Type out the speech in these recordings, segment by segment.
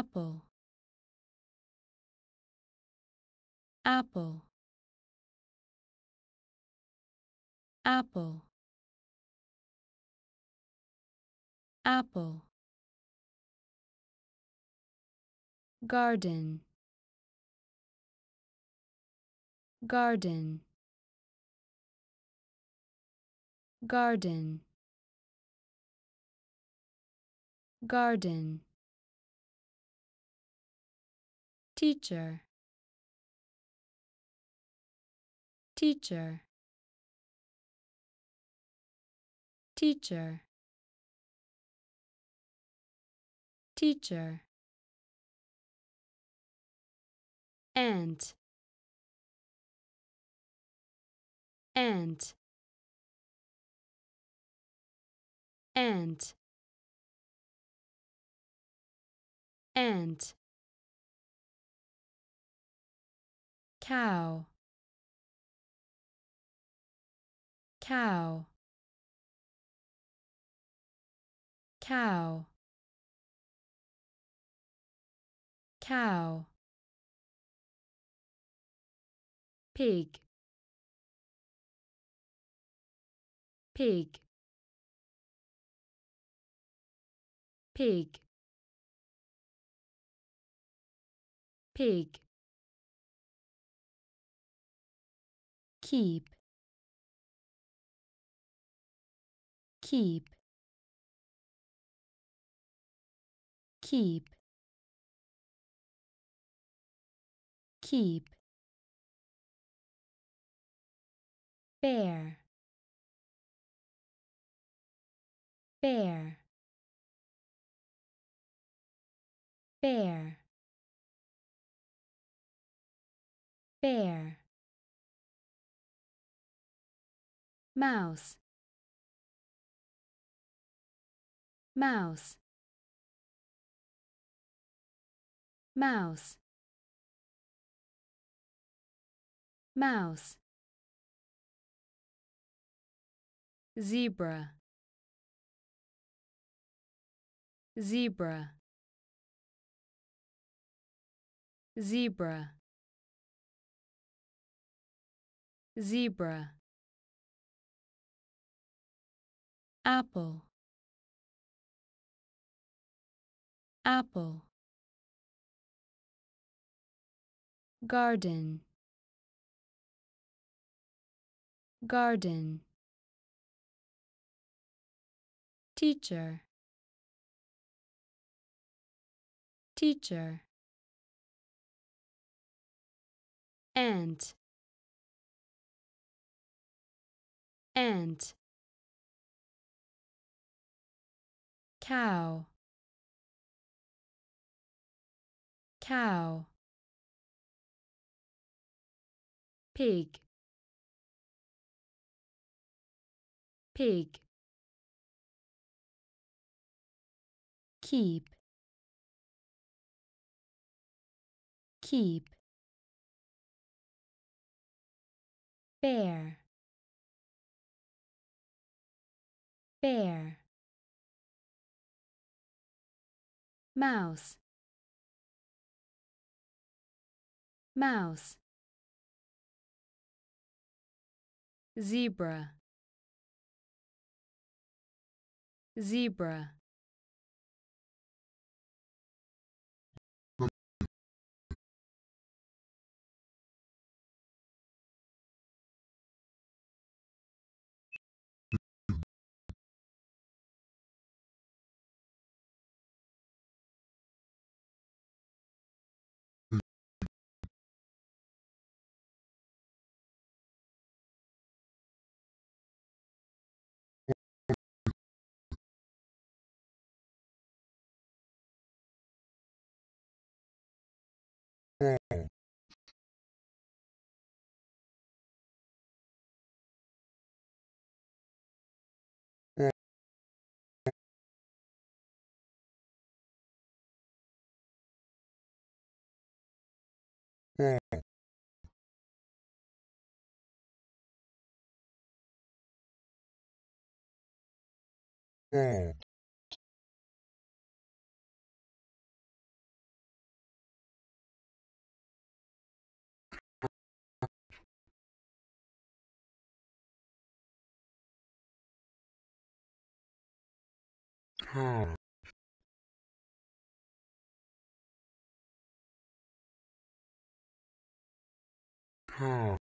apple. Apple. Apple. Apple. Garden. Garden. Garden. Garden teacher. Teacher. Teacher. Teacher. Ant ant ant ant cow. Cow. Cow. Cow. Pig. Pig. Pig. Pig keep. Keep. Keep. Keep. Bear. Bear. Bear. Bear mouse. Mouse. Mouse. Mouse. Zebra. Zebra. Zebra. Zebra apple. Apple. Garden. Garden. Teacher. Teacher. Ant. Ant cow. Cow. Pig. Pig. Keep. Keep. Bear. Bear mouse. Mouse. Zebra. Zebra experience experience Home. Dog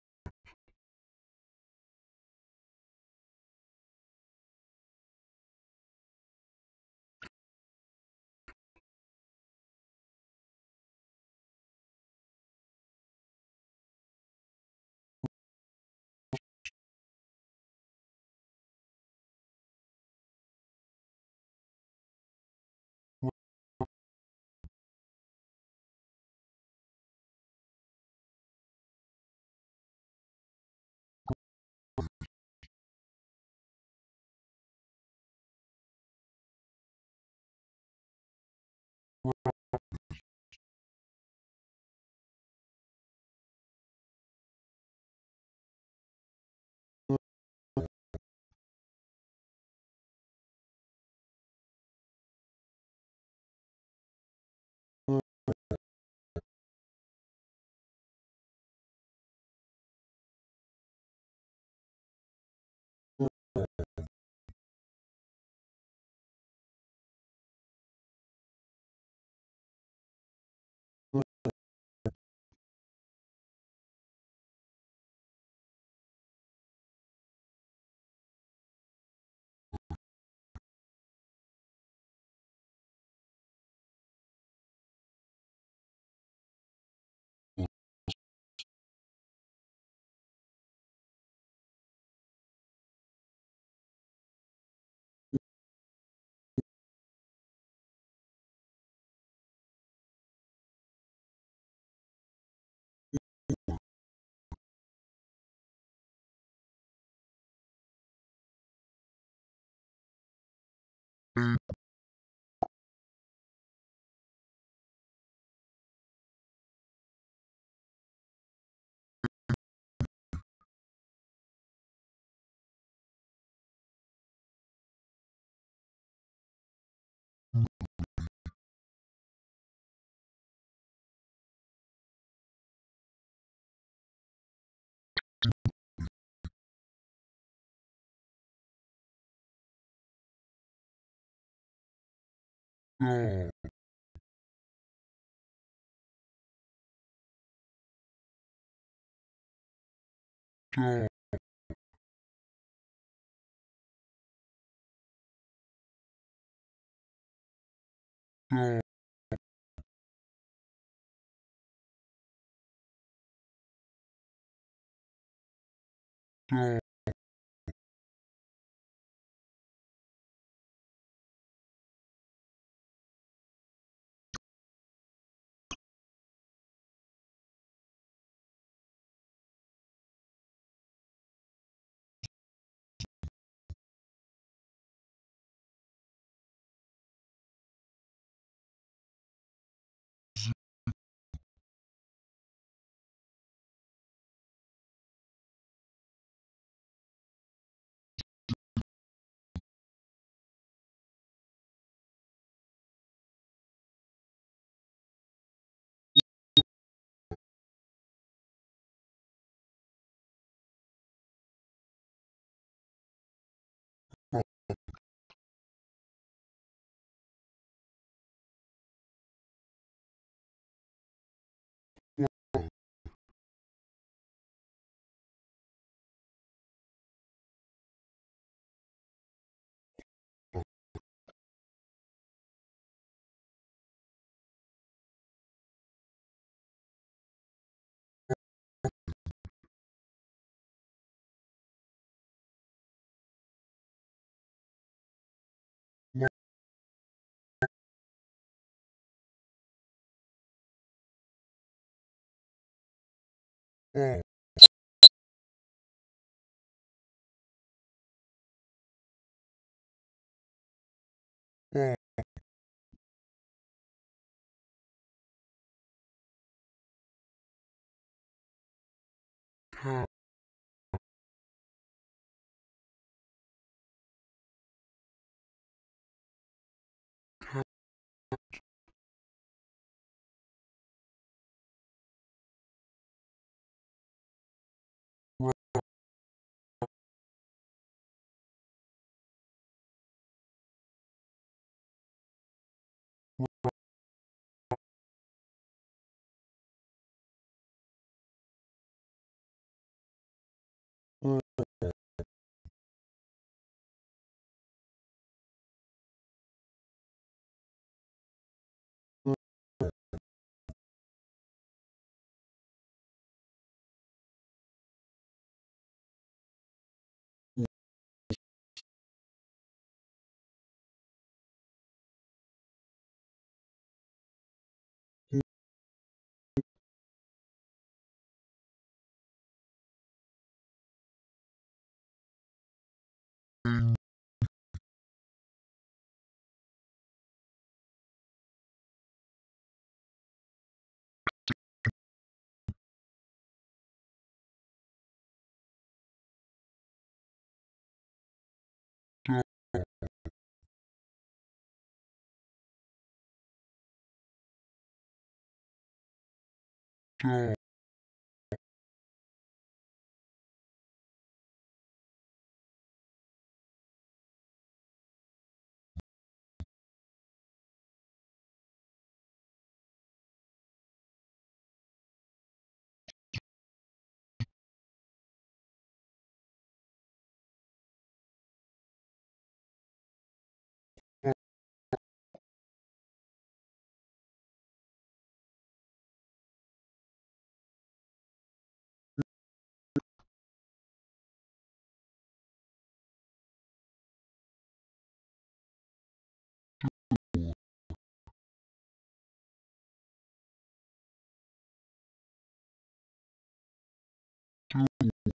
God. God. God. God. Cat Mm-hmm. Go. time.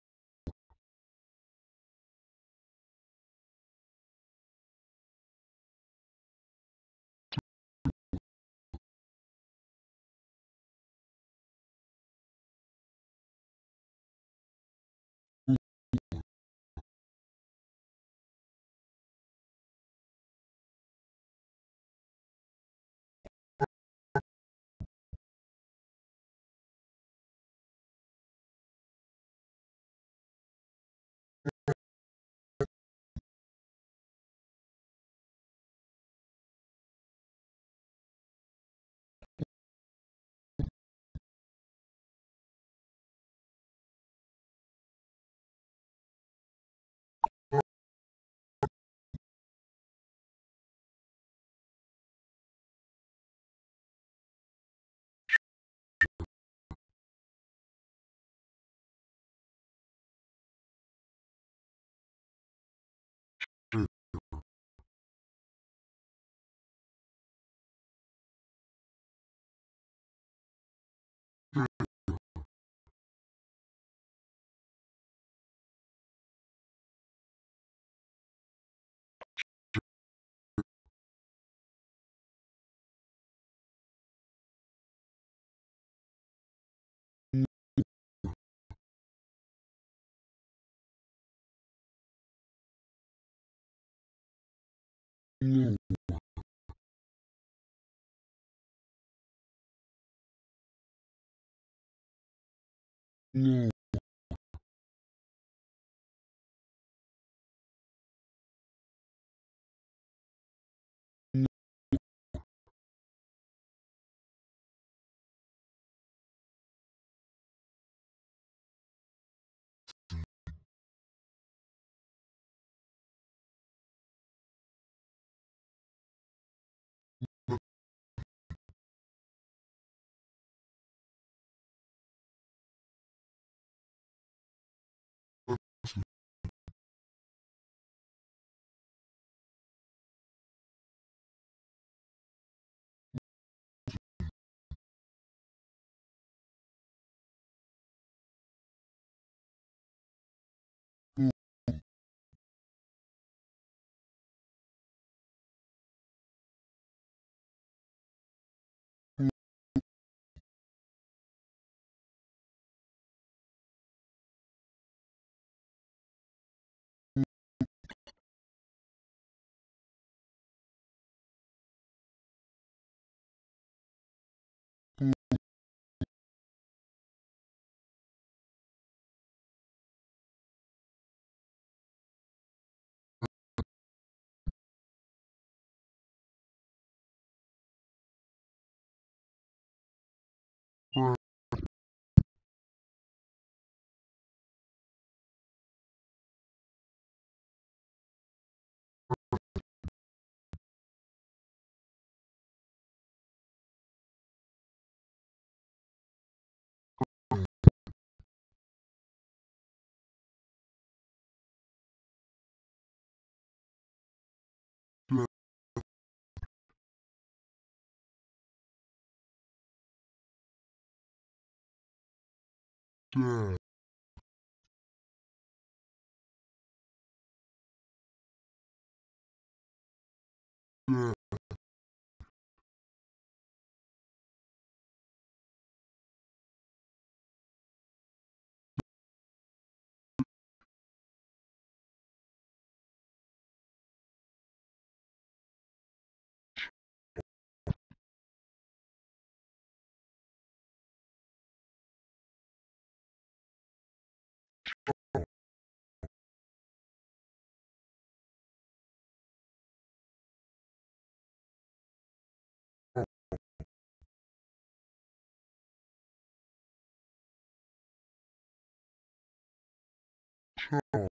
lù wọ́n. lù no day. No,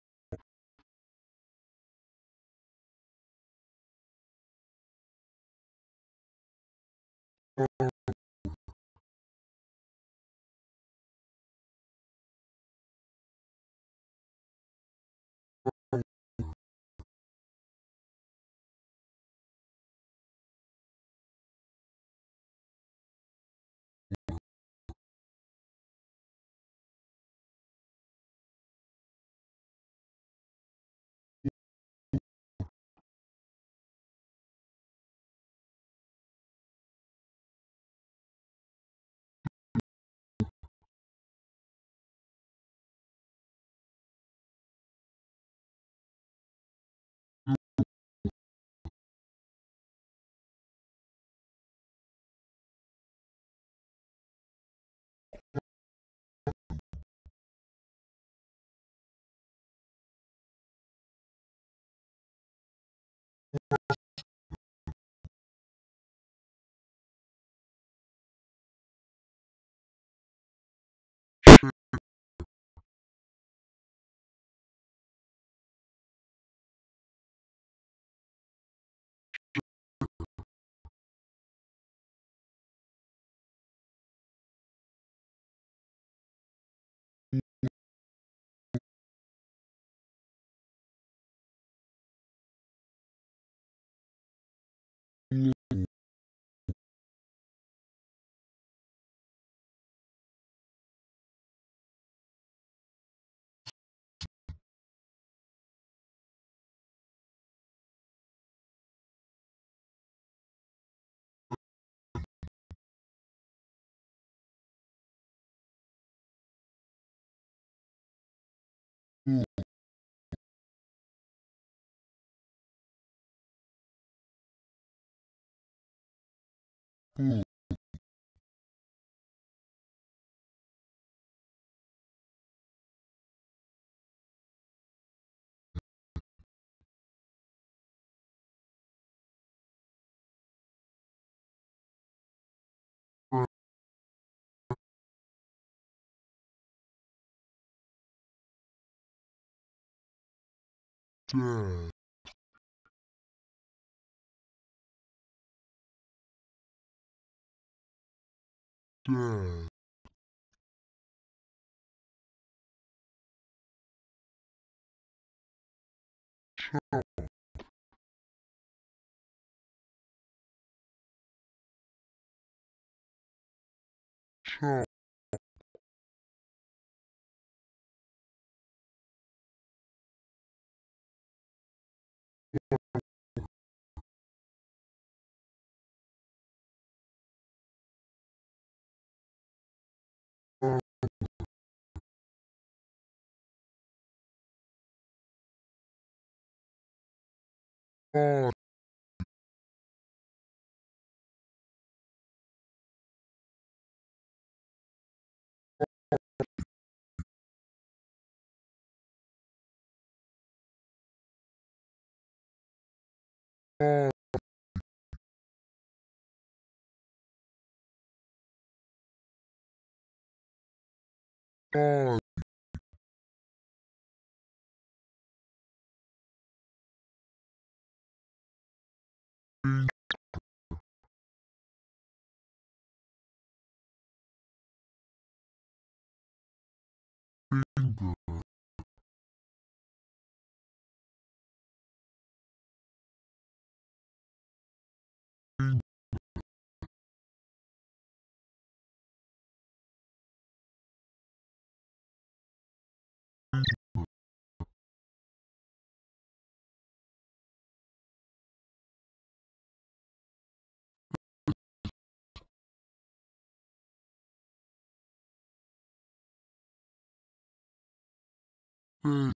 dead, dead, child, child, on on on face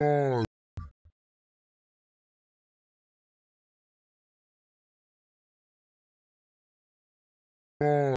eye eye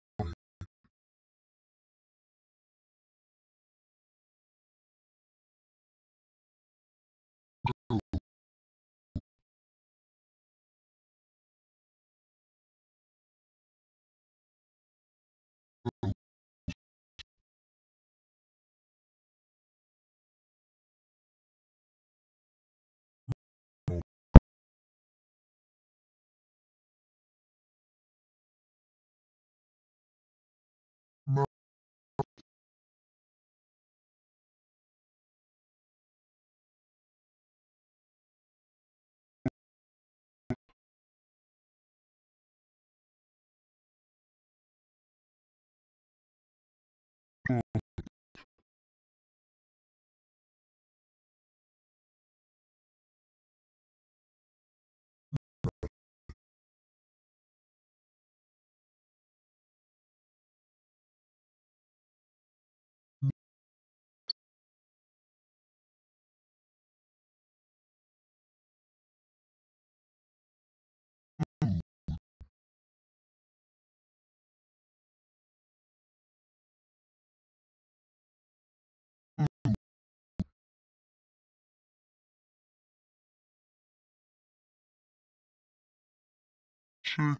吃。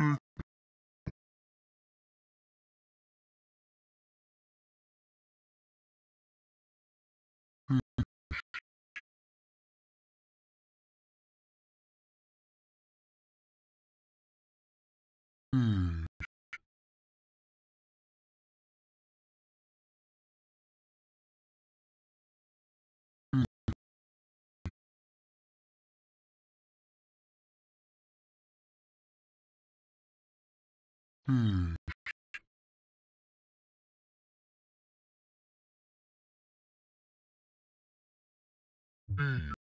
Mm-hmm. Fish beef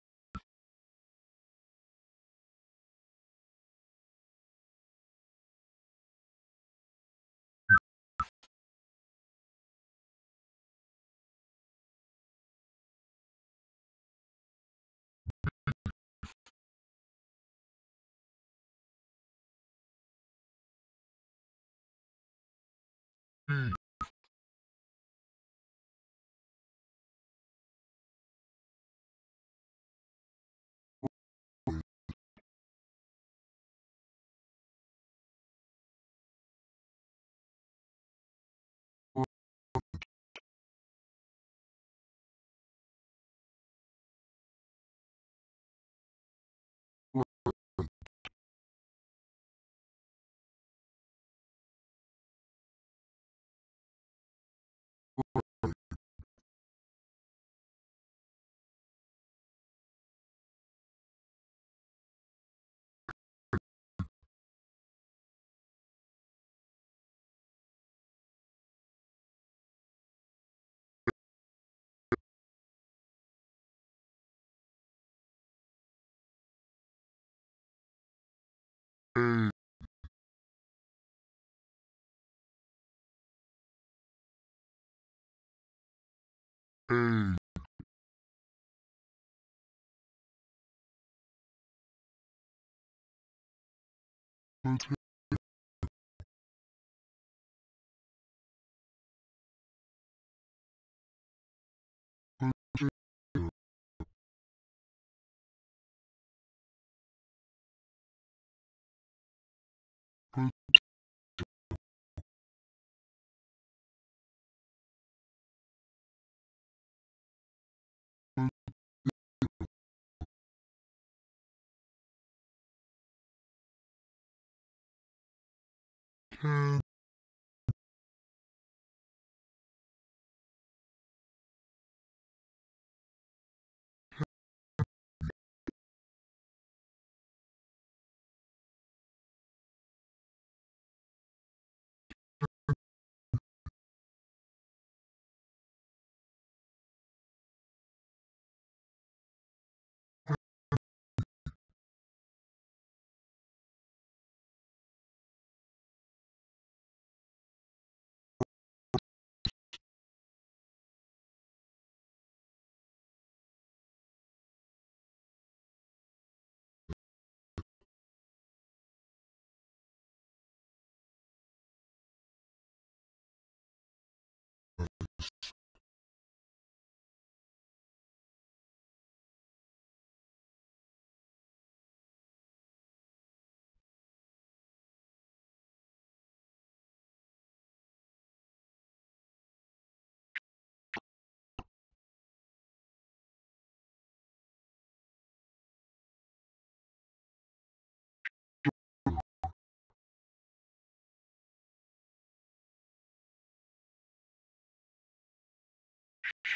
beef egg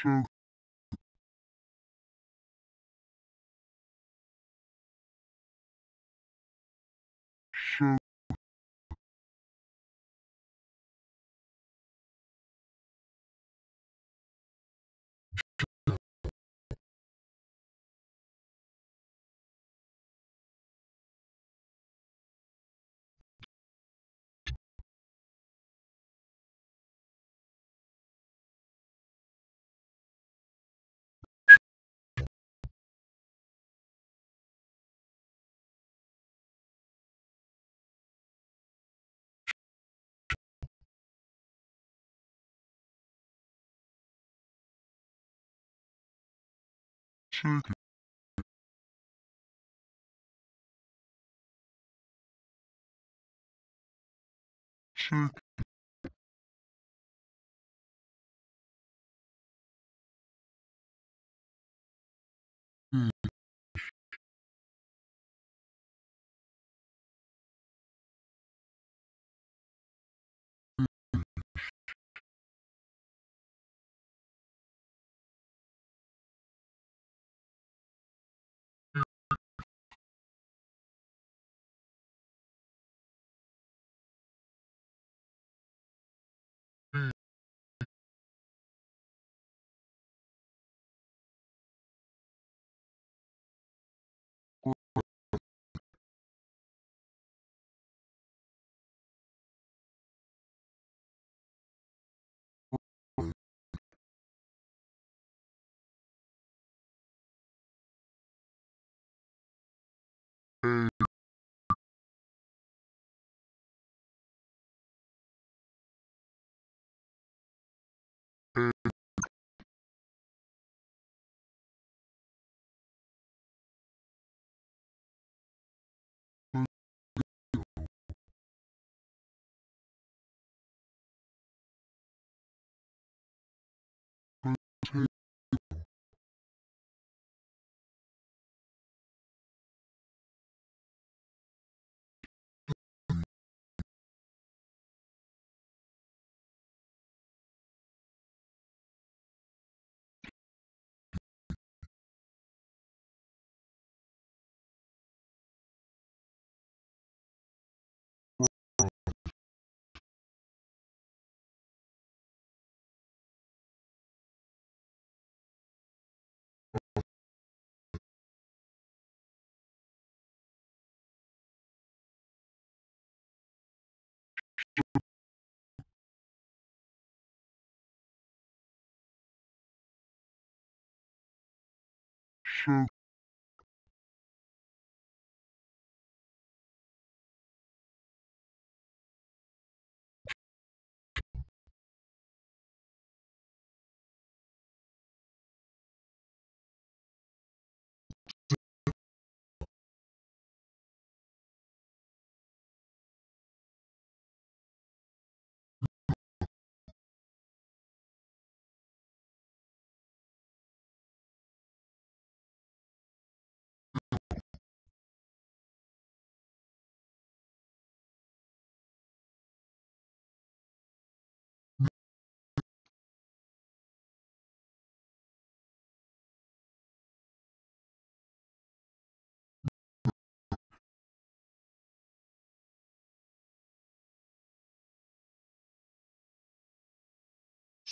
show chicken chicken egg show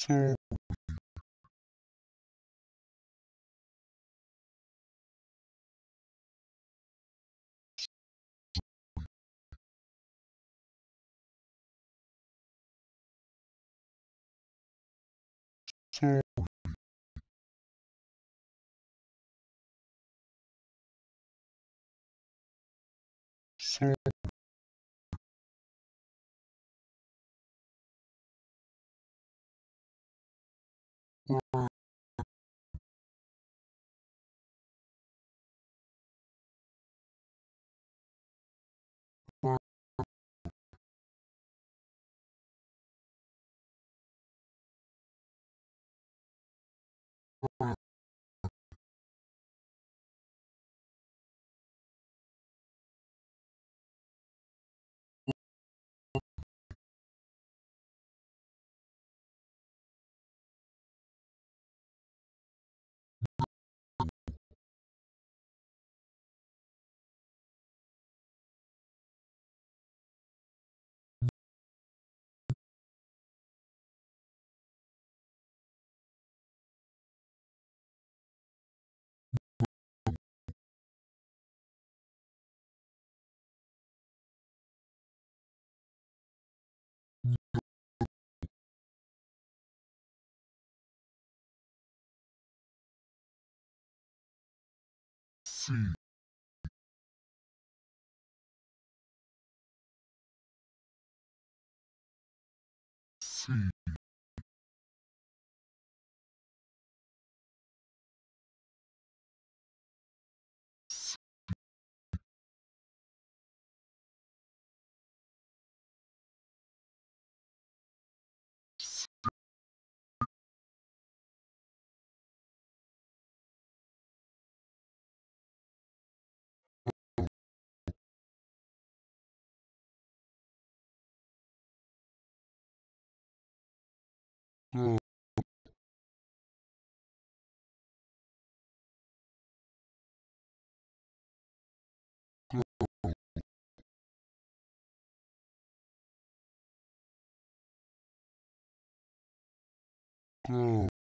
so C C go go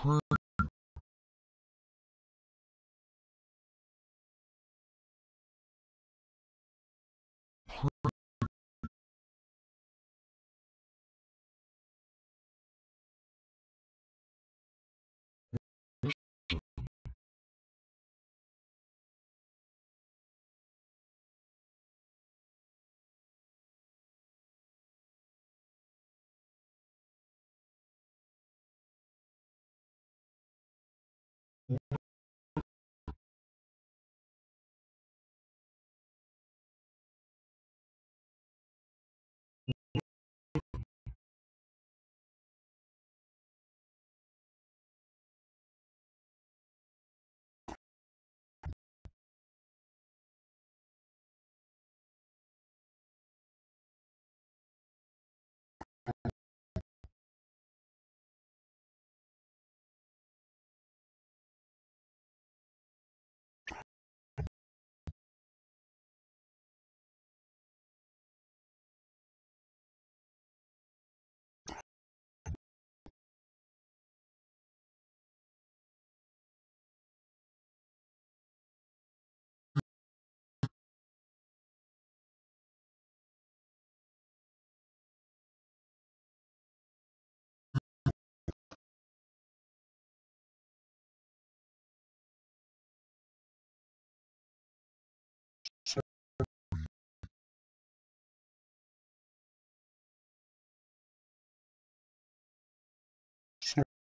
Hun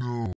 no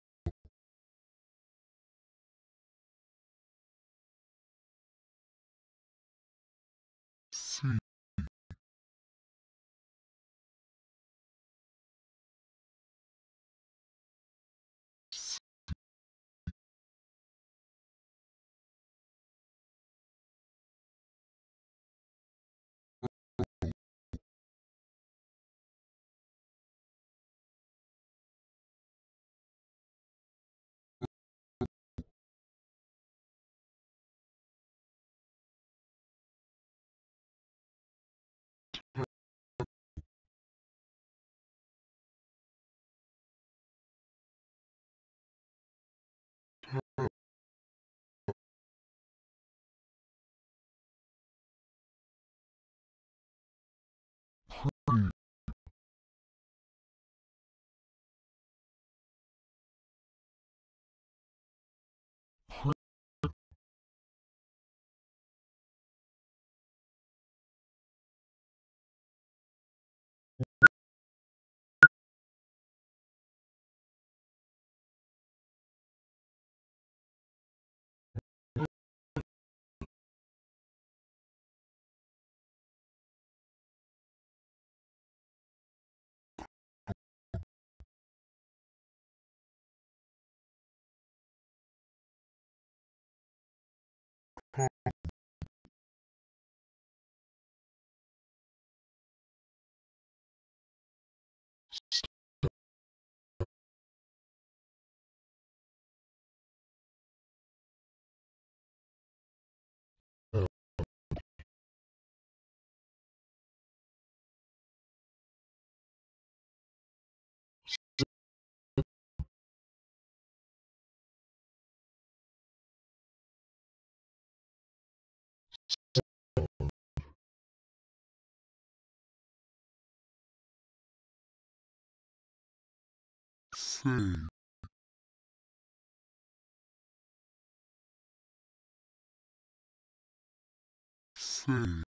say, say,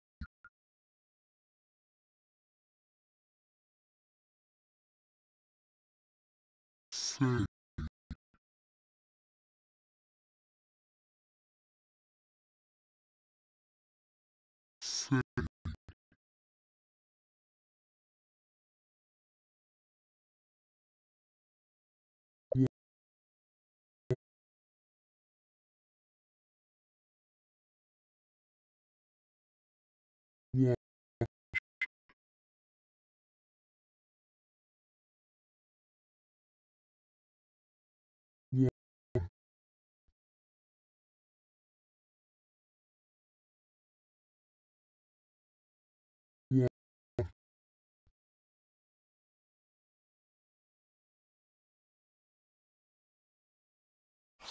say,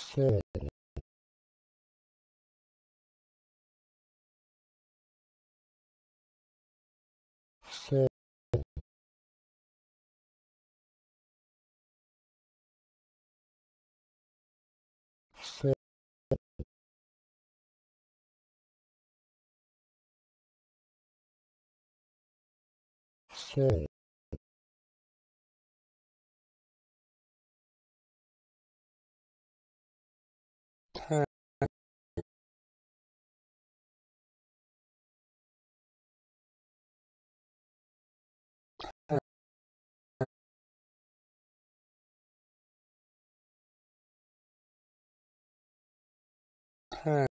そう。そう。そう。Call,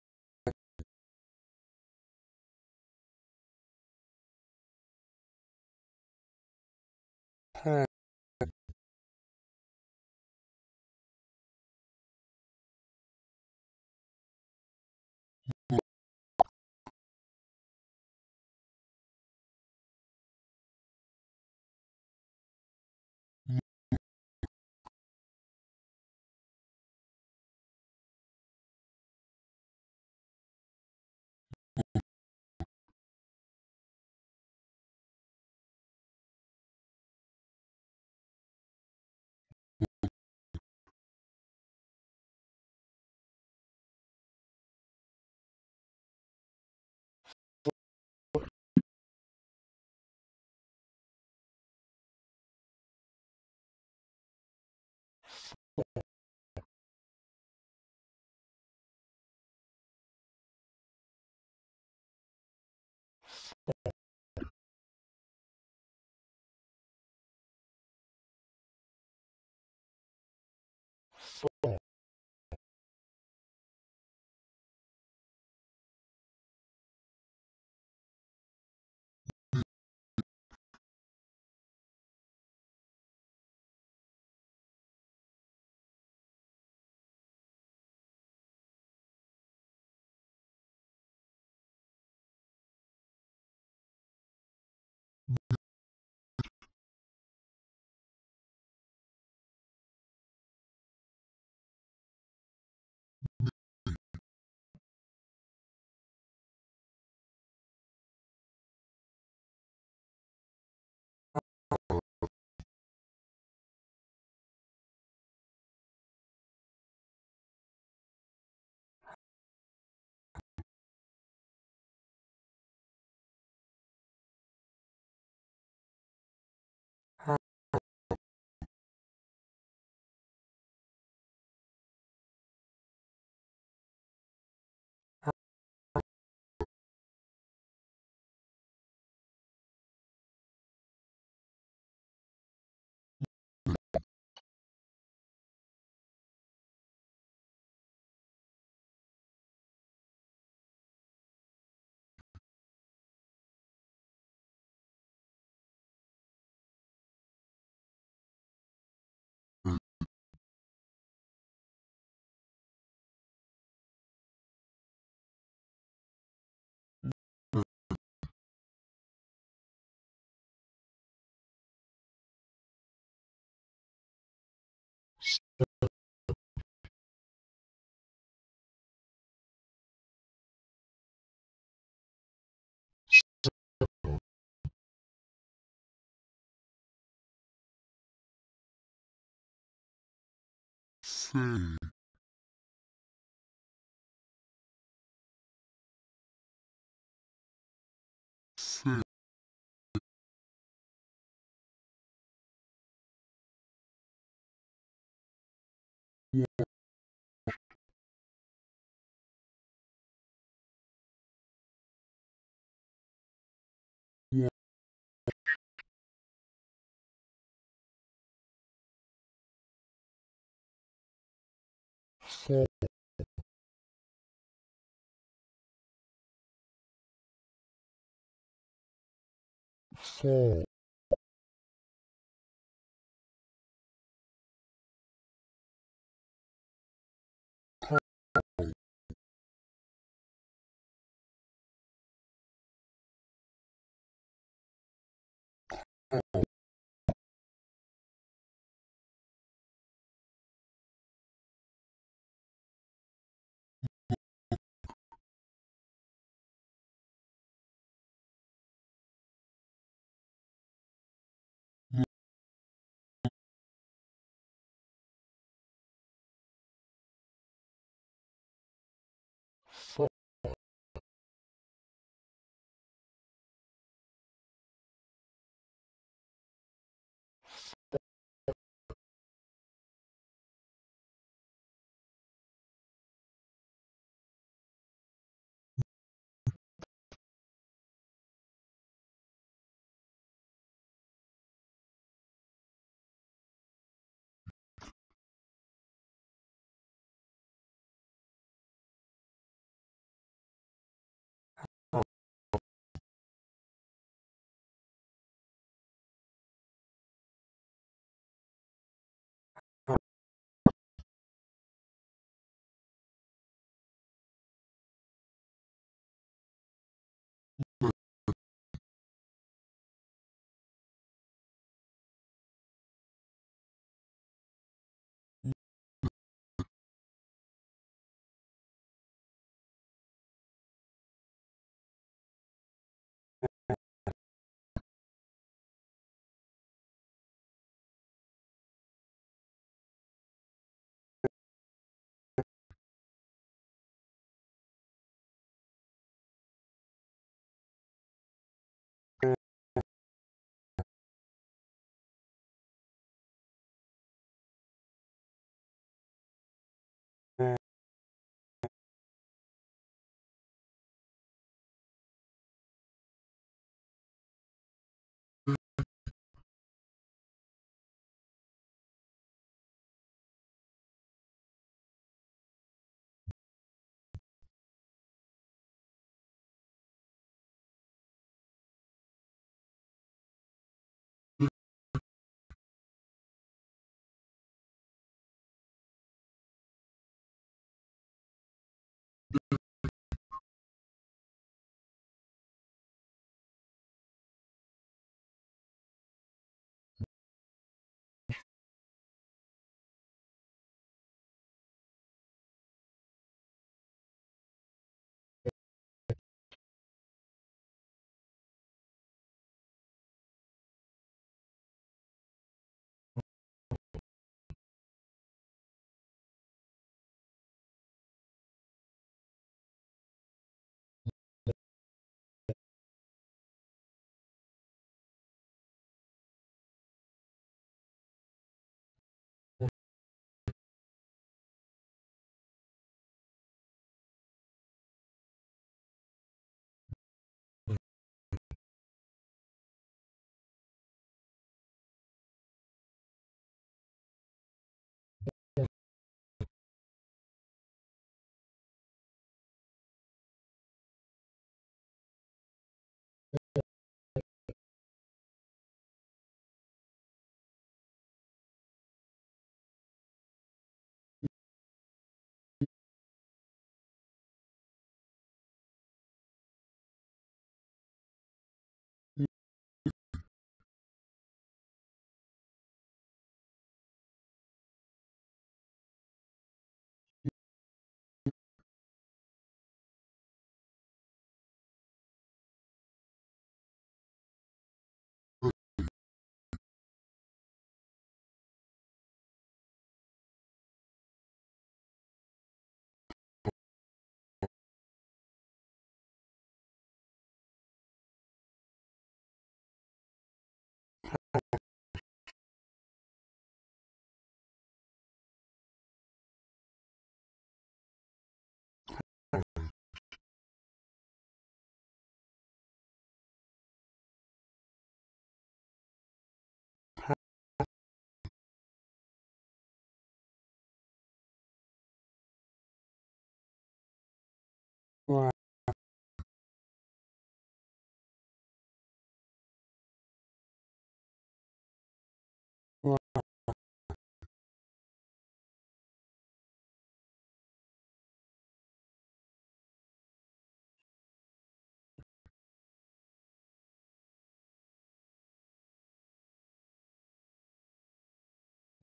say say wash sede.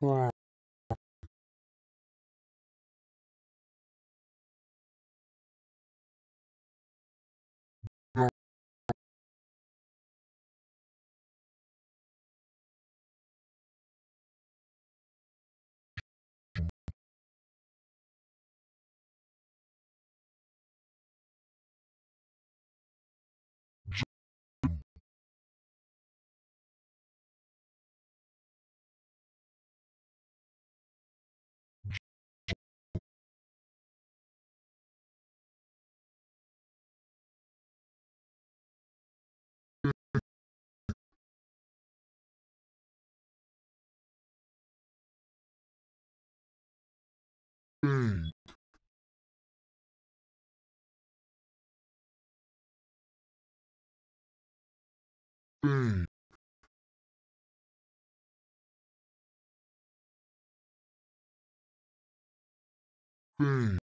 Flag, 嗯。嗯。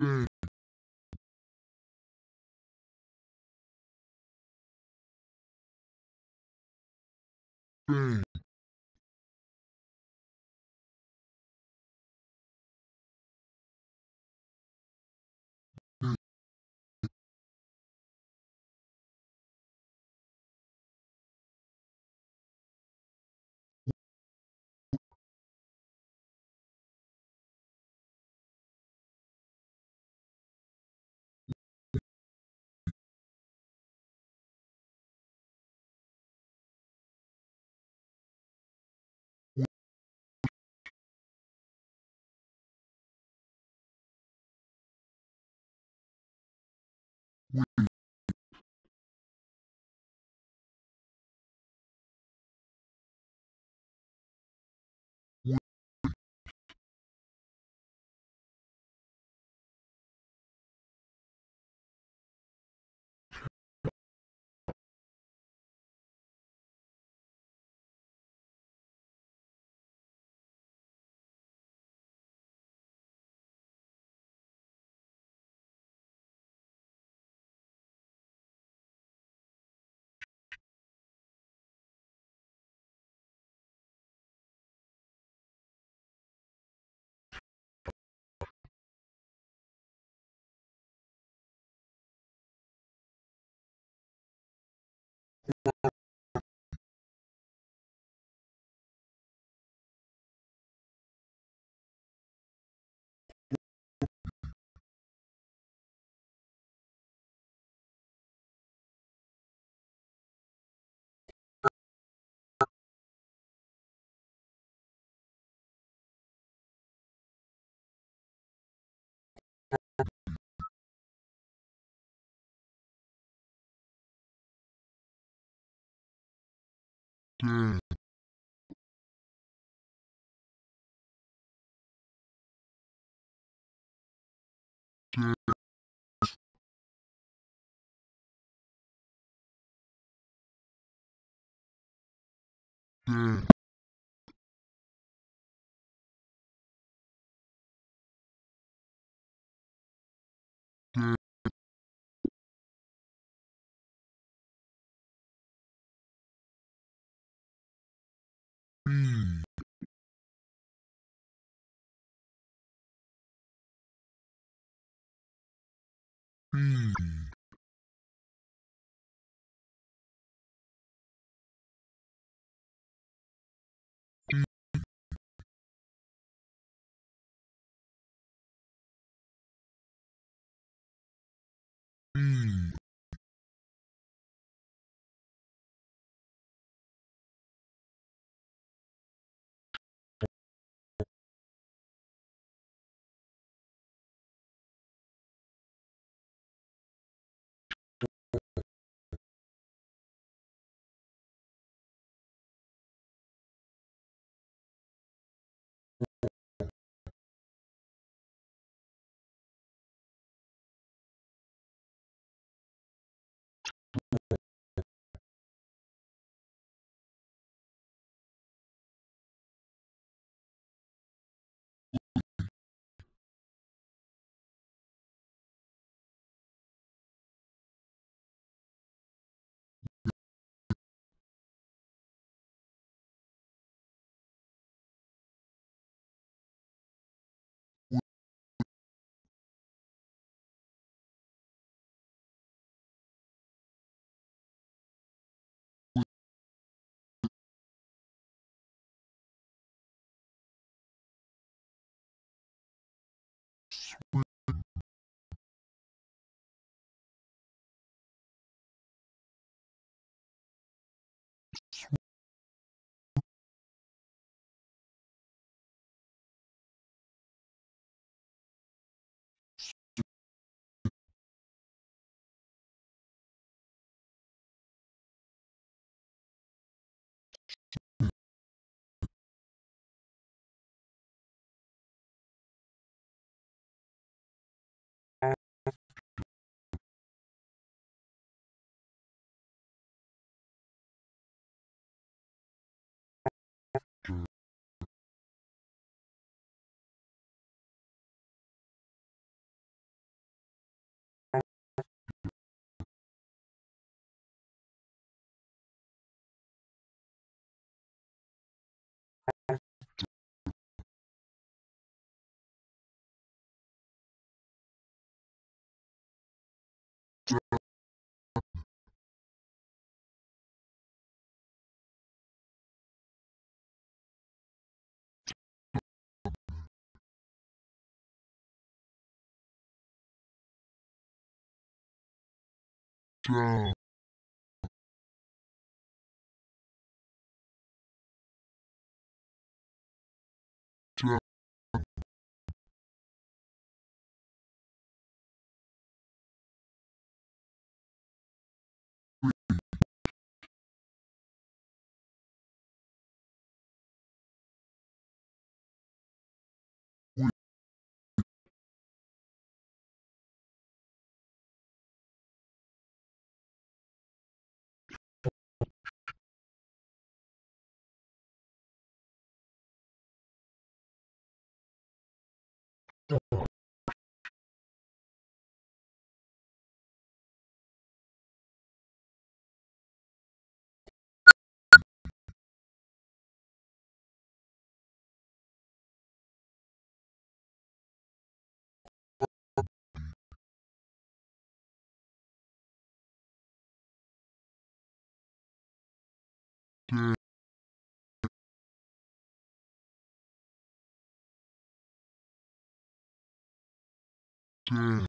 嗯。嗯 dead, dead, you down, door Yeah. Dead,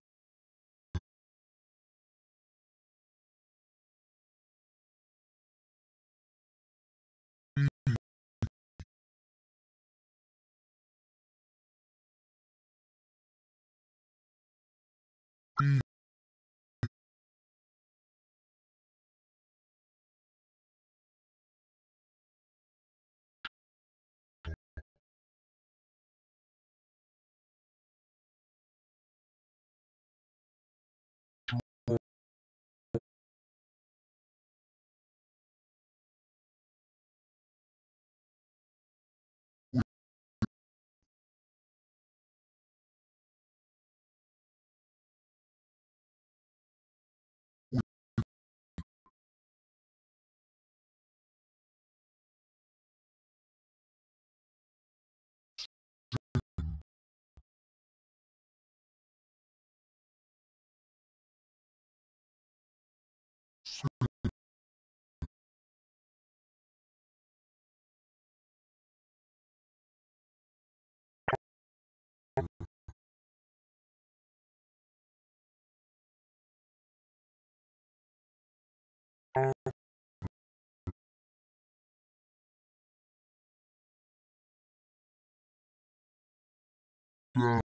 down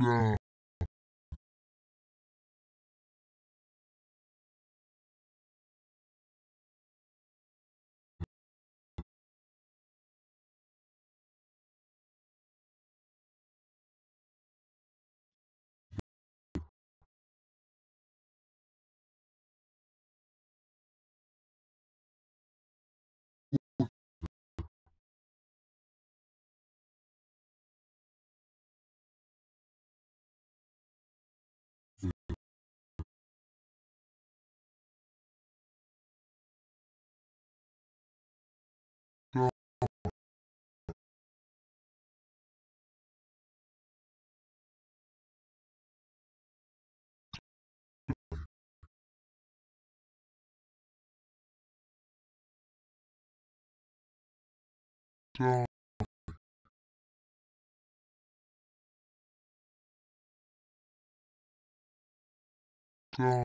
down God God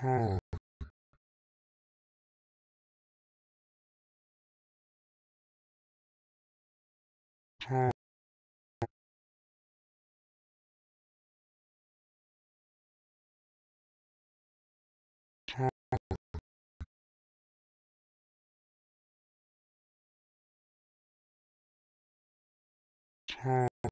ห้าห้าห้า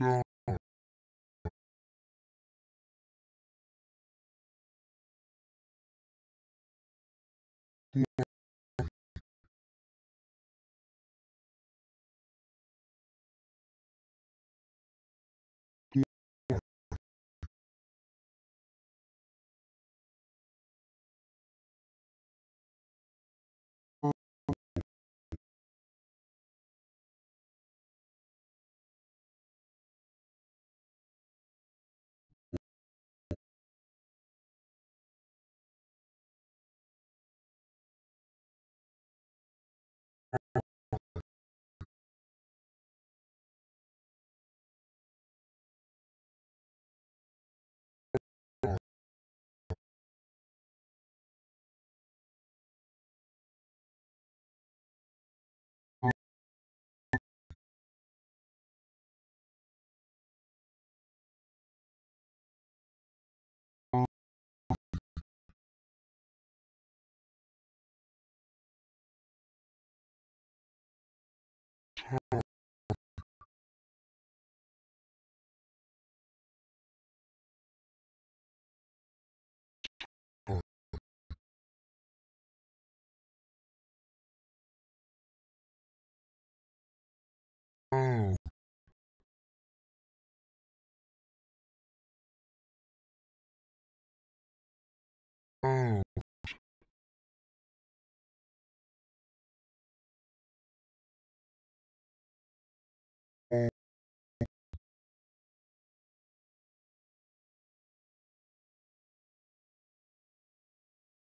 Yeah. à à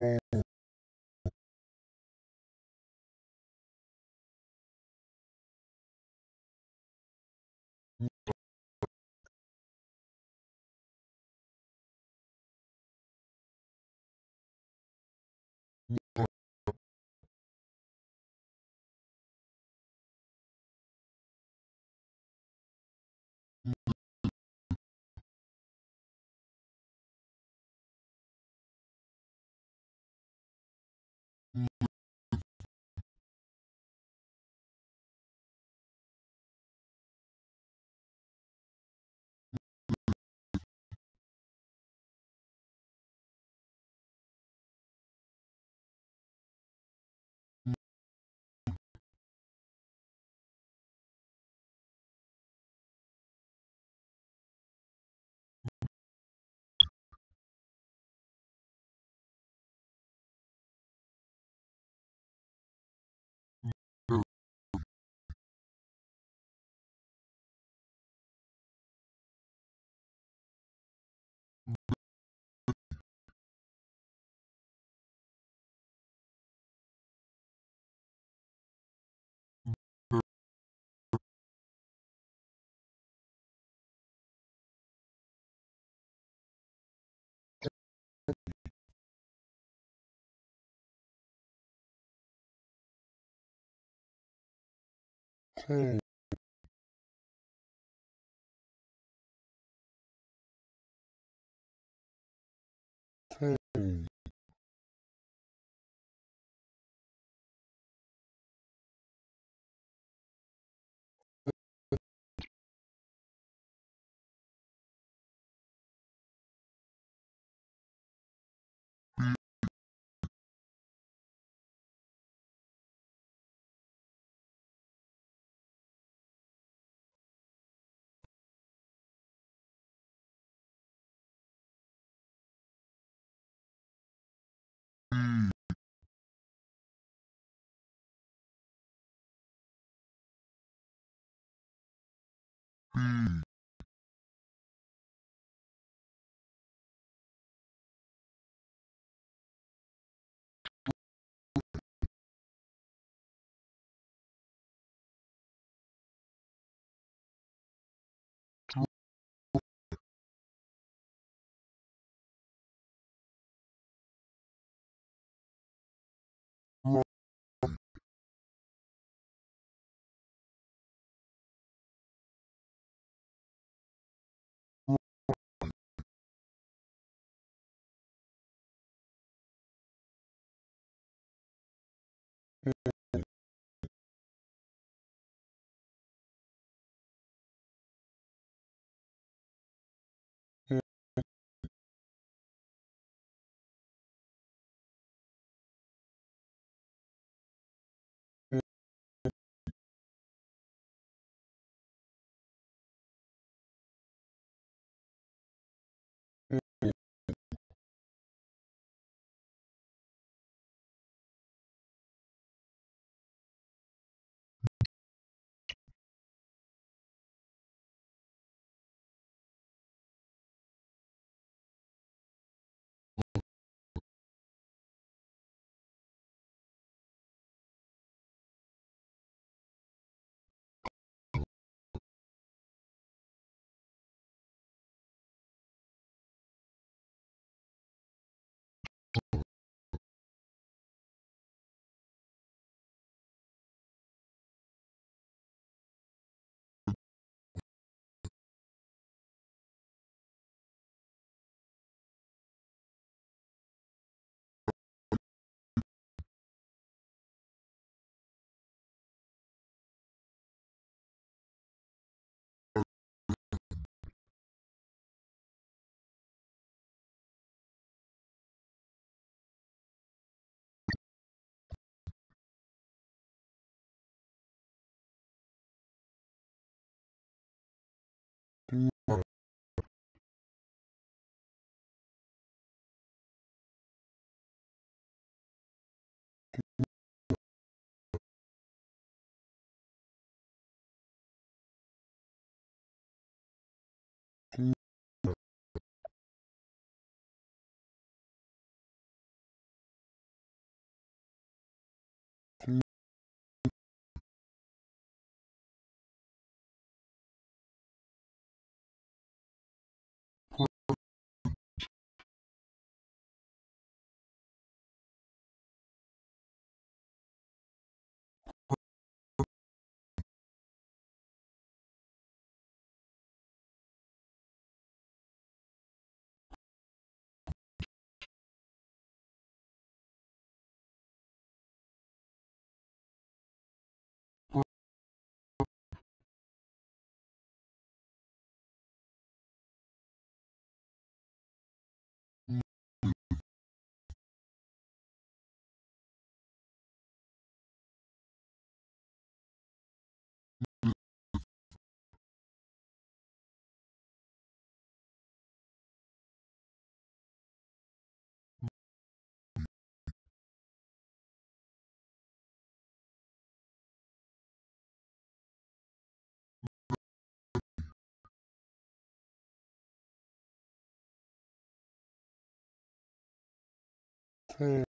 Yeah. 嗯嗯。Mm cold,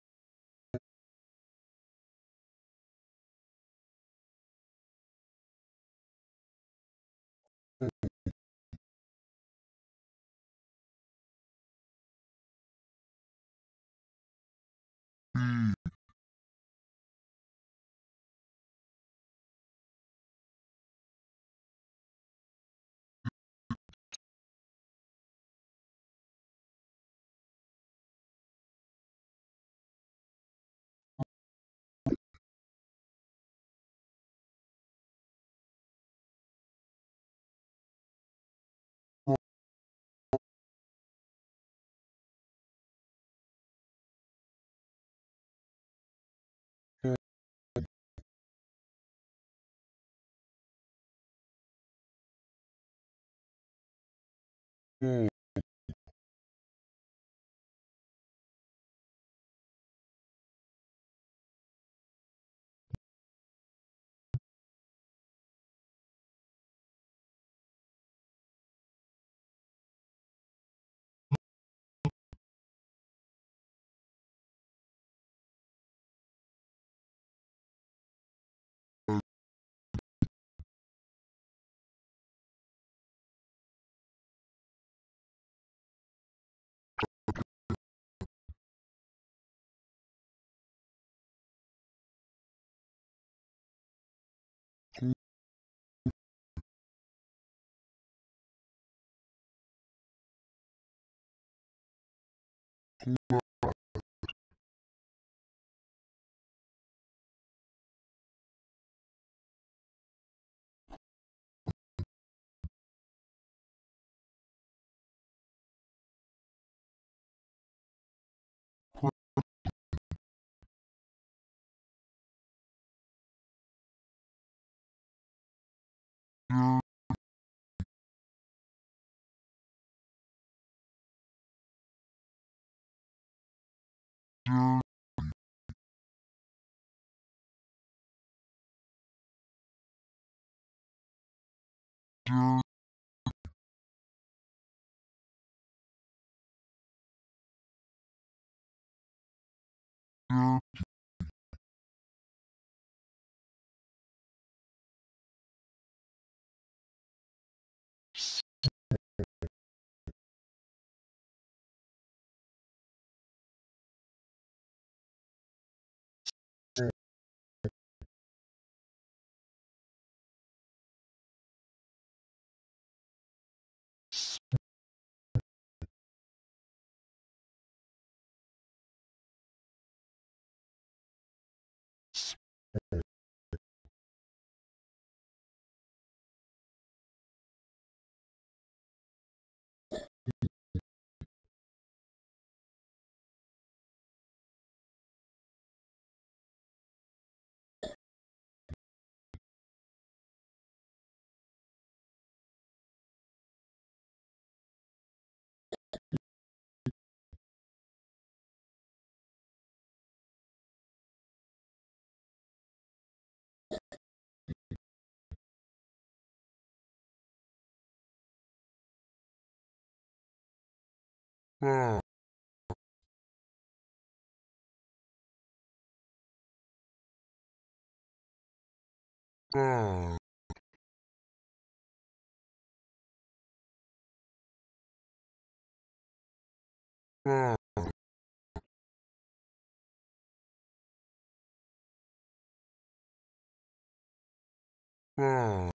Hmm. Cold, Jerry, Jerry, Jerry, à. À. À. À.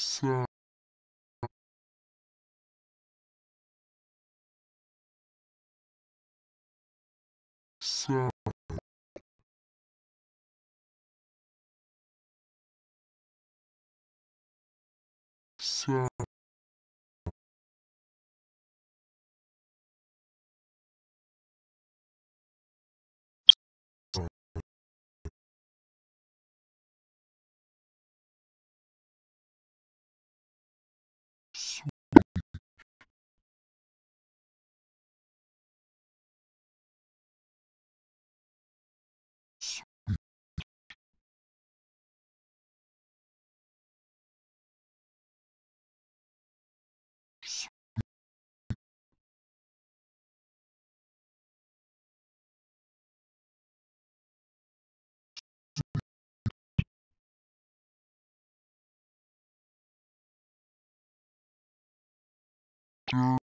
Sa. Do.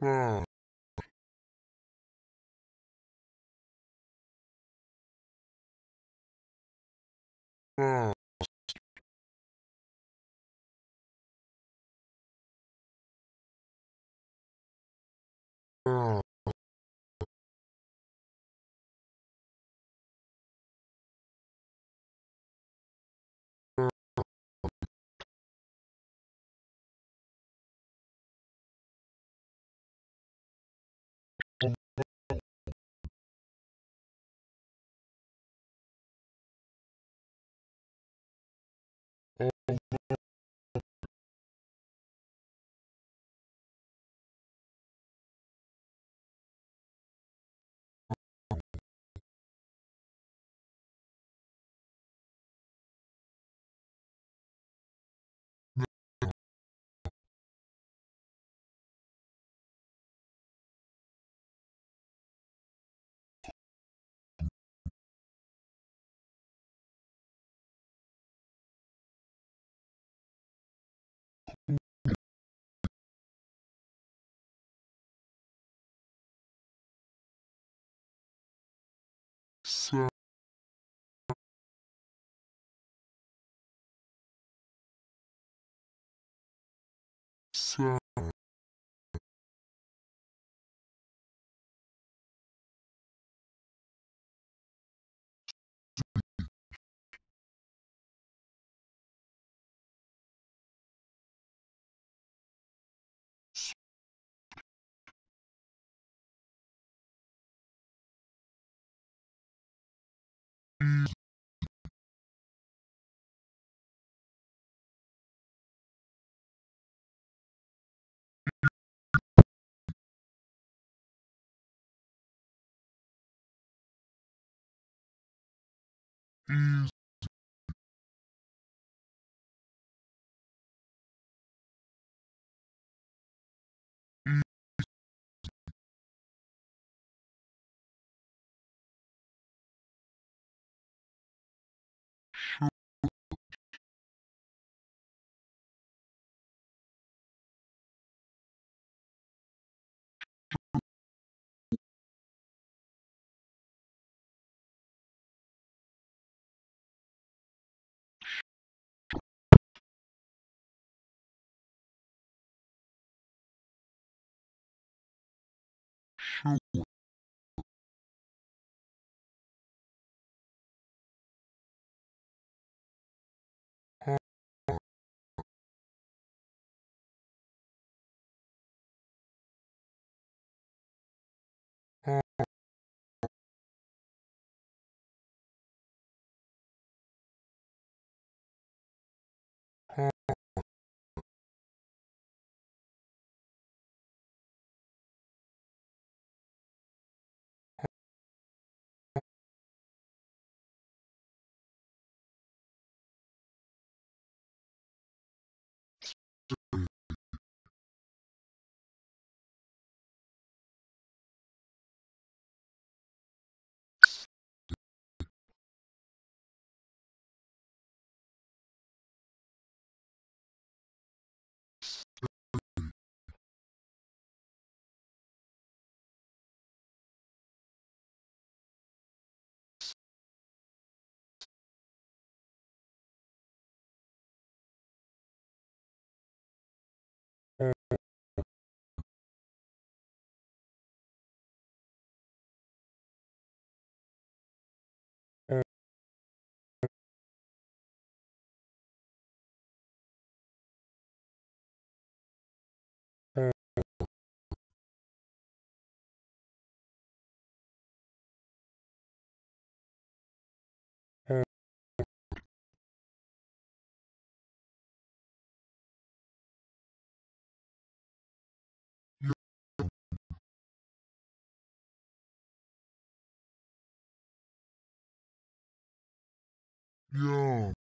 cô cô Ease. Young,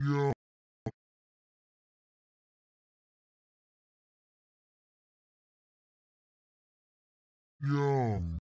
young, young,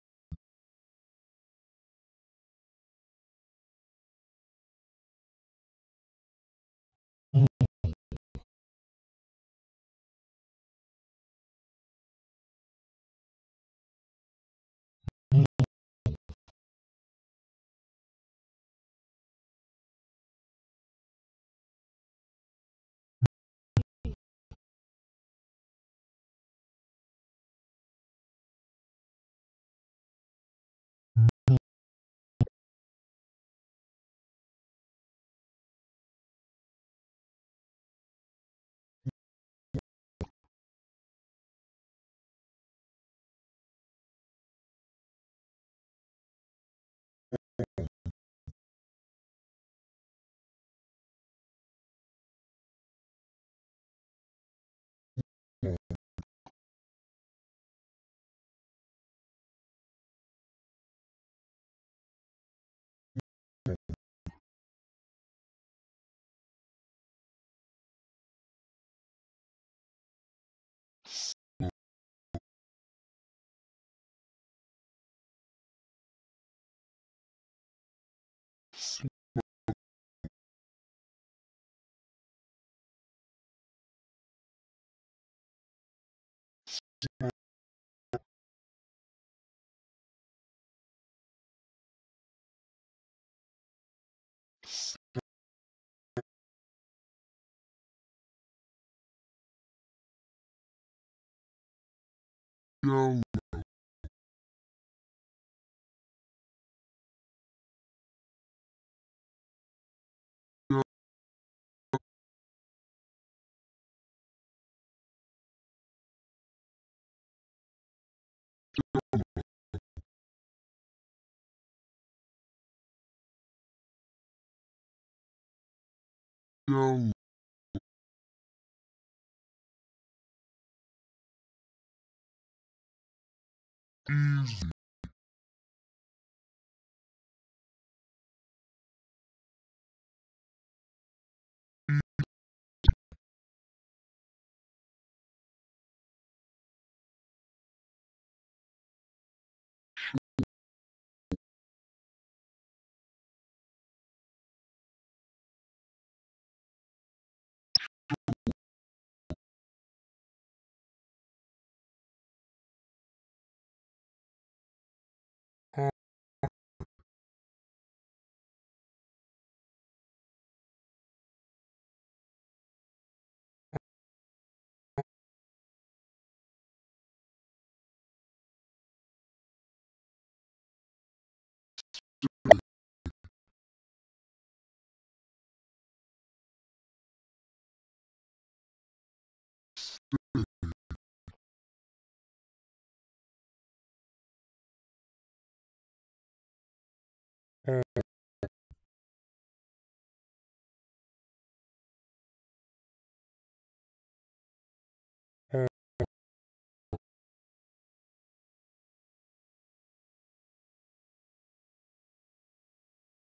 đâu Don't. Easy,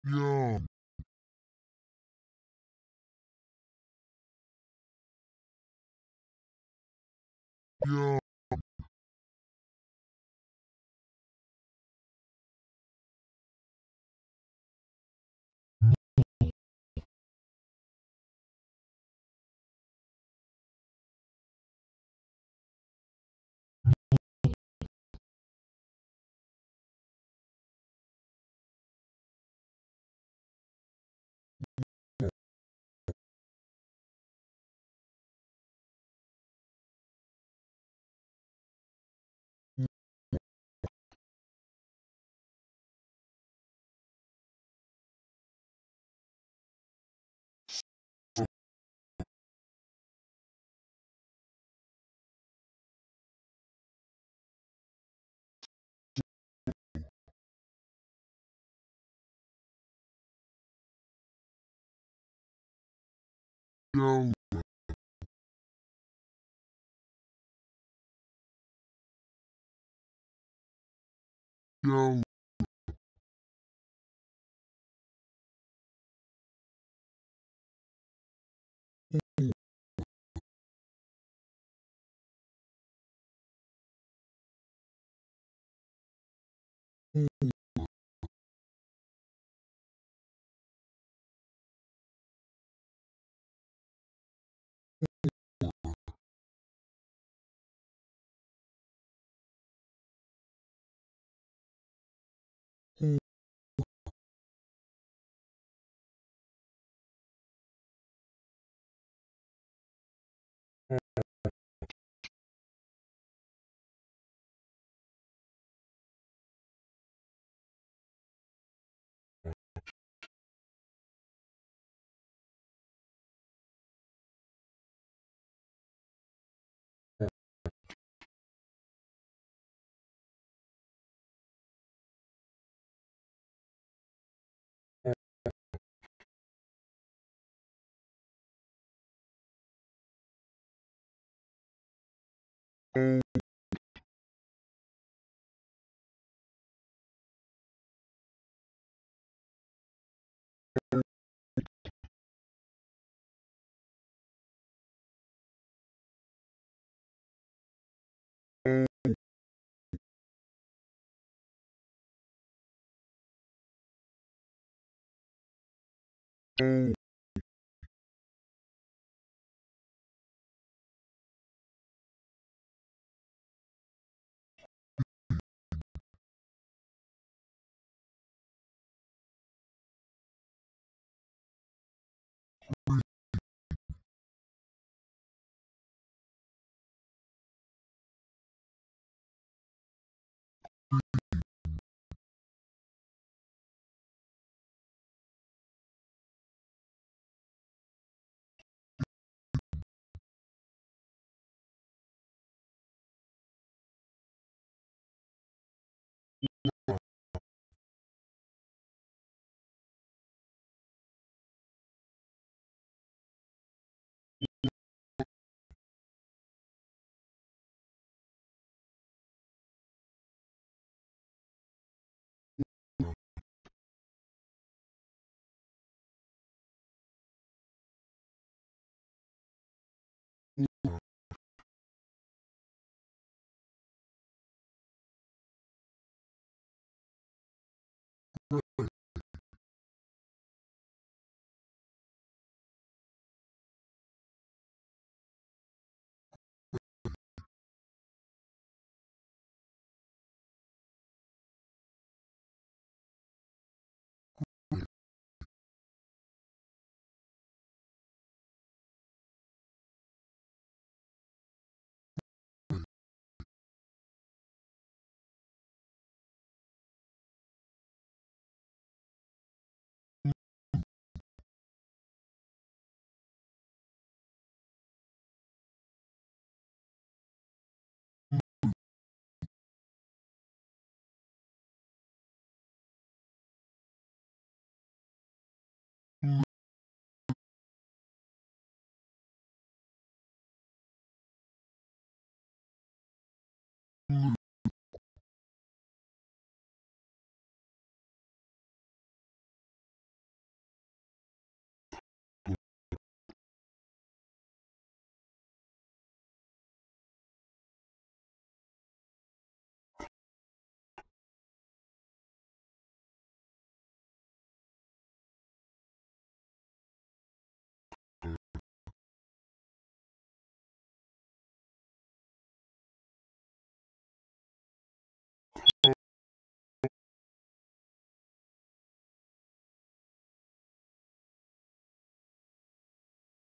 young, young, não. Não. Yellow, and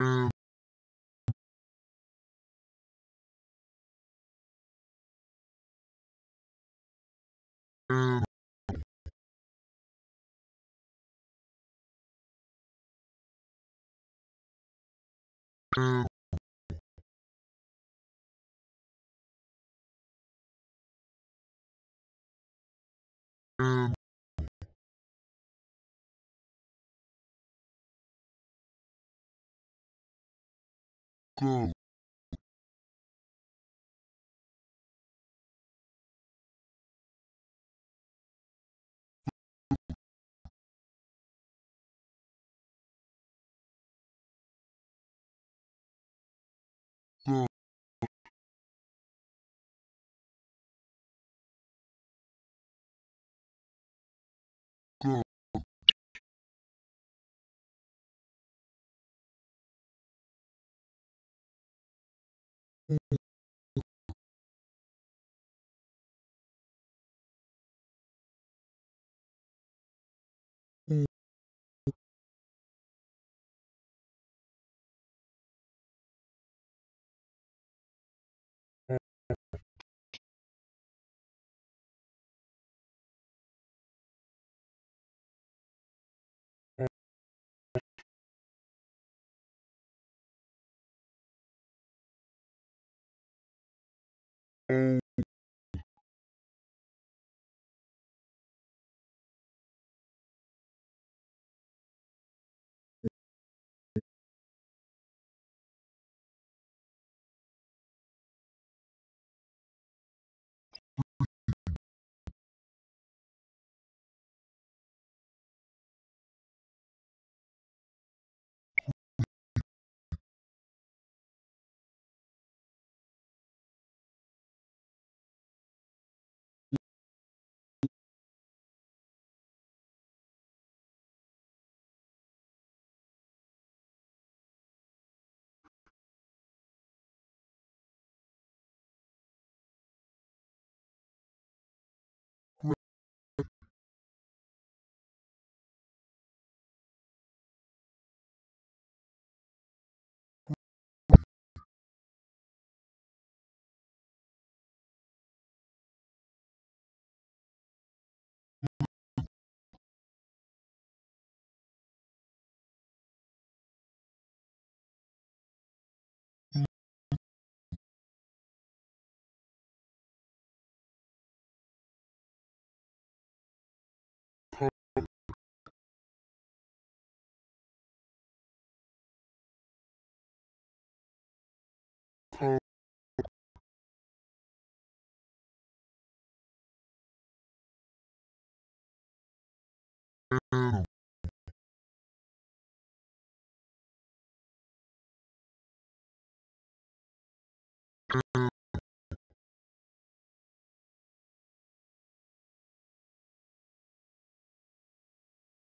Oh. Mm. Go.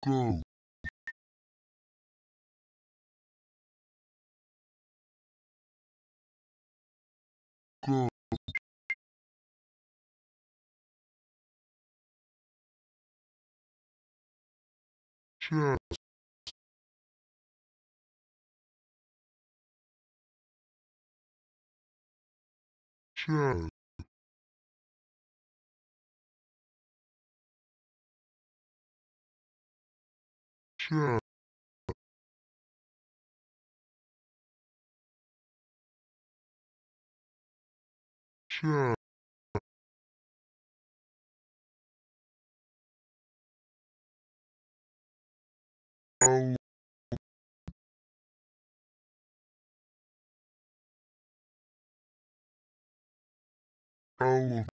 Go. Go. Chest Chest 线。线。Oh. Oh.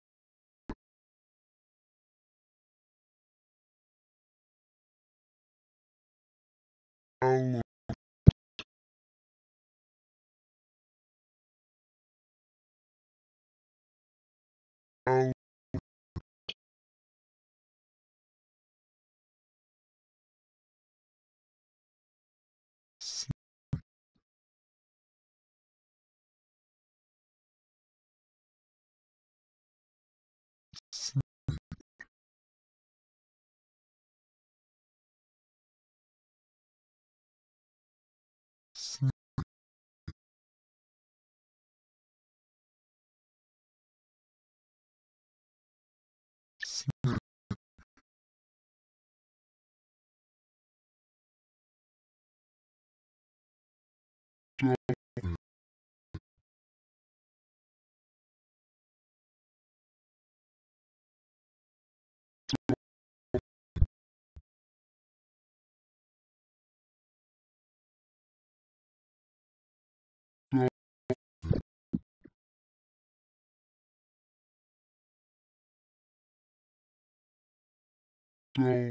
Dog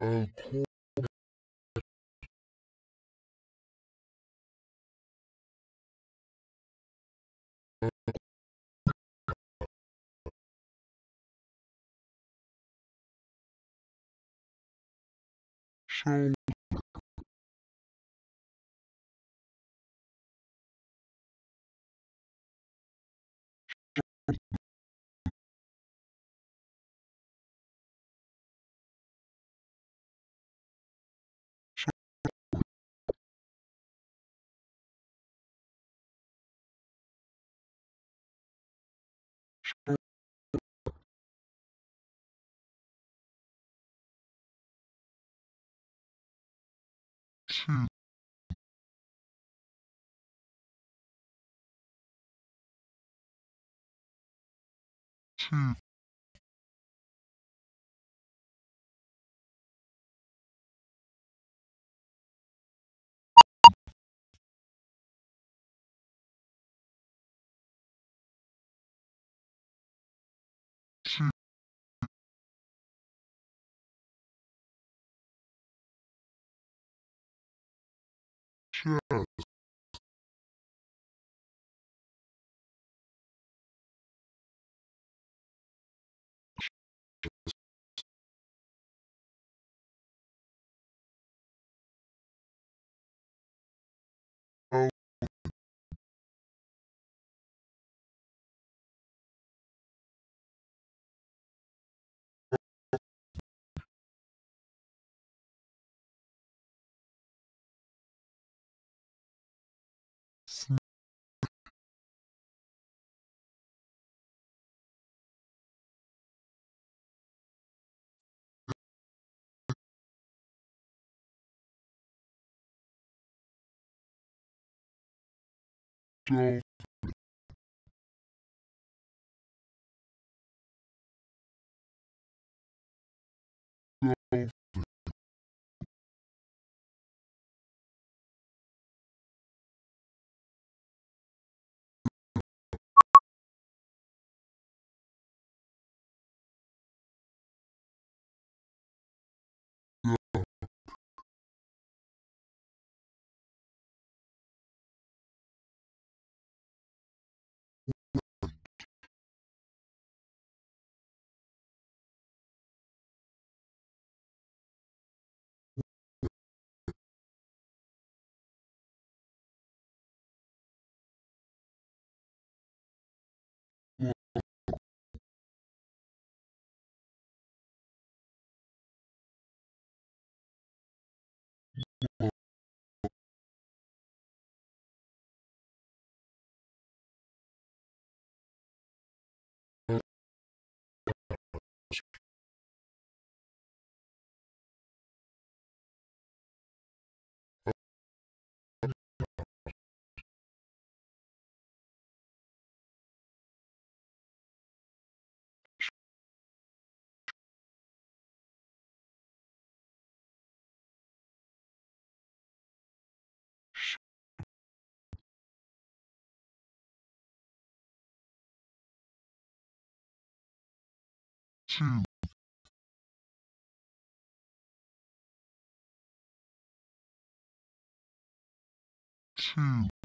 嗯，是的。Hmm. Chest Go. Two. Two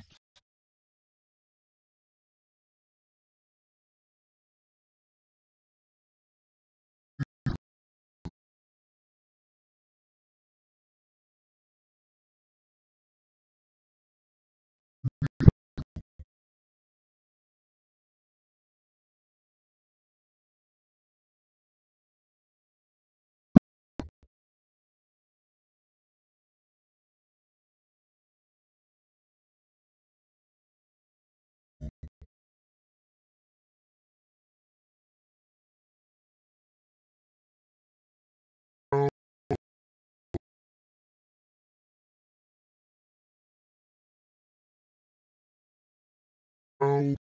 elbow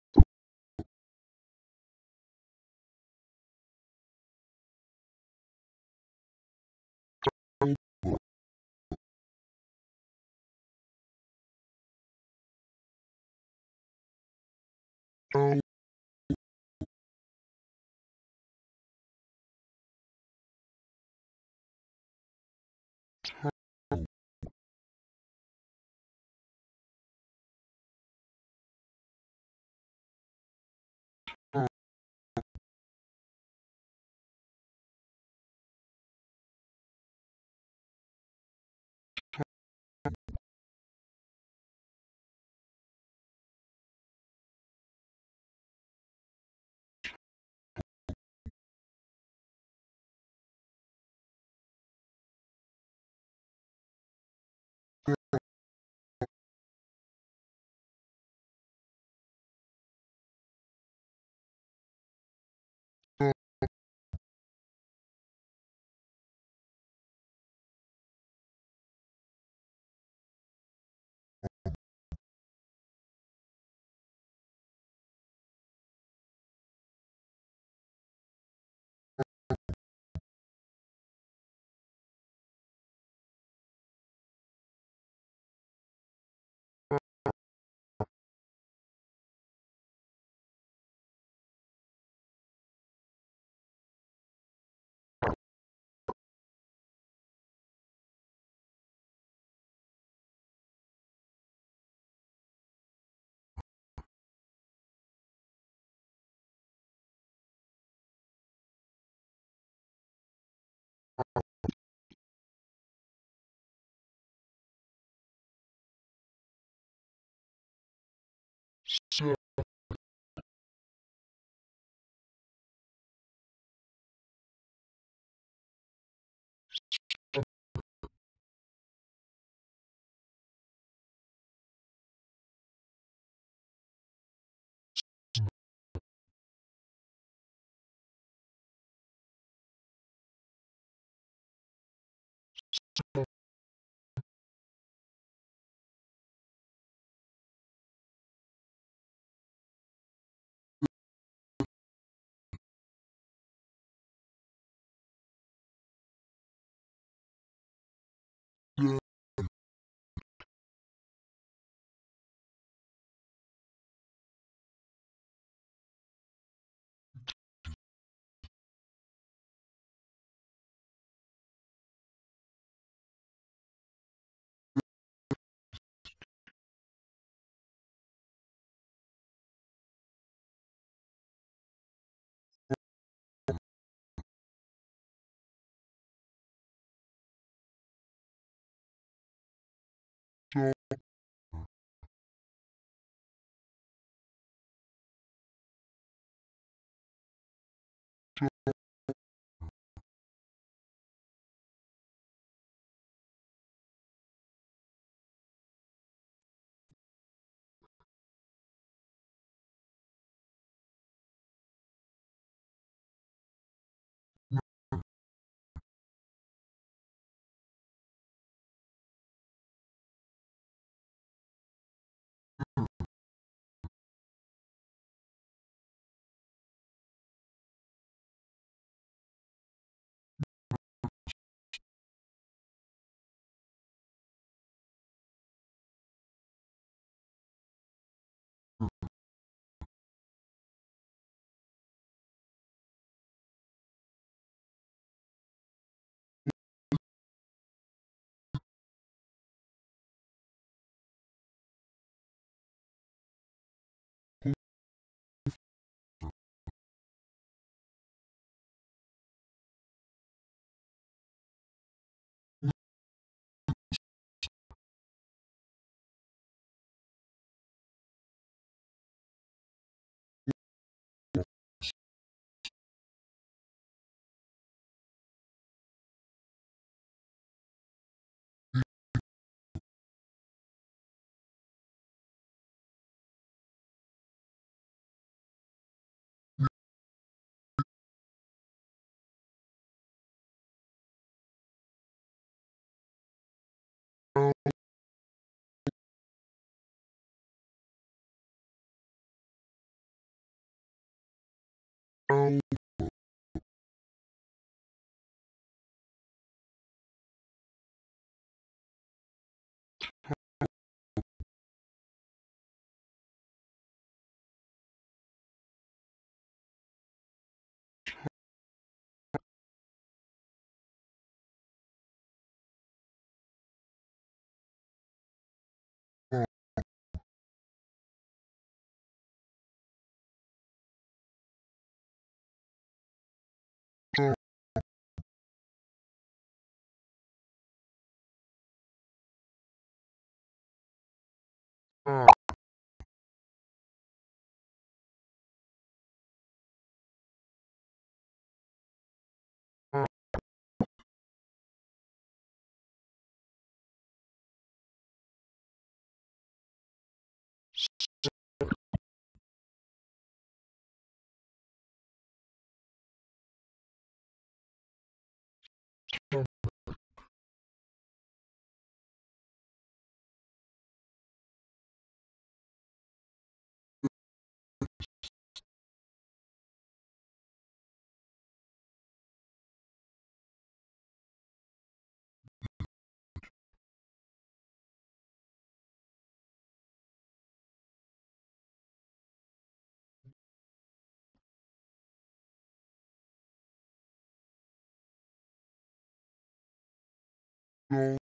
home No.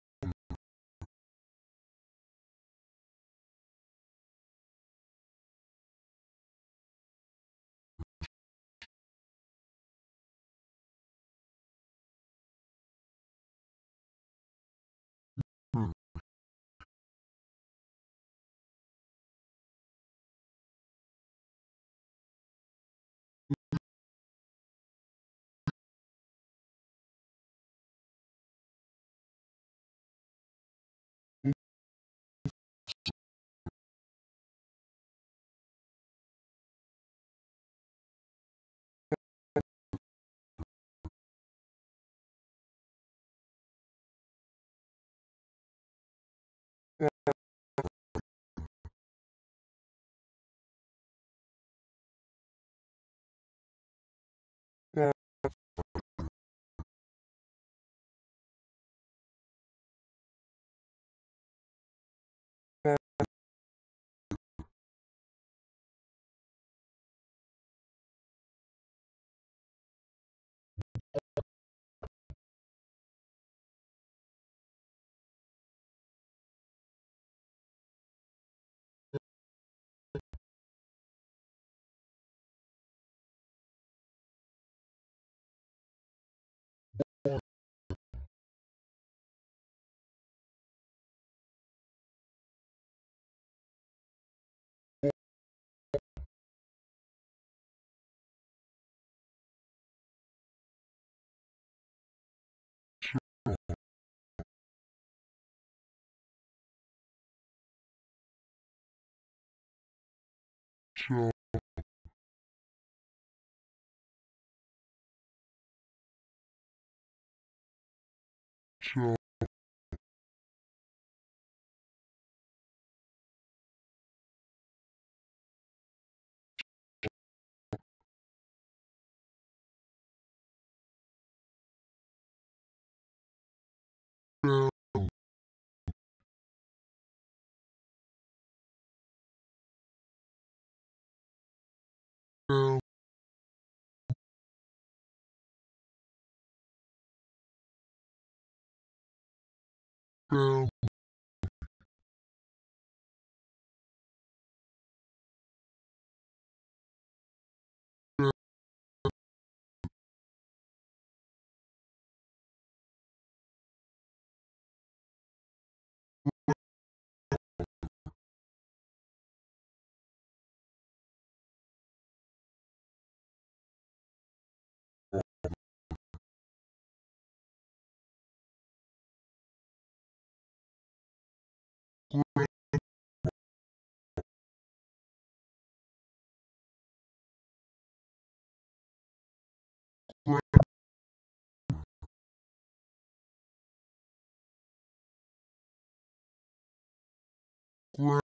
Shall shall gra-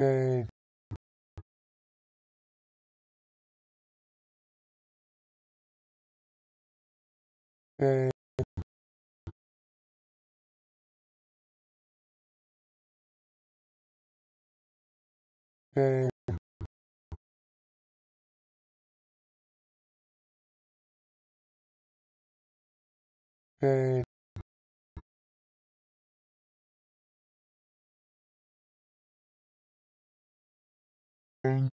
all all all all un-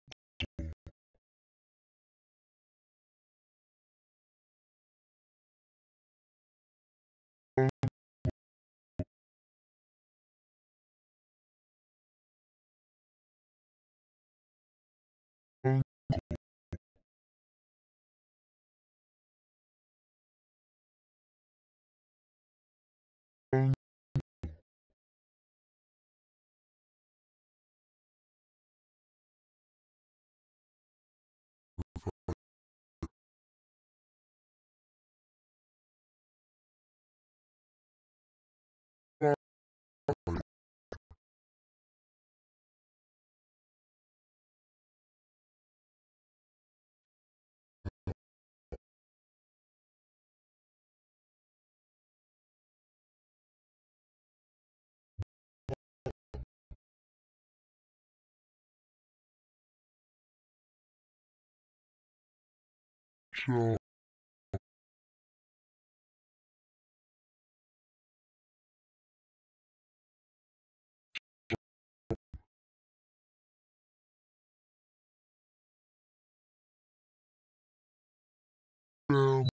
shall shall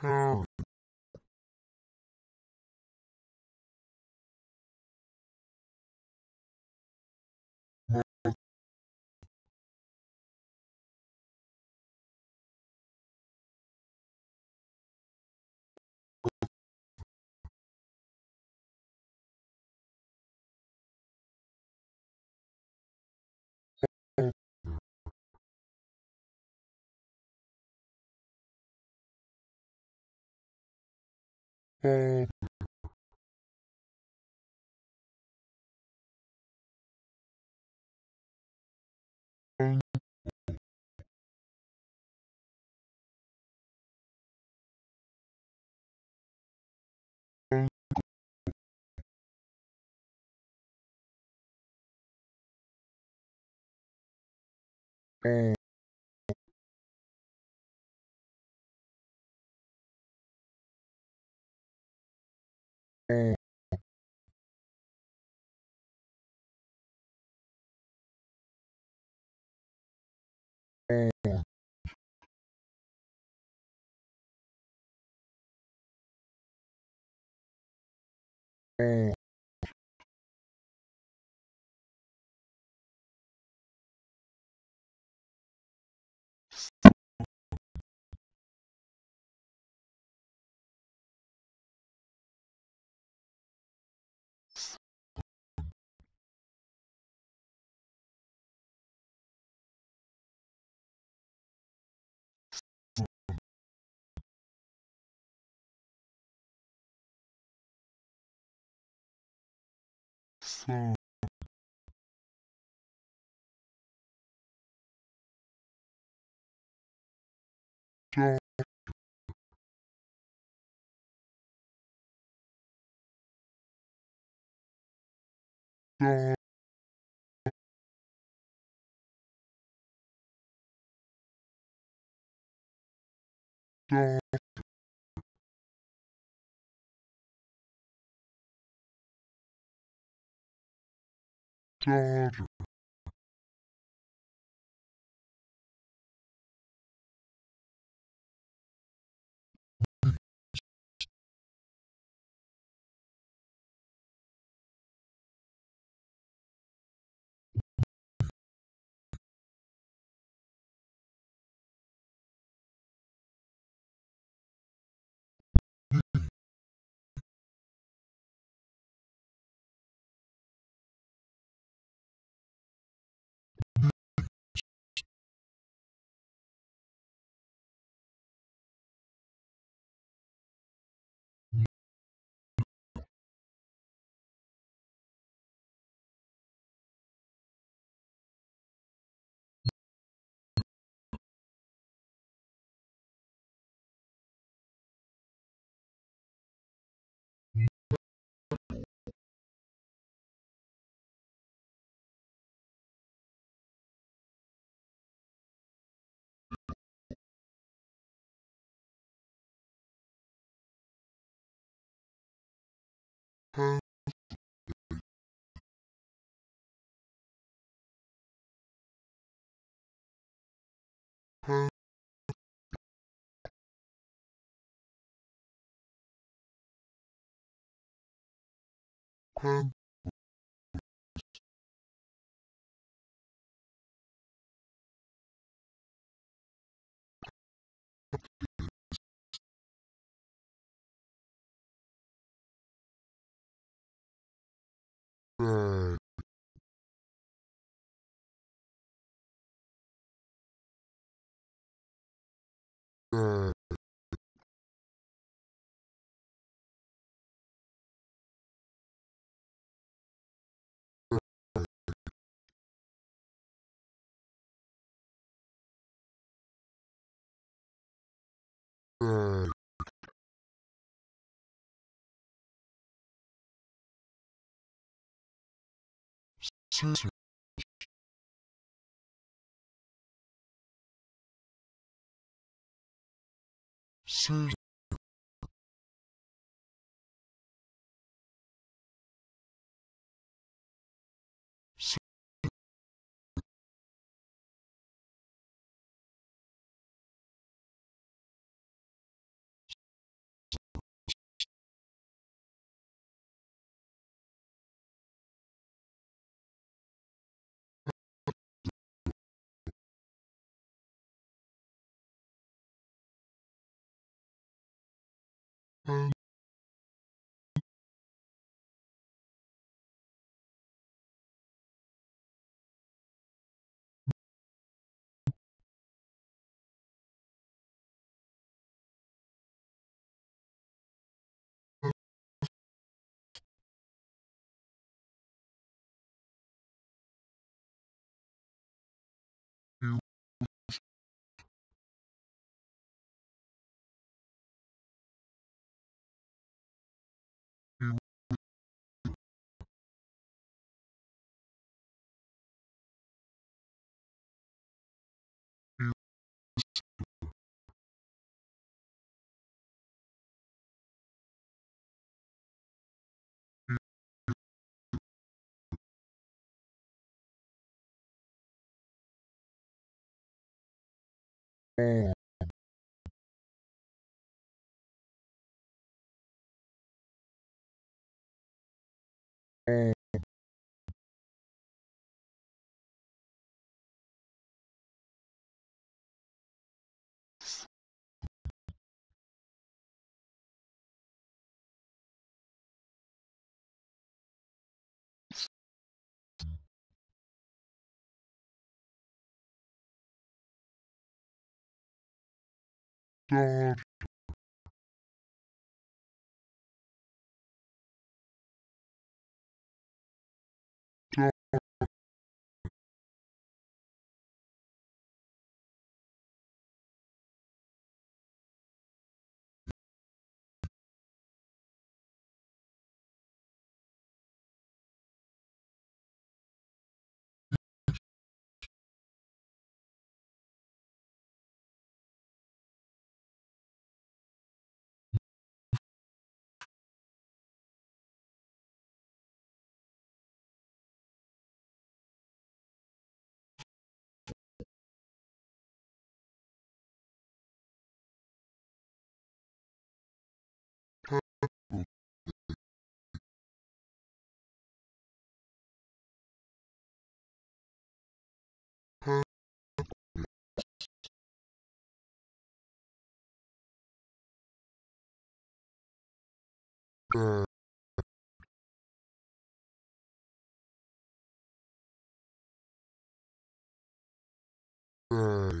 parent ừ. Mm. All son daughter daughter daughter daughter bag bag 収集終了 pan. Scissors scissors Pen. うん。うん。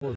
Body.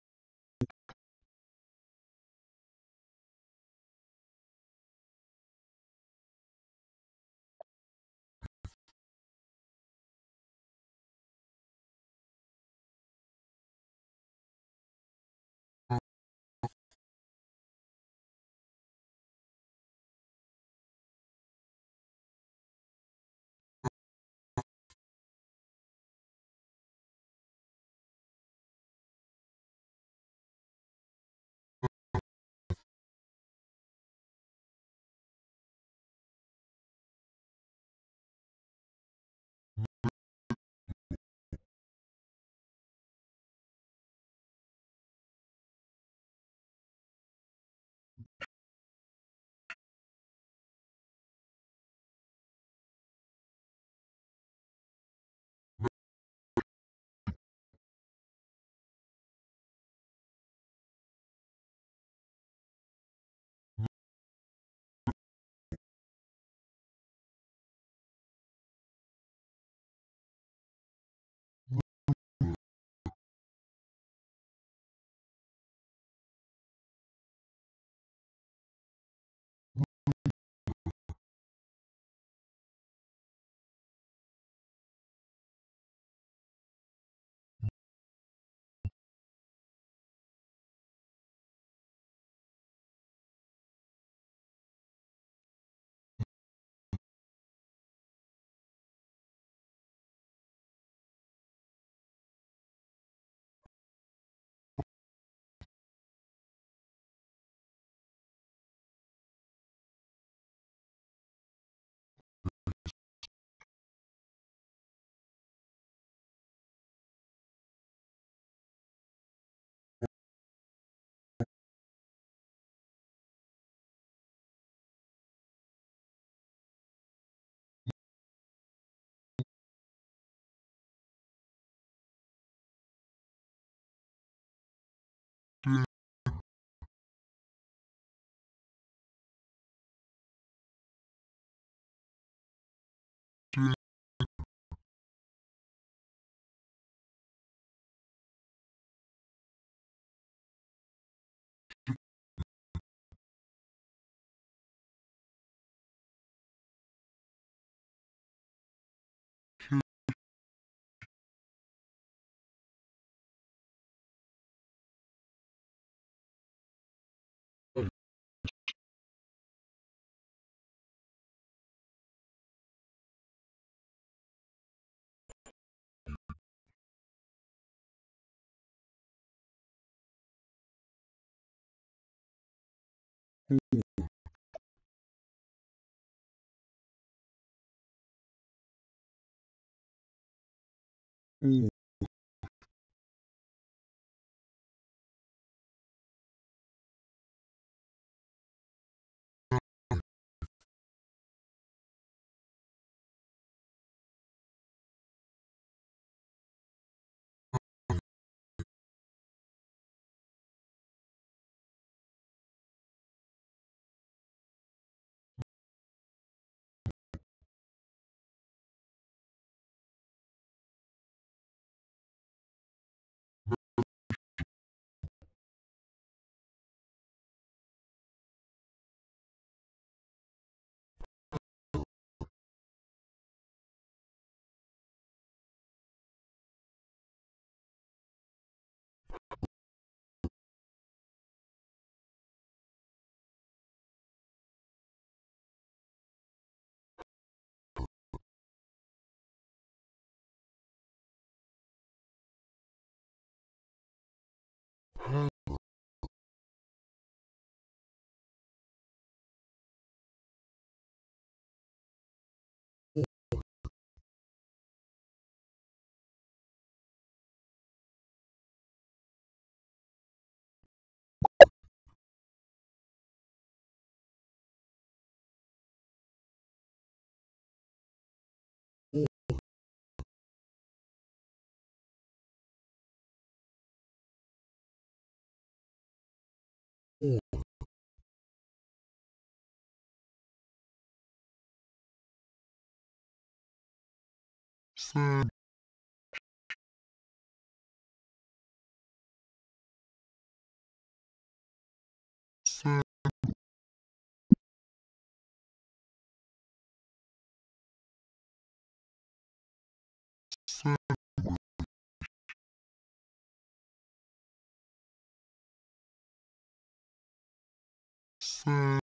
hư hư Hmm.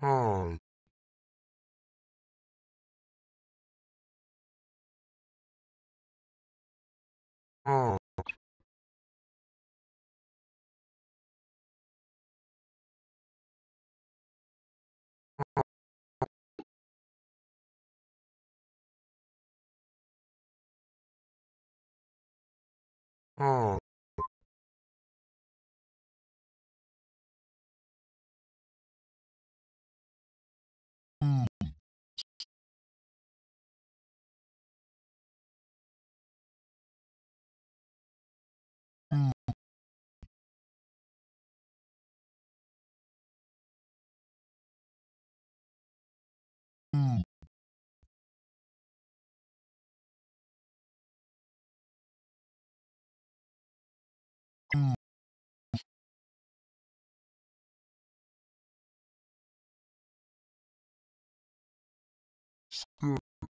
High. High. Mm. うんスクープ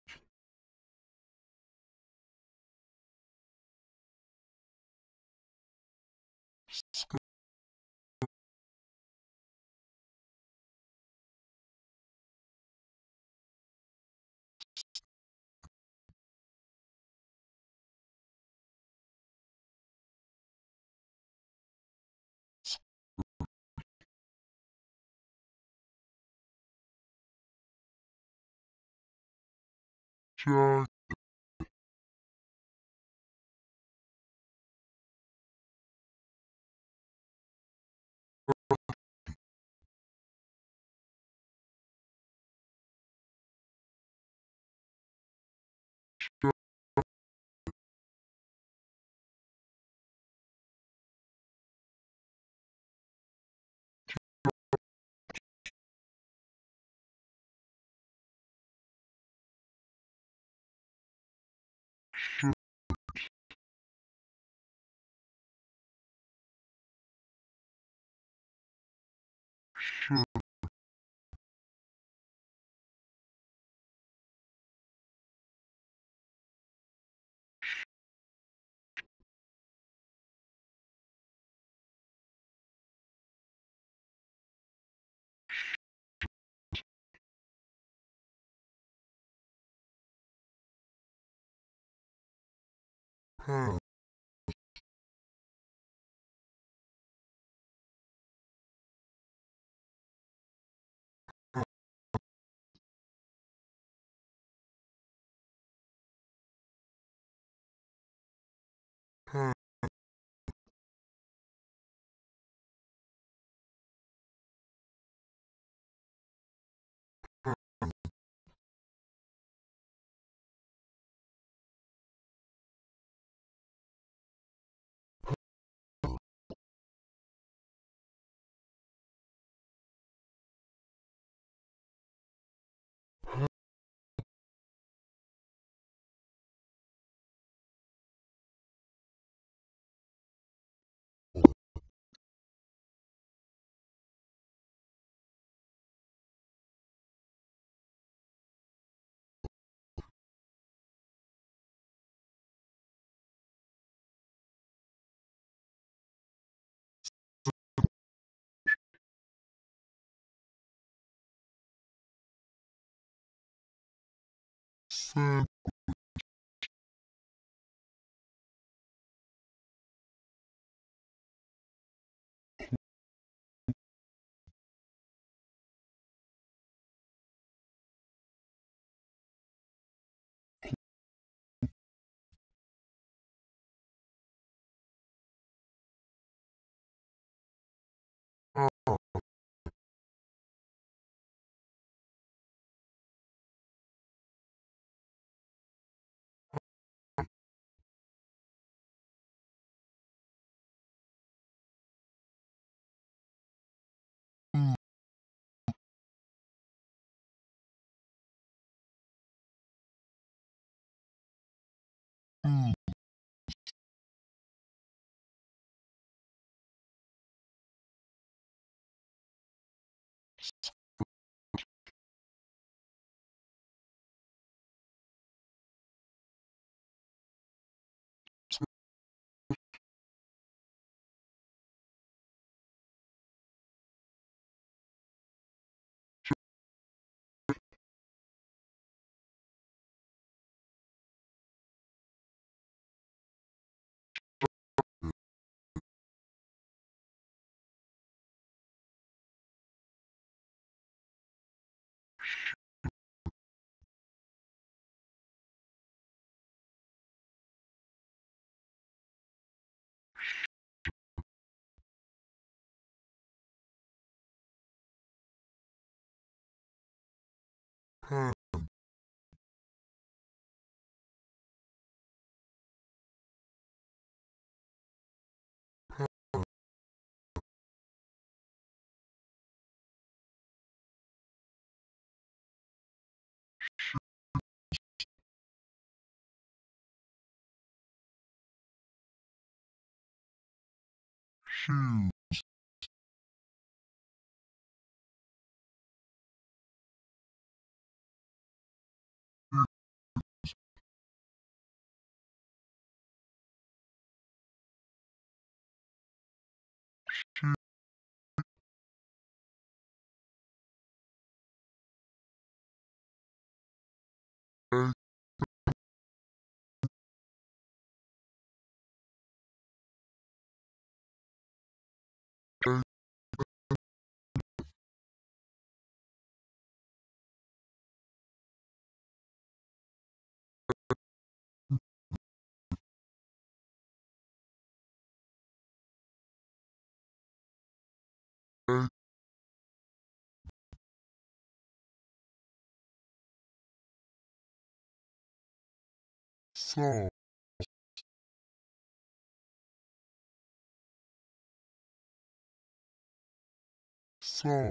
スク pass, pass, sand, shoe, そう。そう。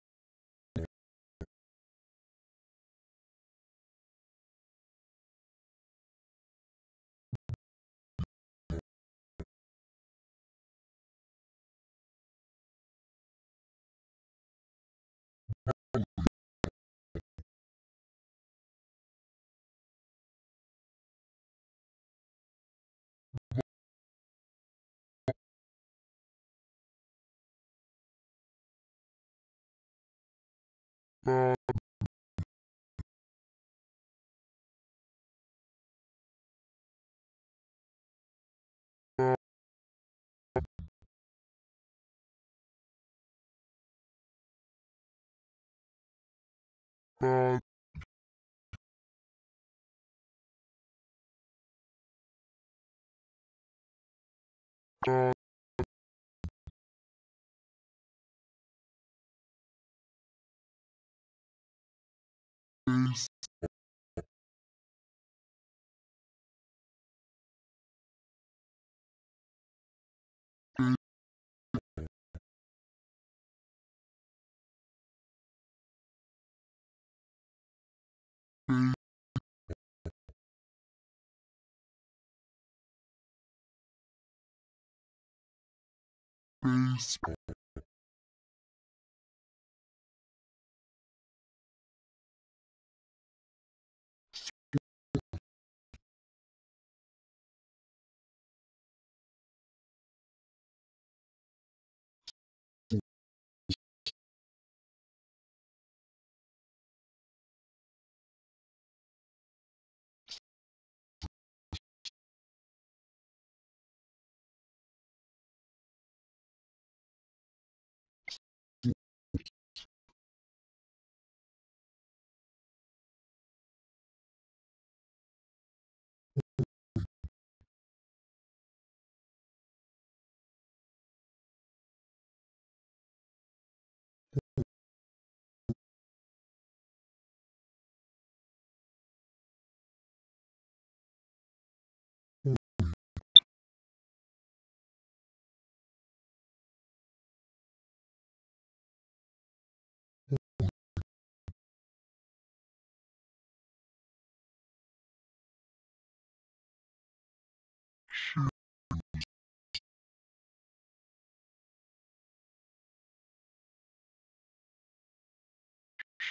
ba ba ba ますうん。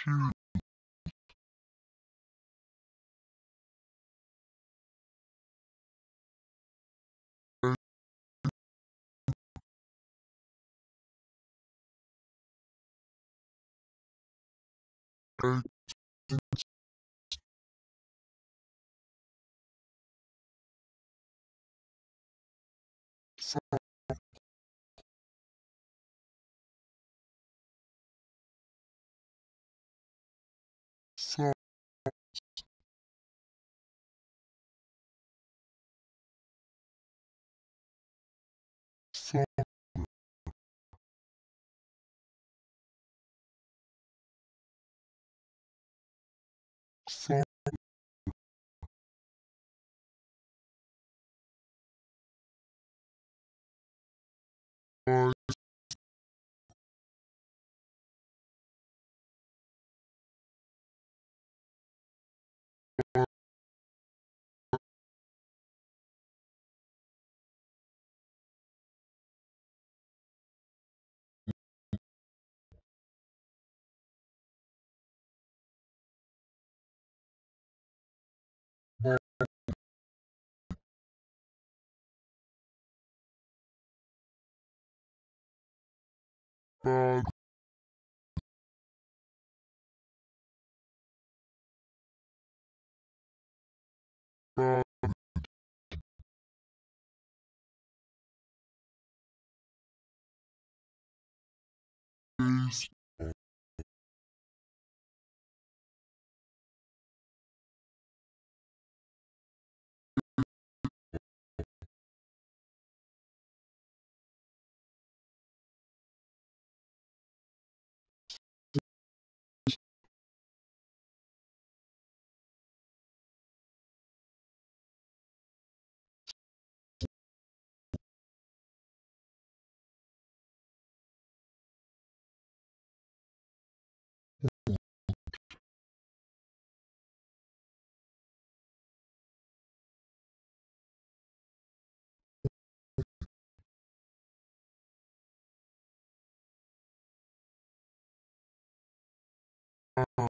home. Earth. Sock bad. Bad baseball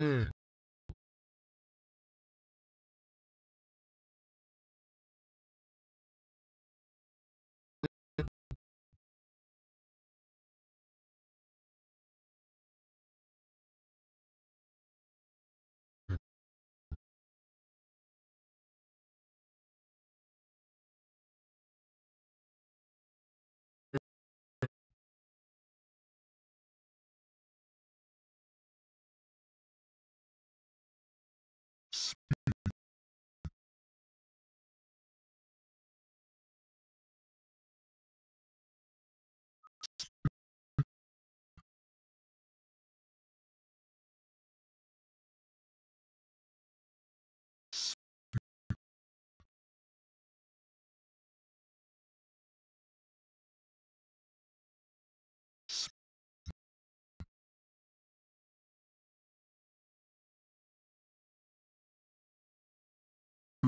Mm.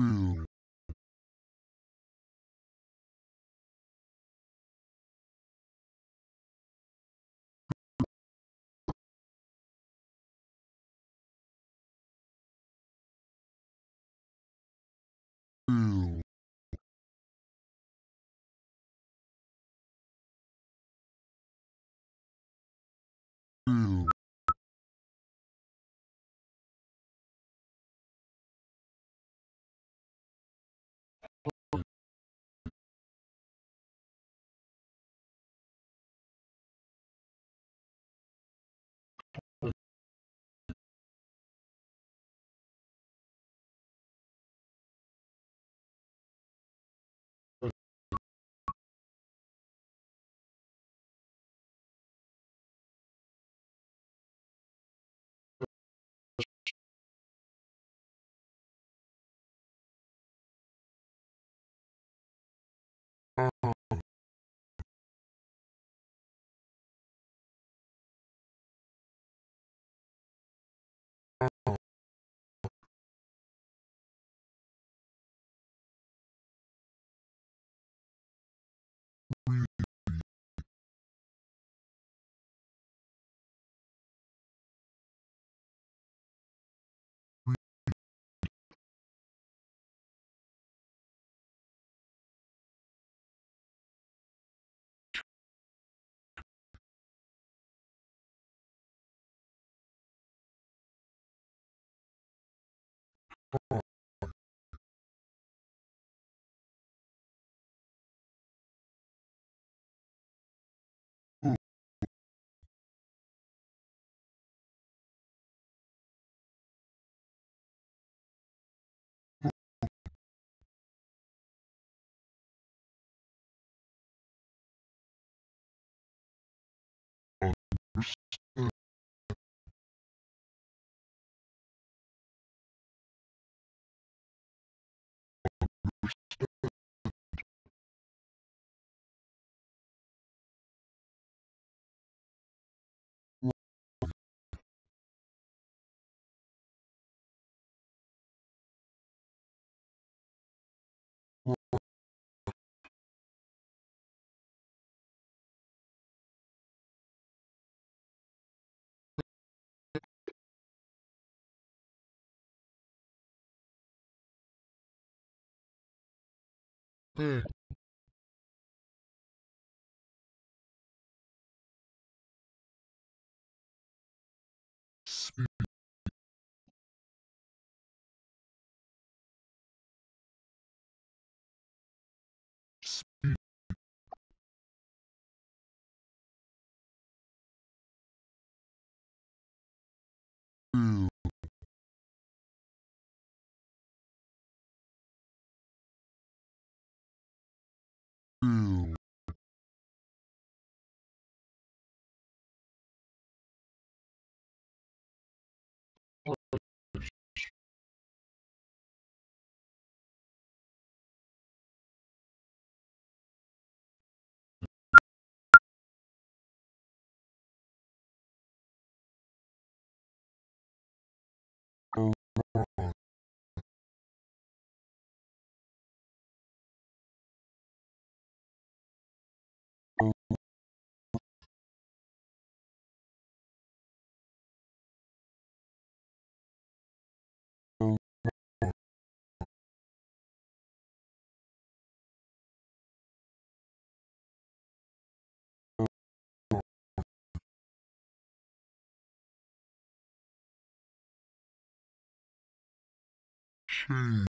Feel. Feel. Feel. Mm. Bear. Speed. Mm. Mm. Speed. Bill.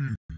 Shade.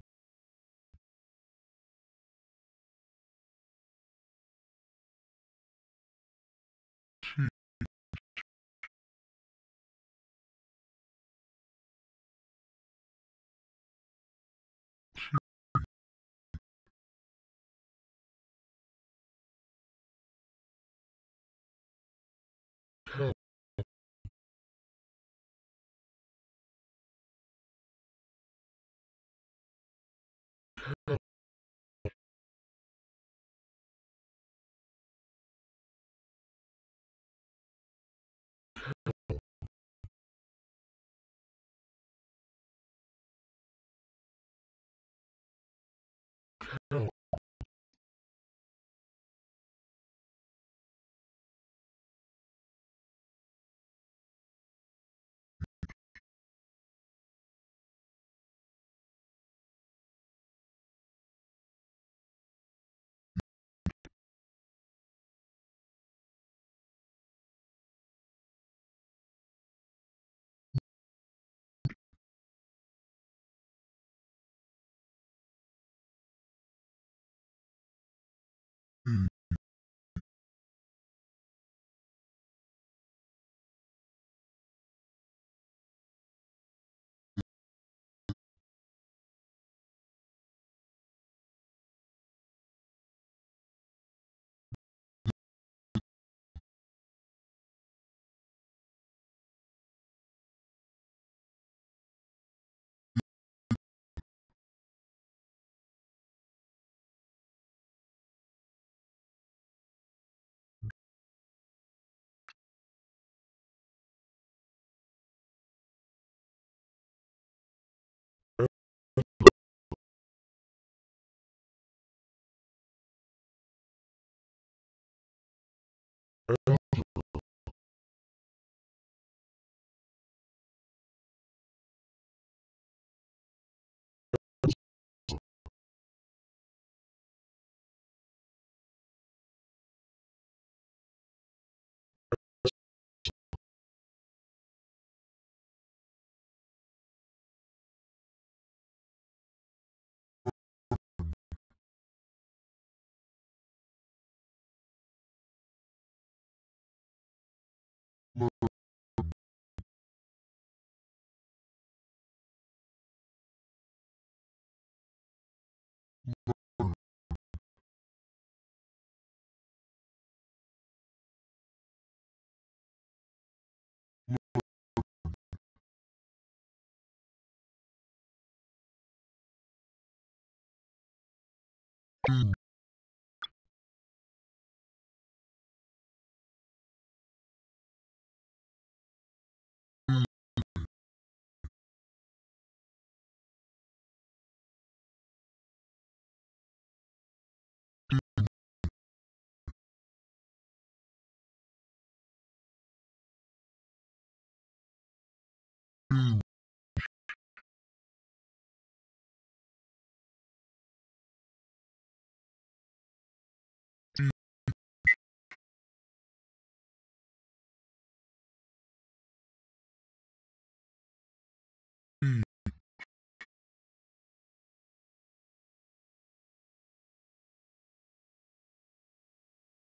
Mm.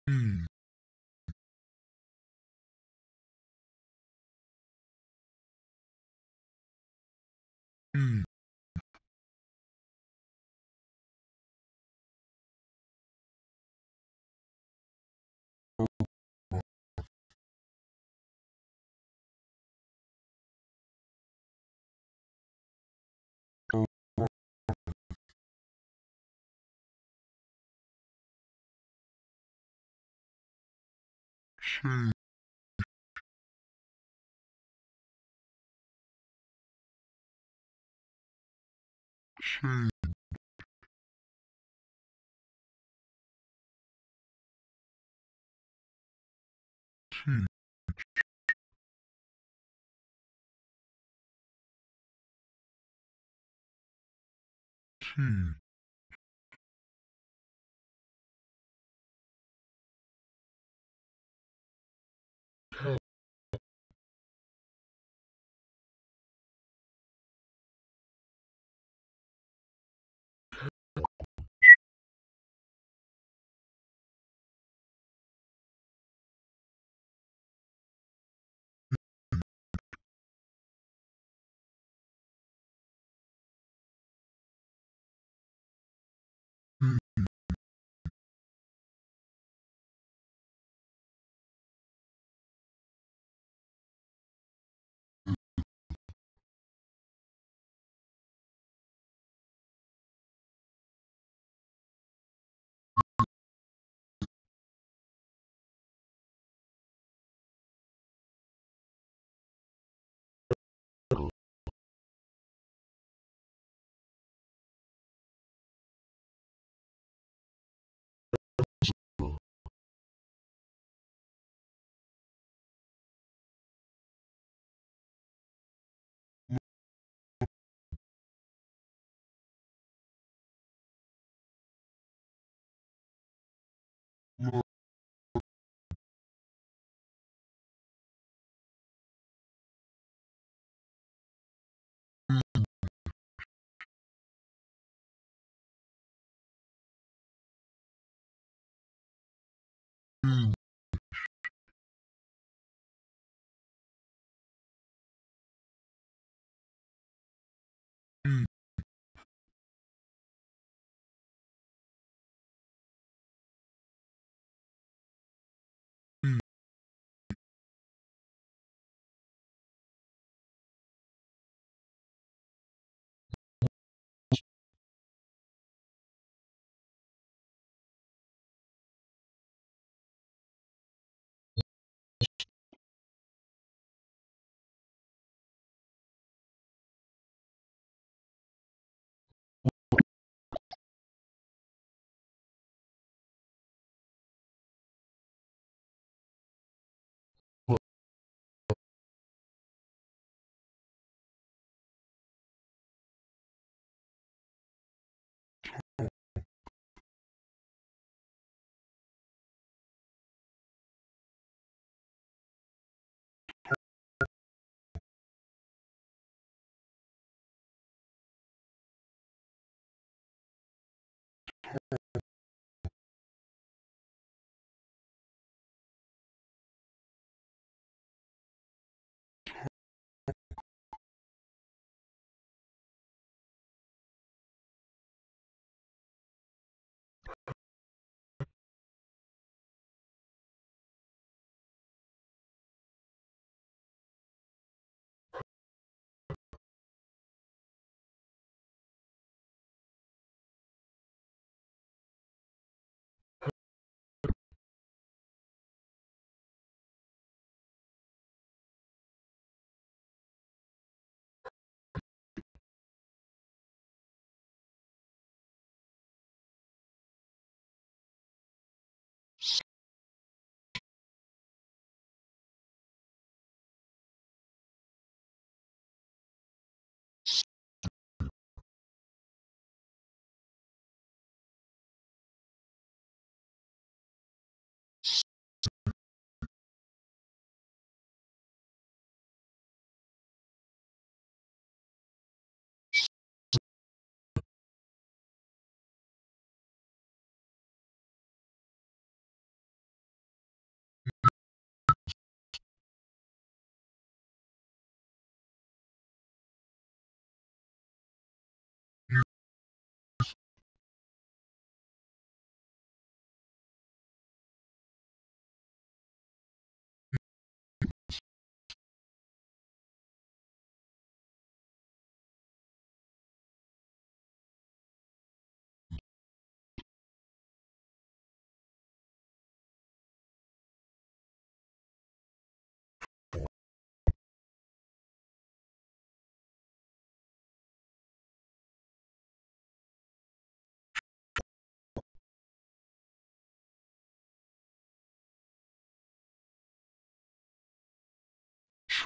Hmm. change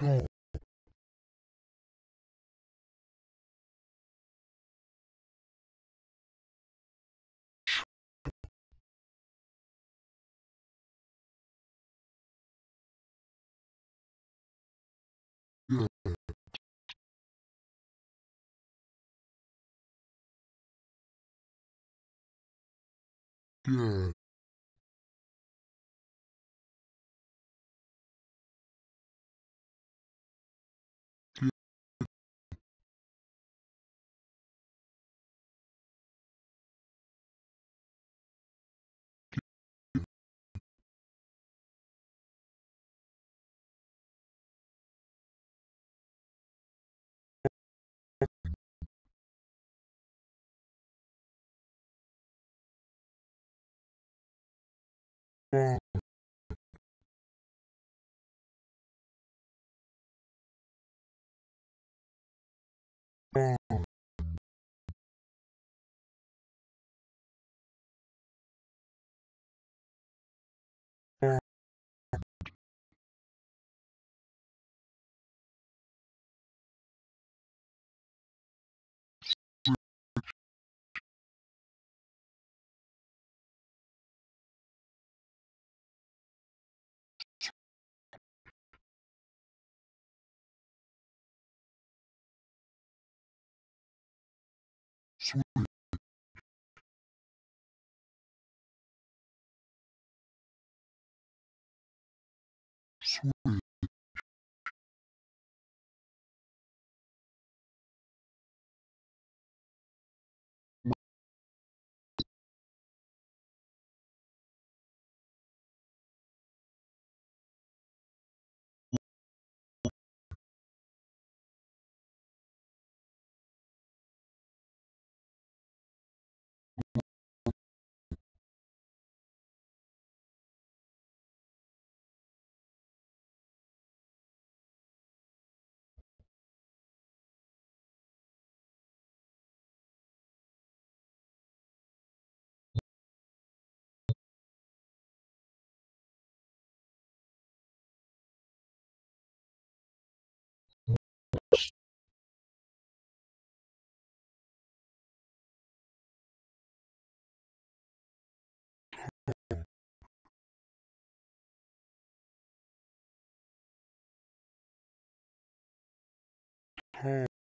chop yeah. Yeah mundo sweet chop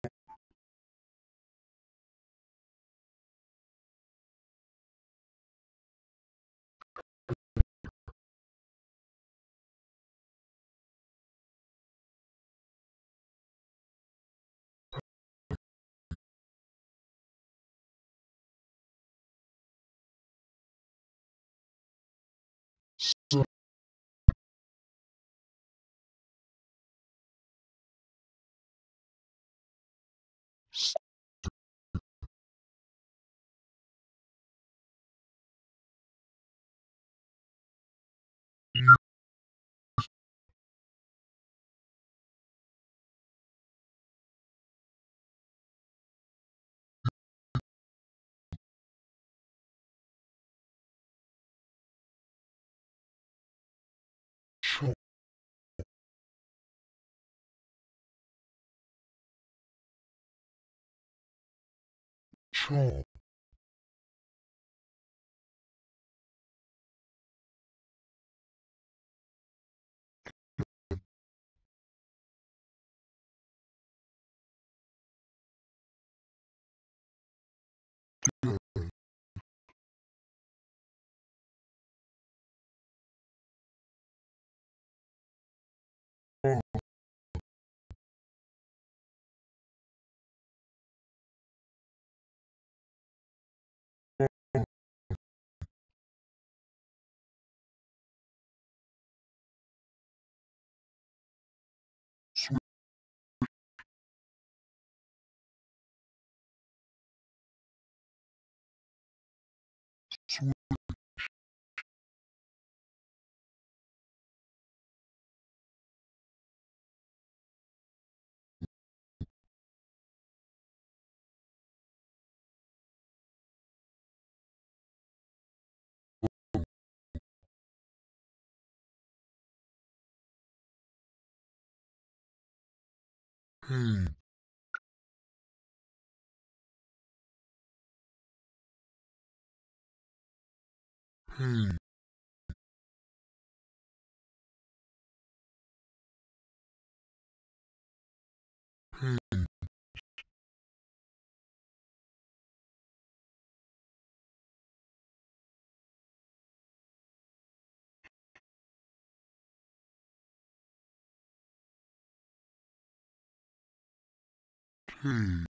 Shop. Yeah. Pain, pain, pain,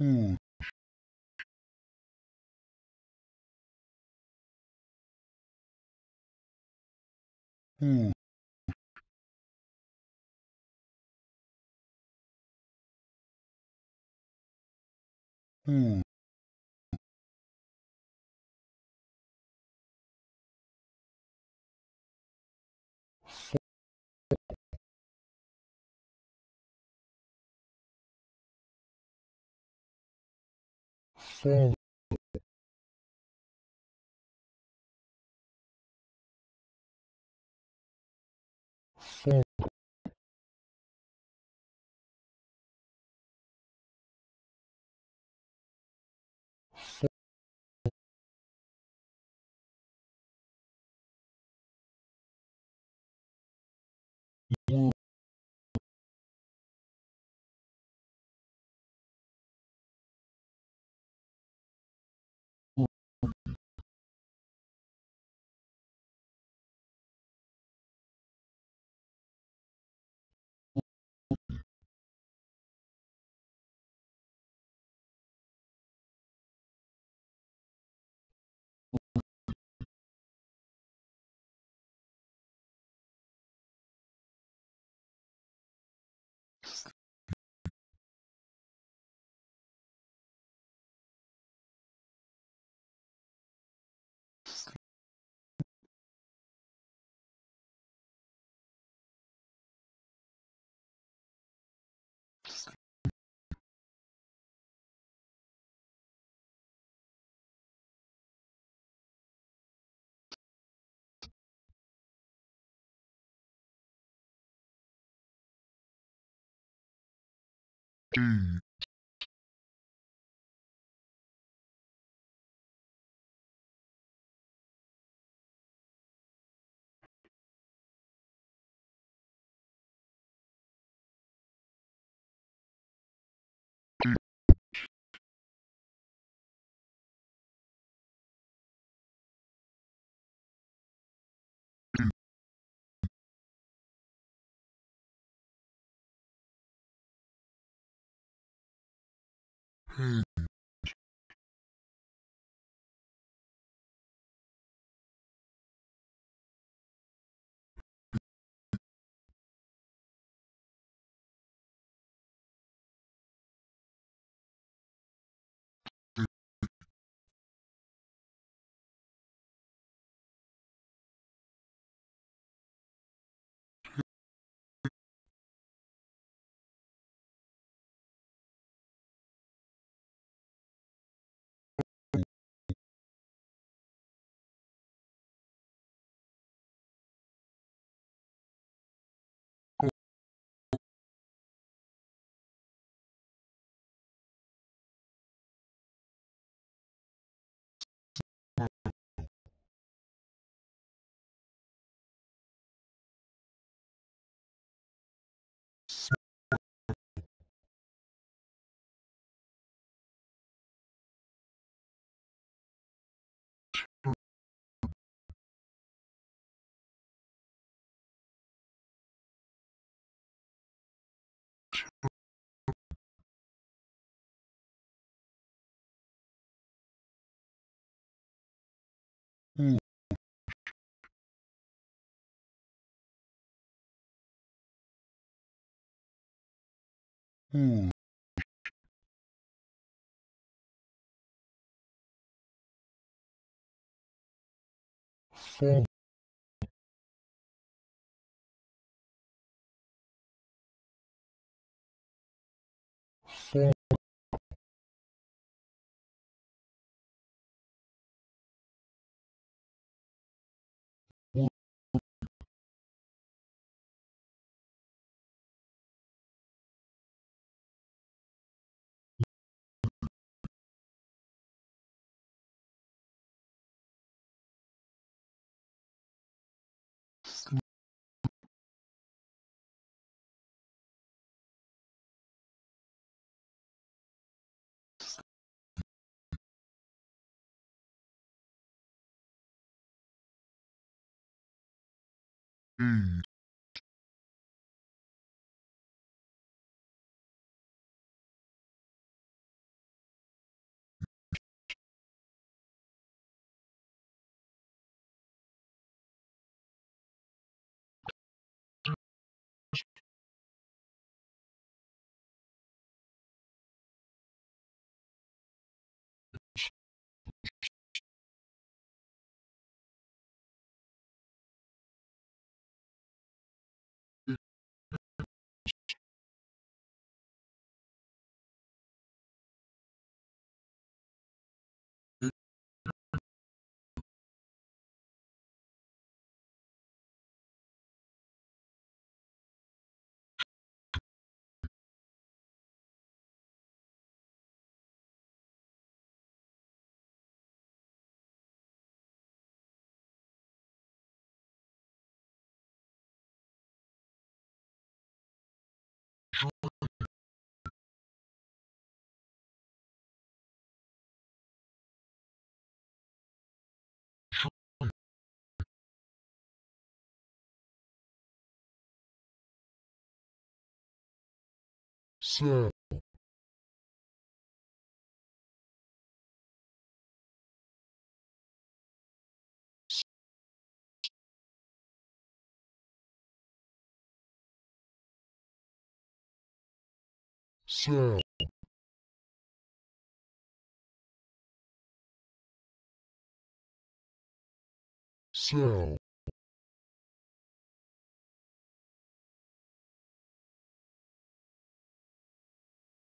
oh, oh, oh, follow, follow, follow, gain, page, Hmm. Four. Age, cell, cell, cell,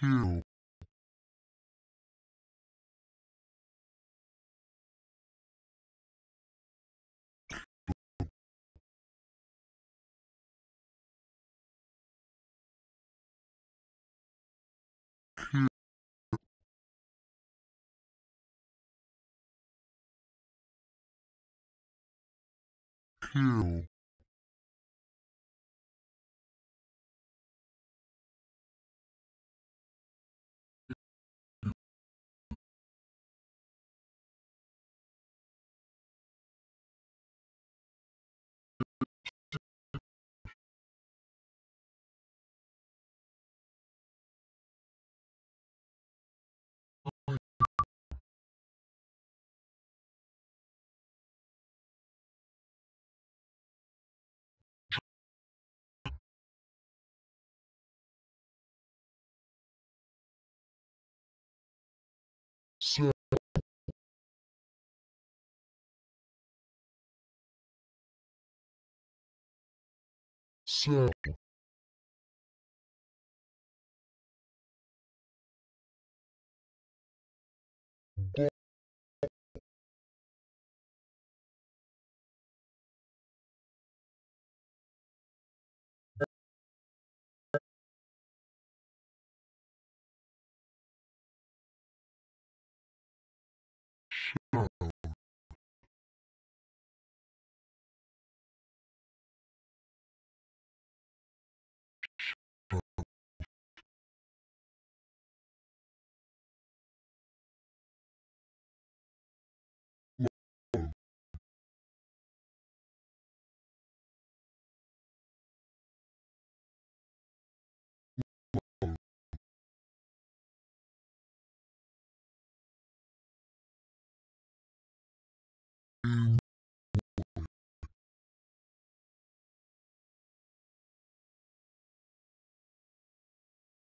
Kill sell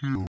kill,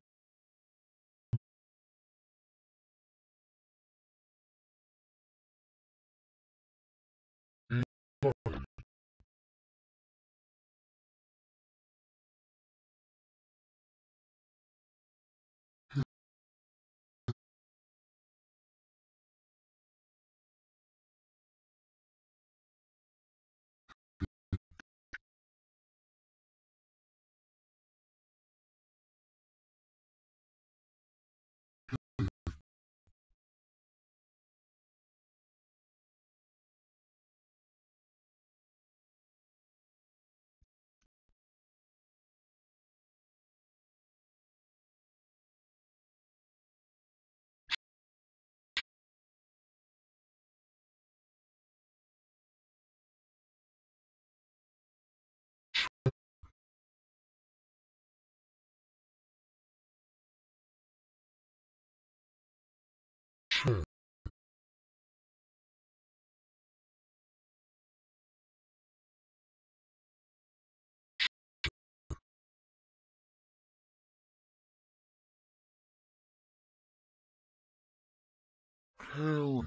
hell?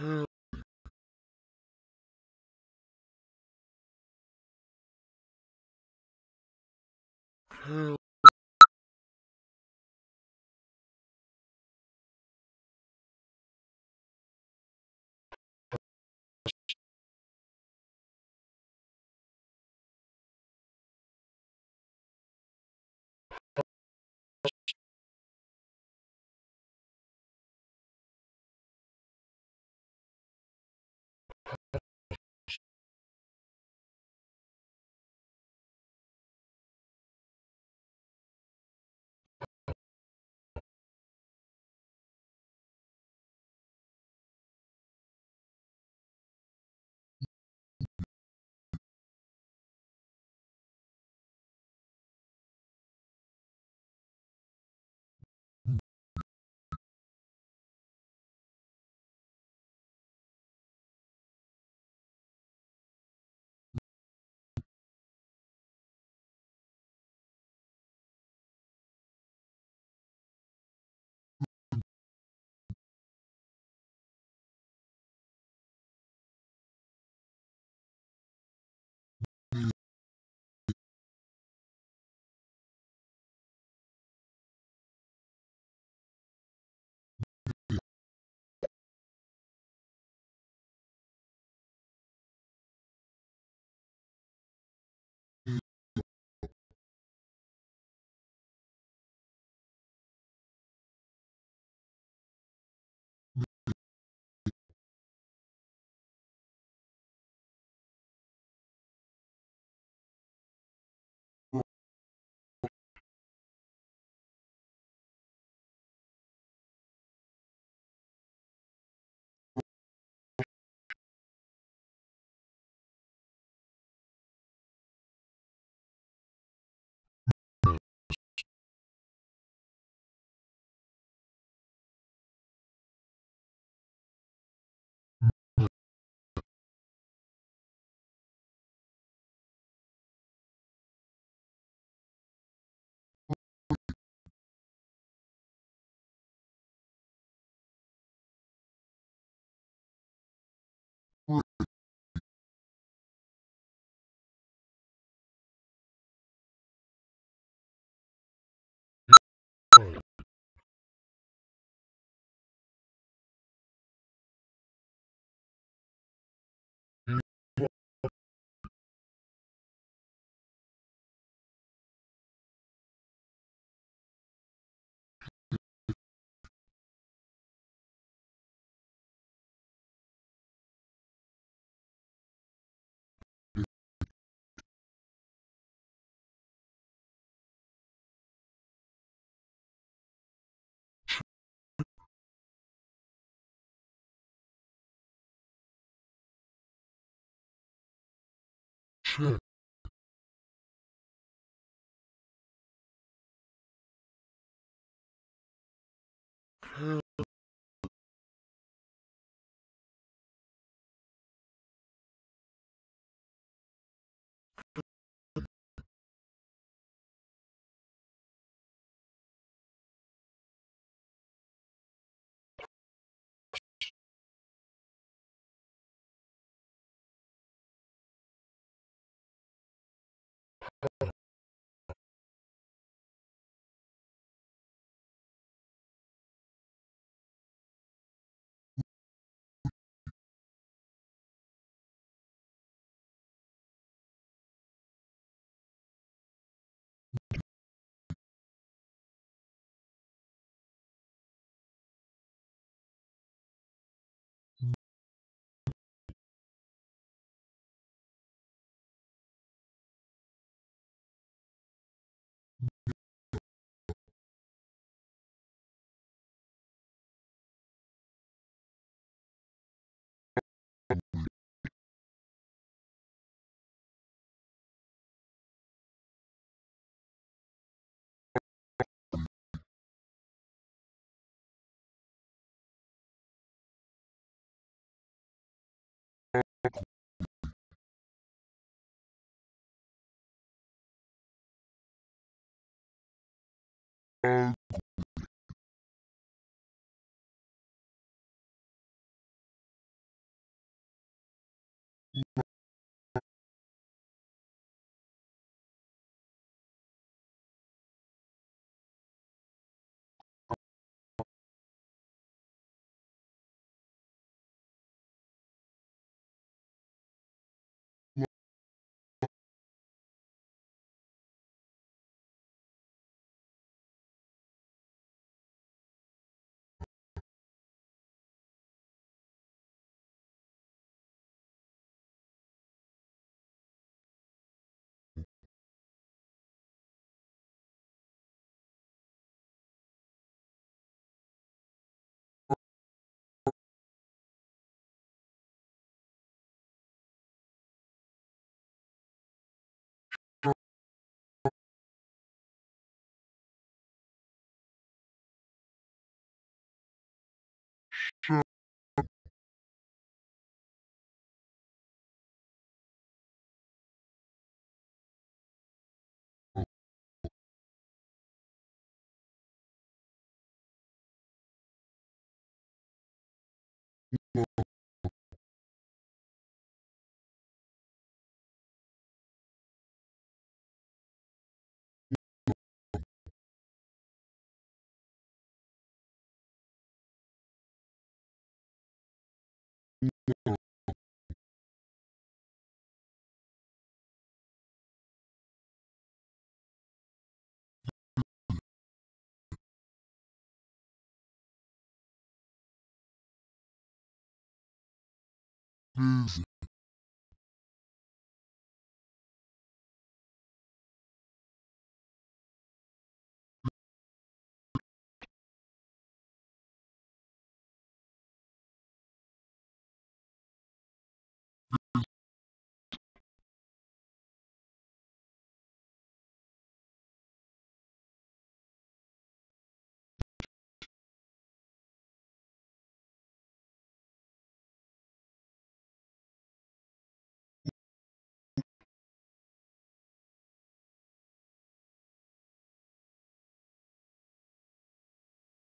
Hell. Hell. Check, ugly, busy, oh,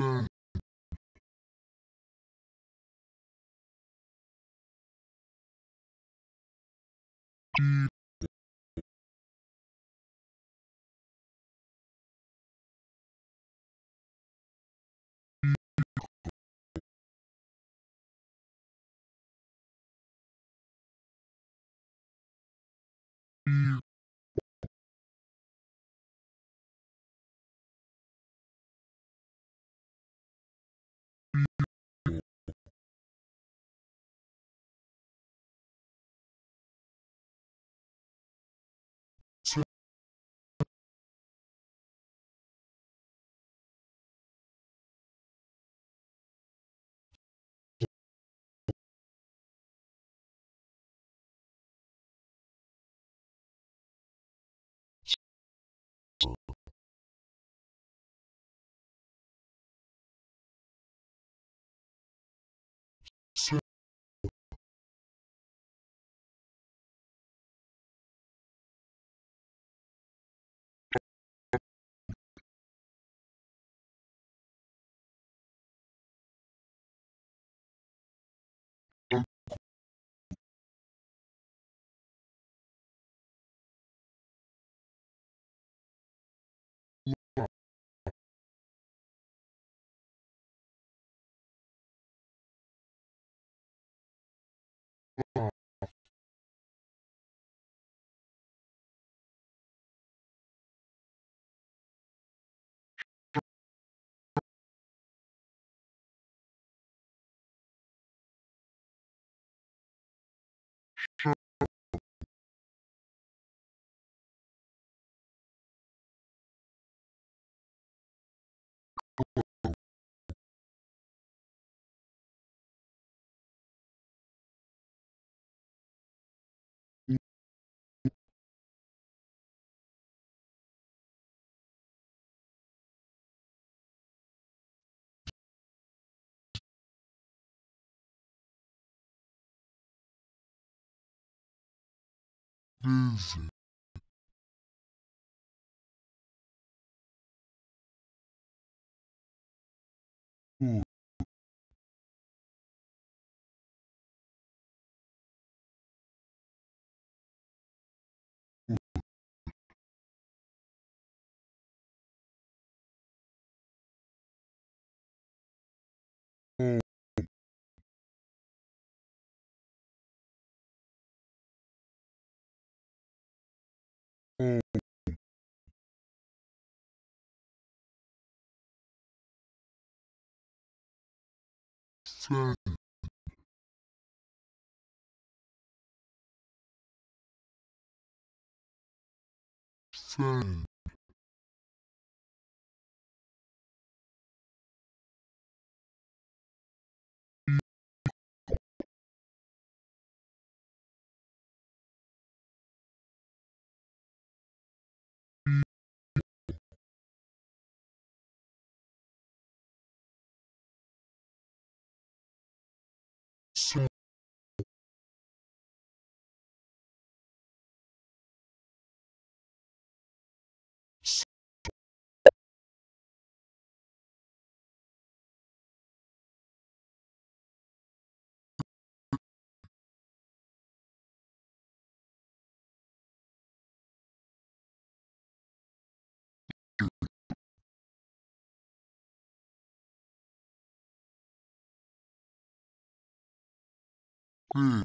ませ。Busy. Four. Seven. Seven. Seven. Hmm.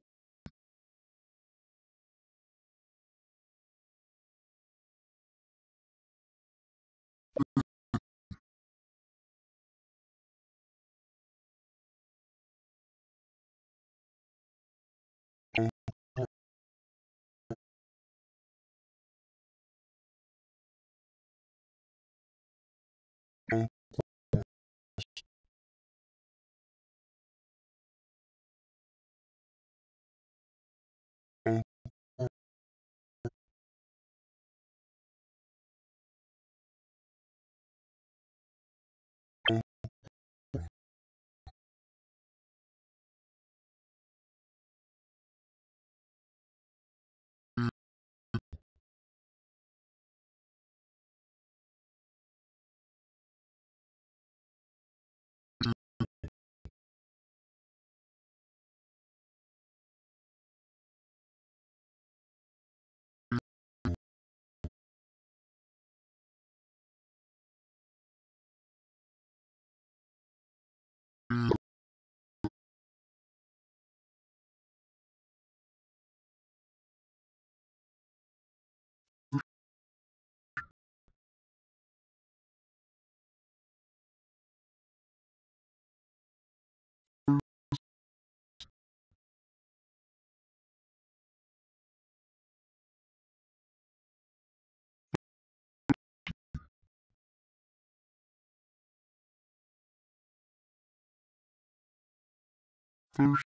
first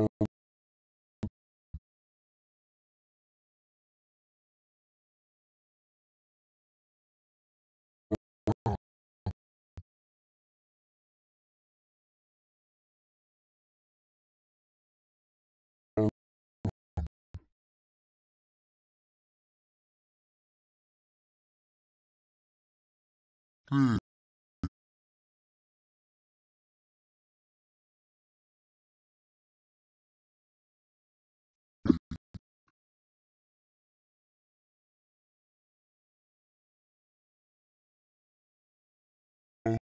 Eight.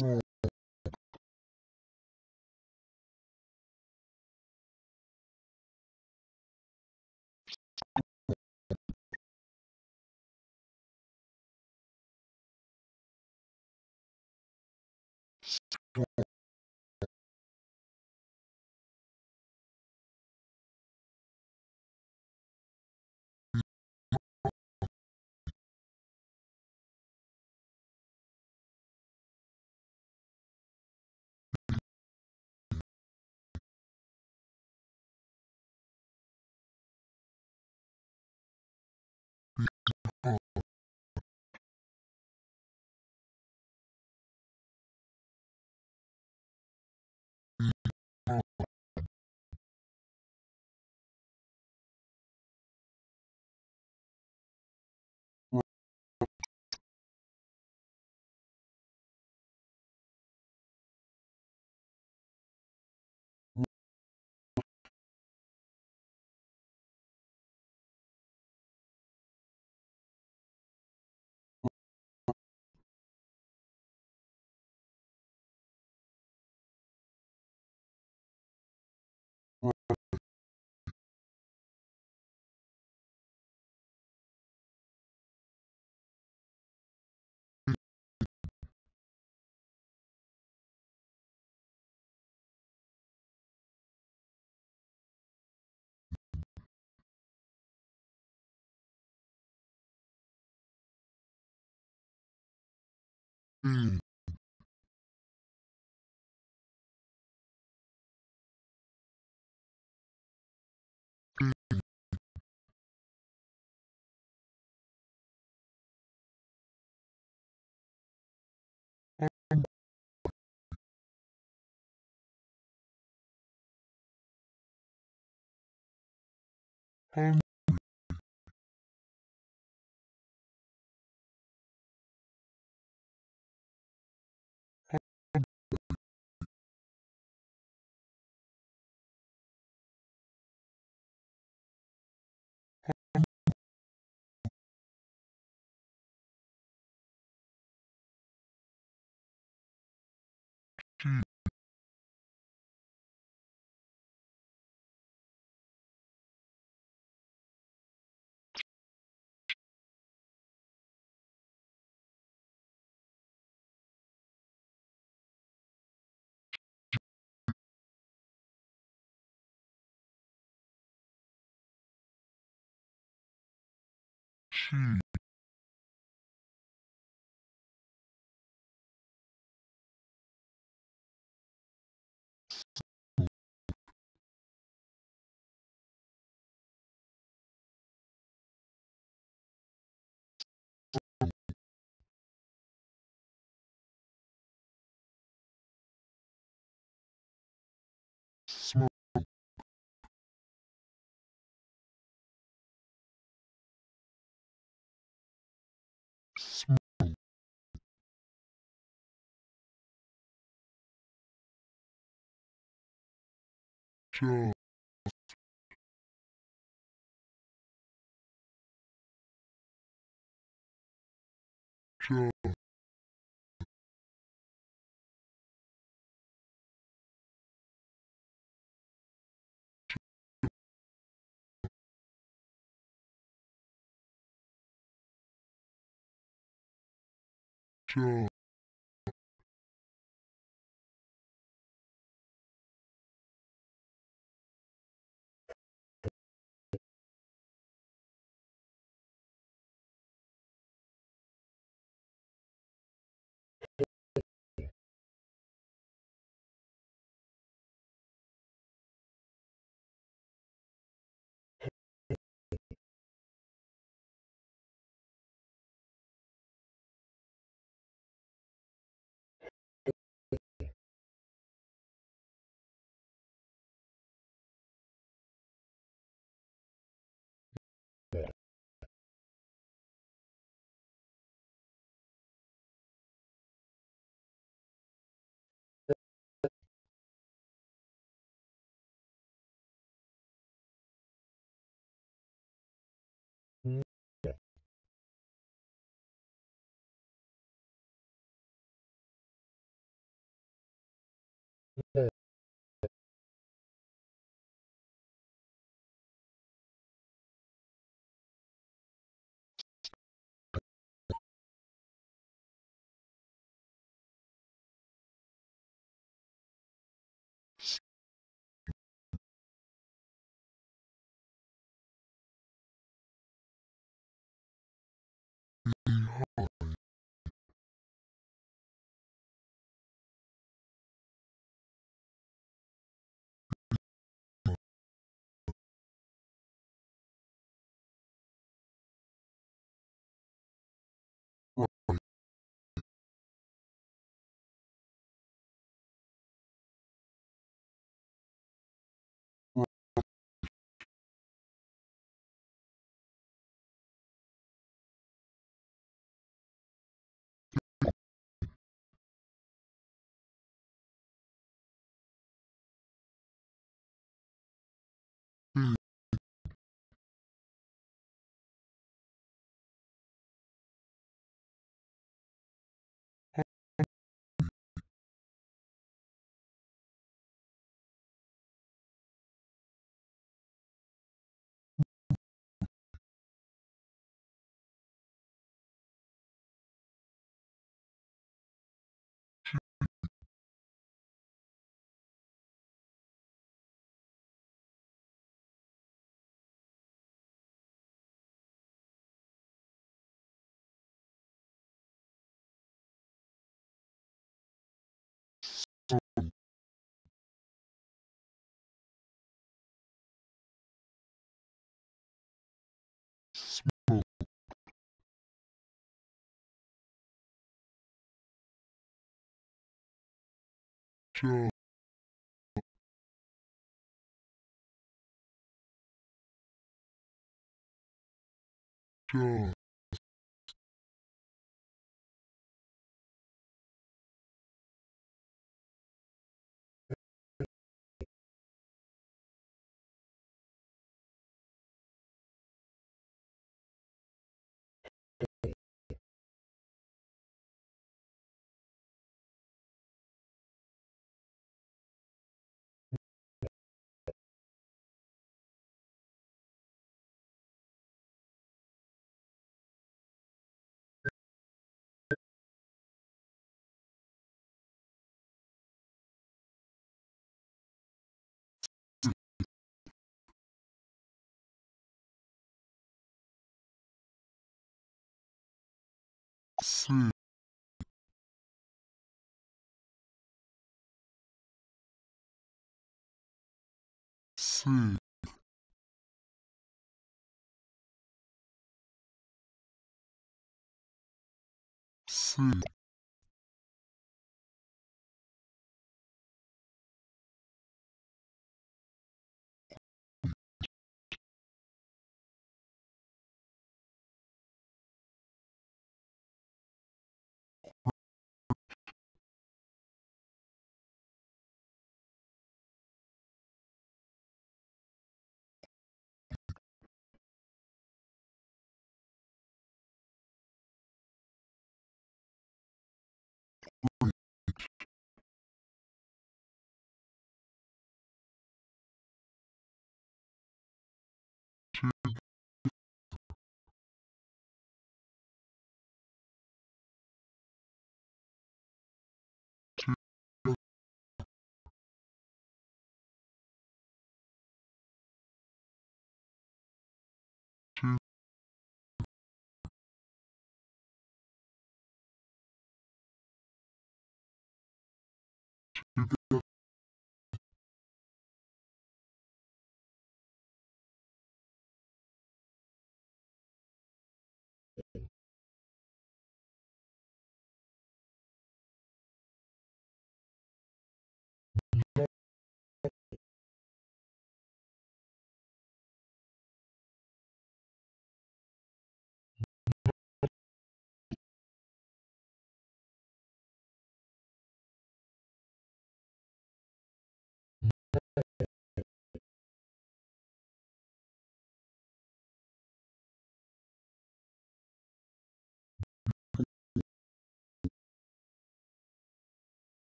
Mm. อืม อืม Home. Sheep. Smoke. Smoke. Just. Just. Jump, sit, sit,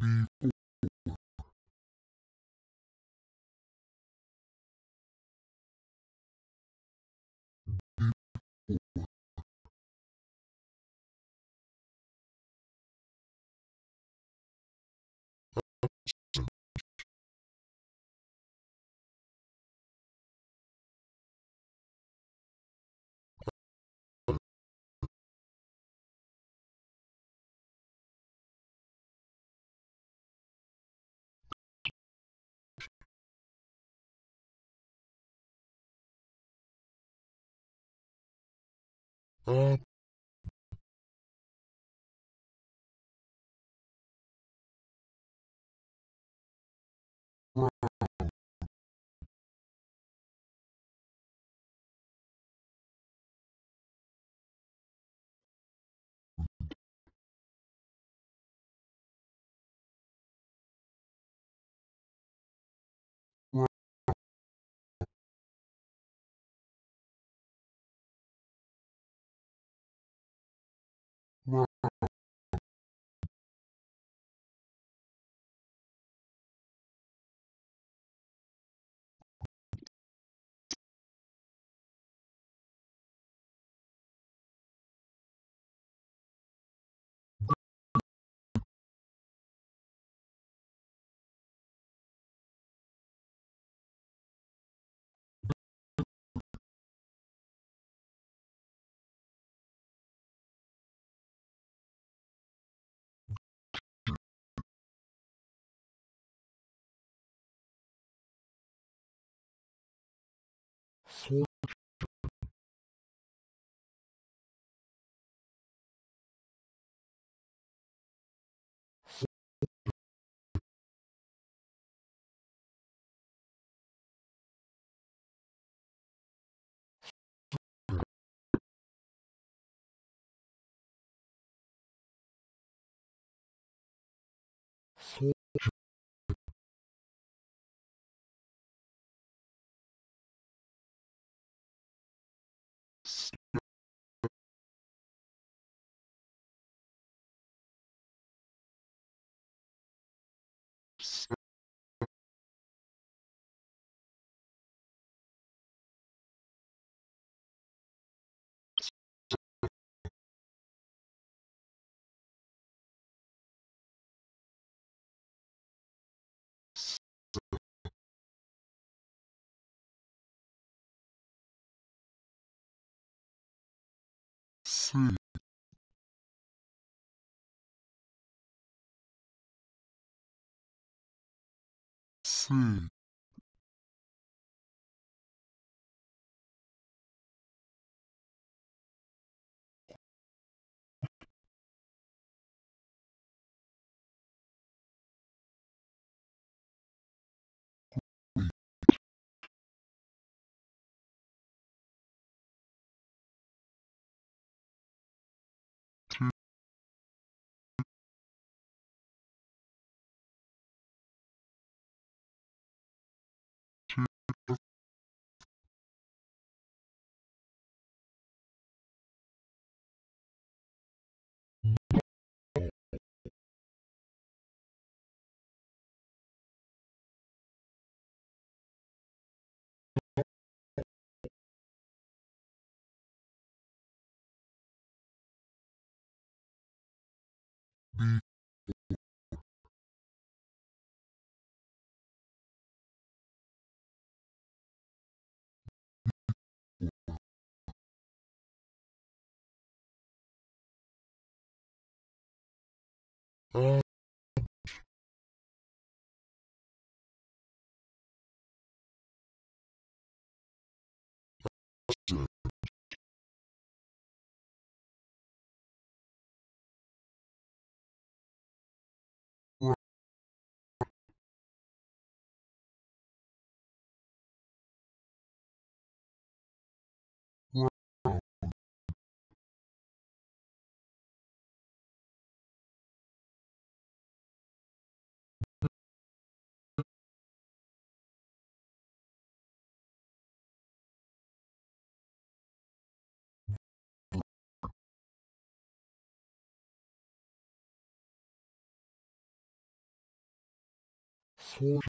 be up, see. Say be uh, фу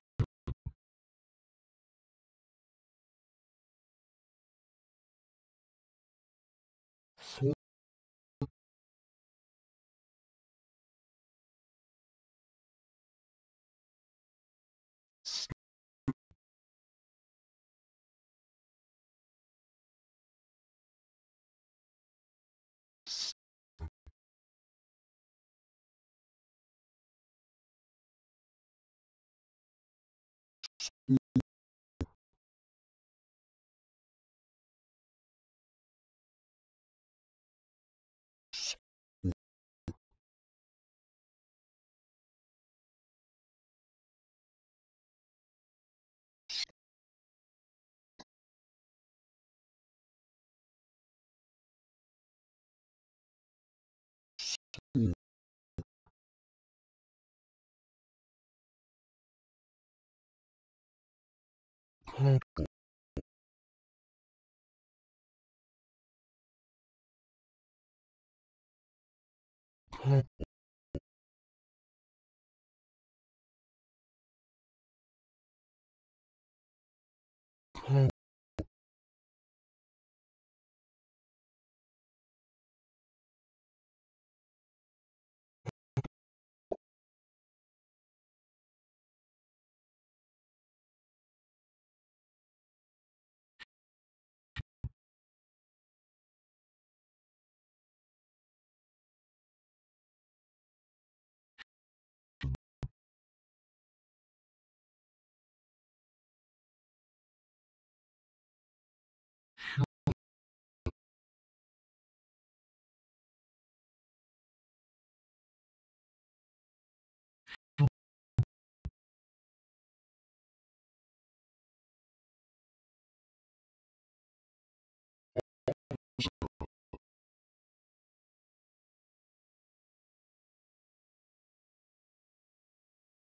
Hopeful. Hopeful.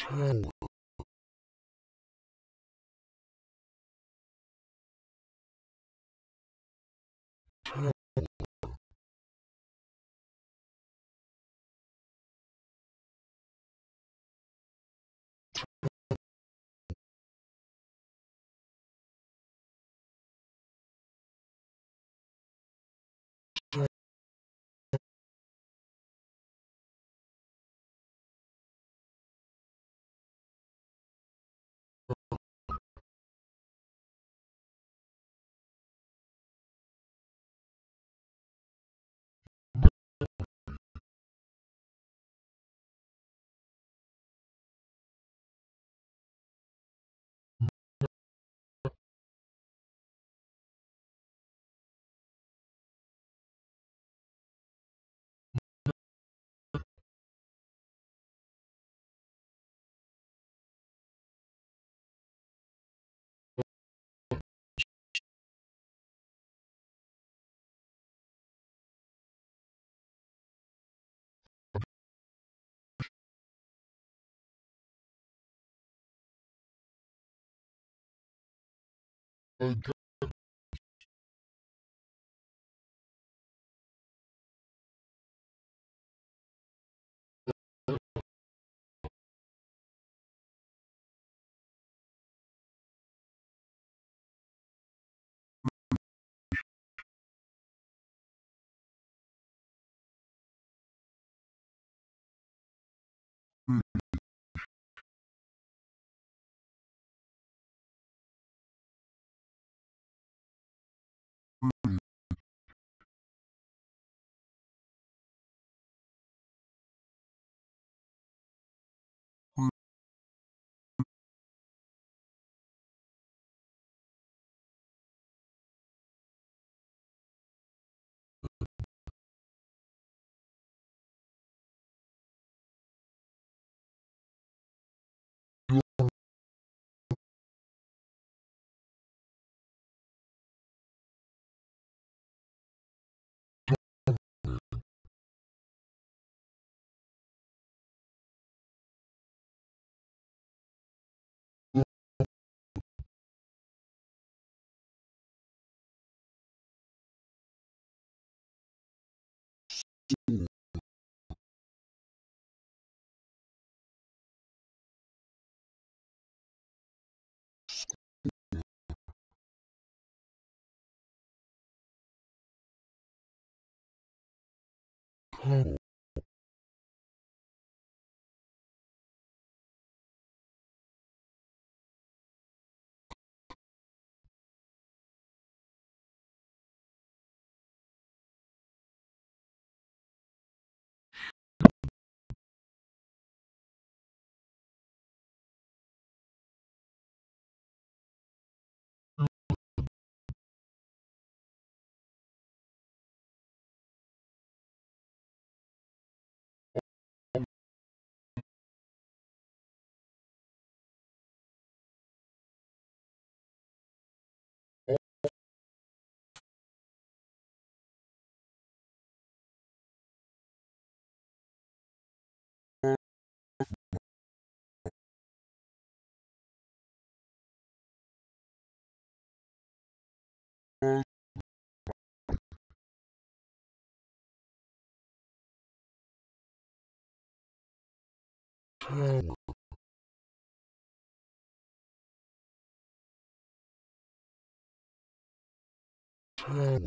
tower again tower うん。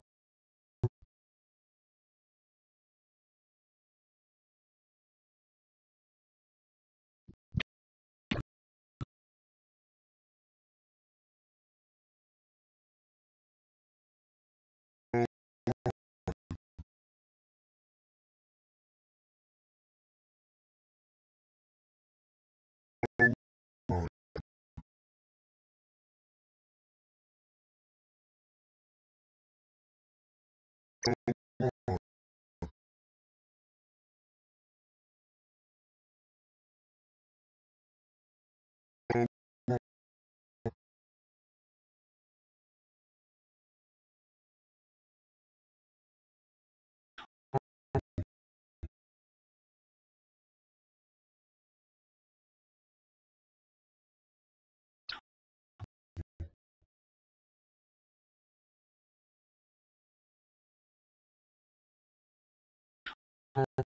No.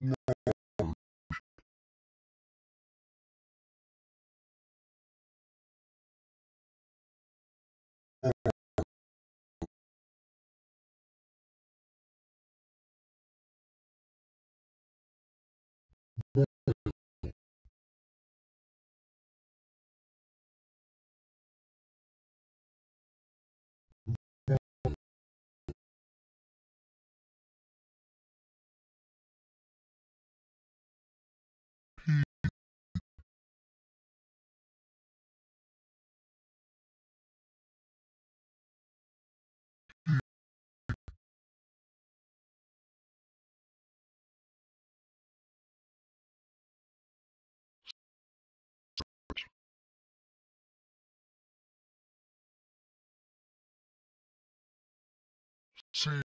ne olmuş? Ne pro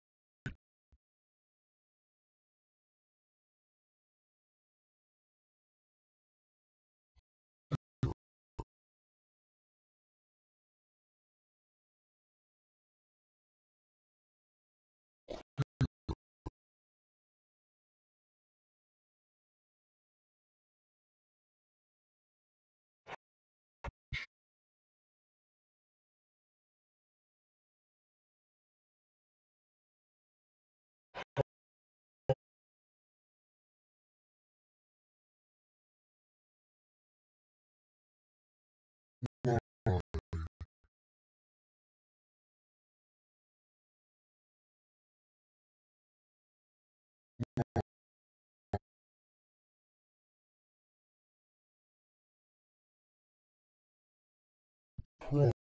pro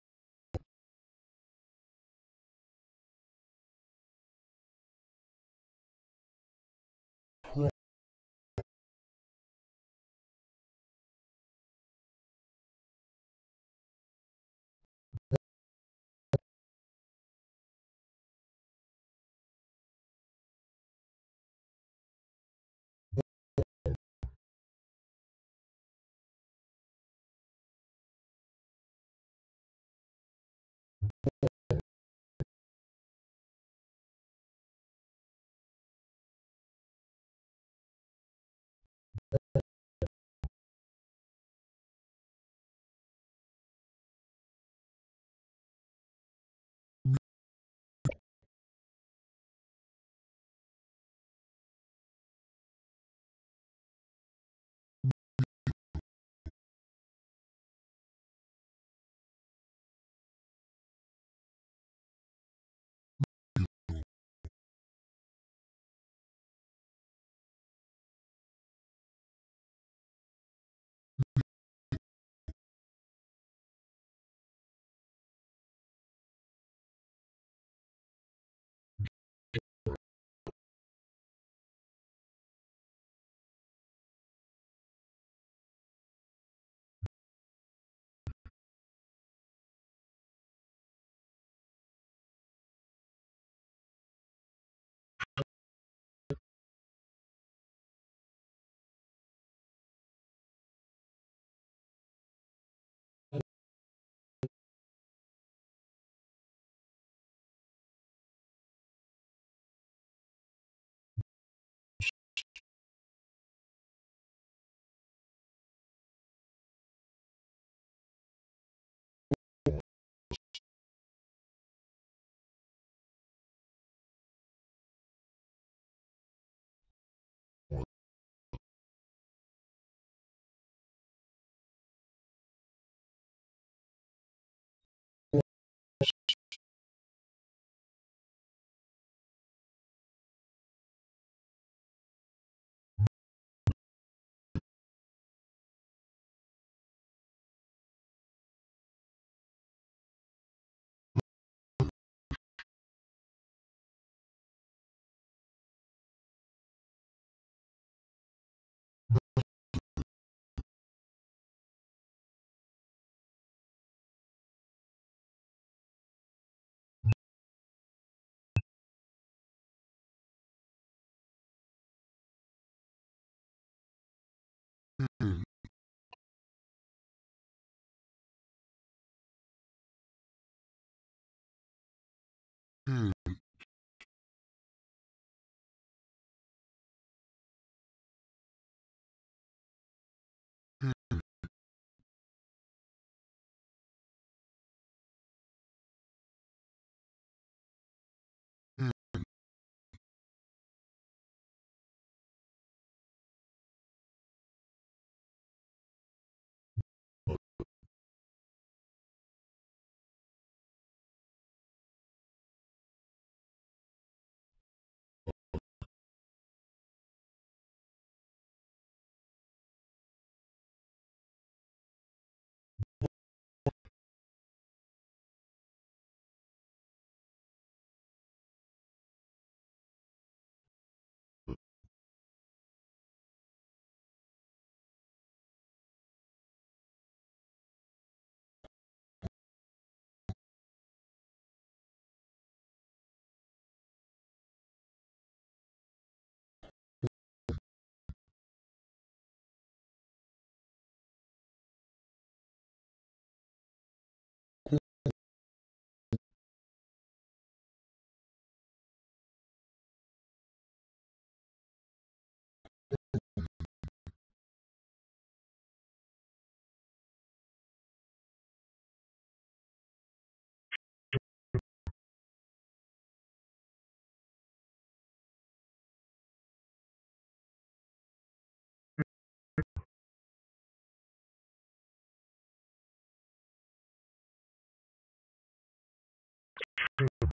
you,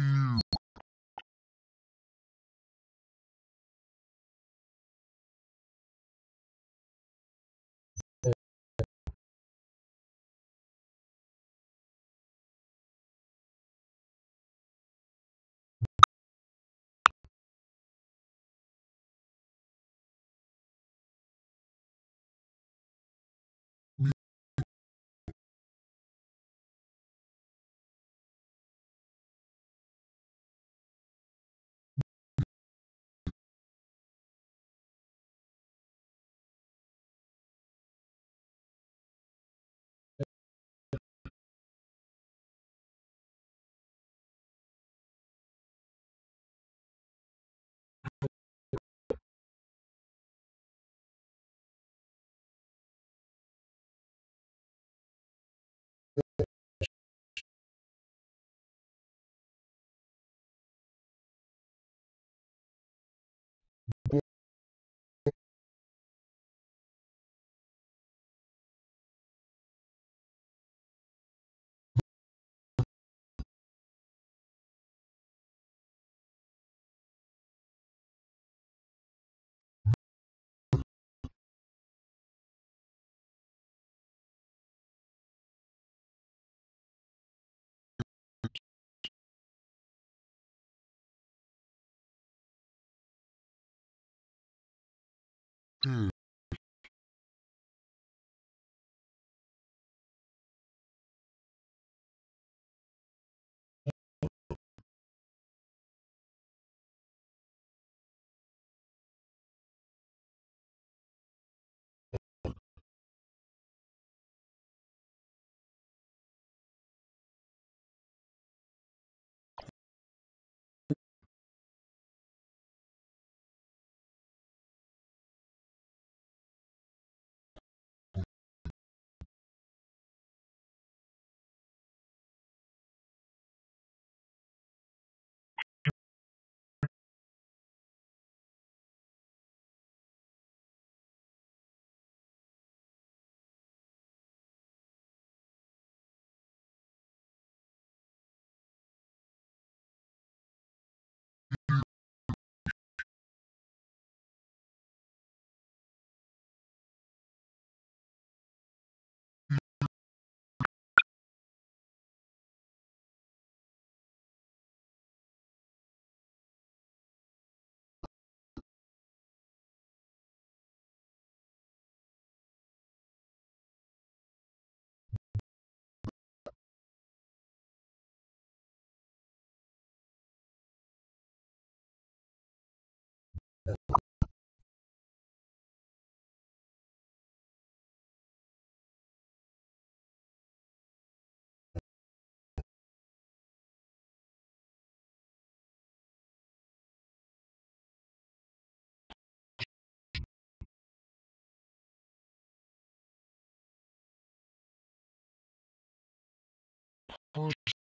you, Hmm. bullshit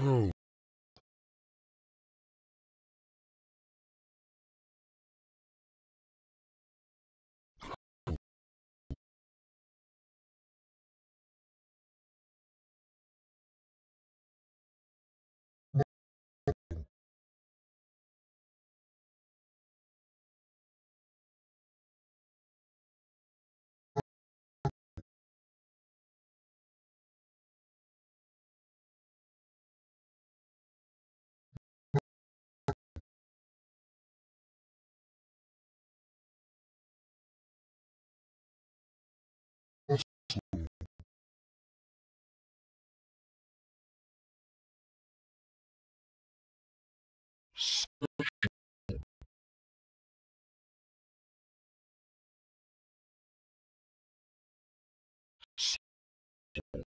you, Thank you.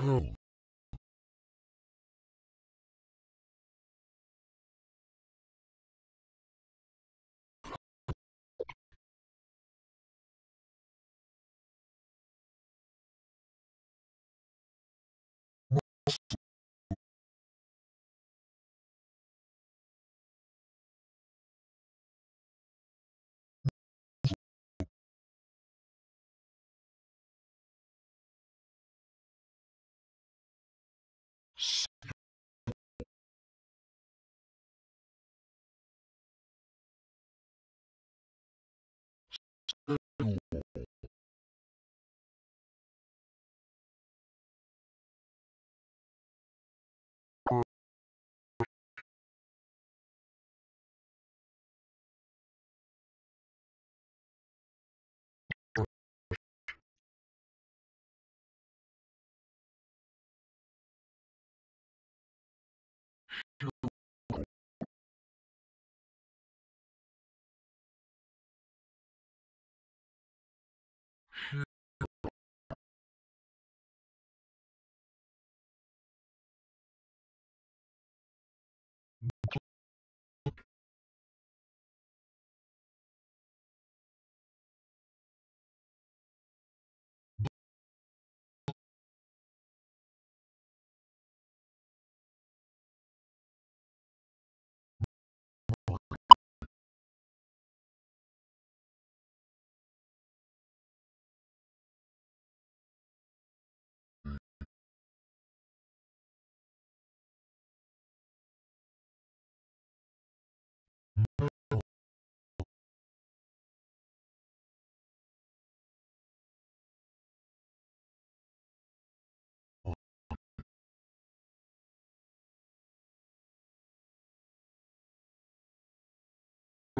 help,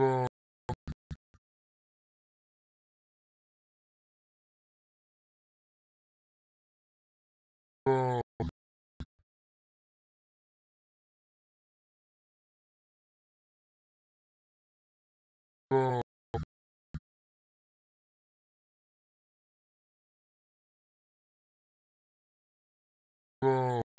one one one one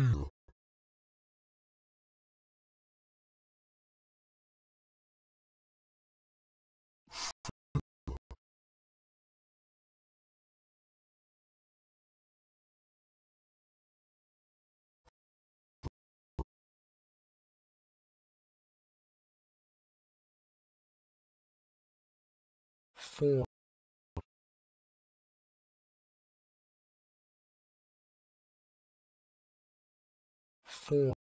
Two. Four. Form,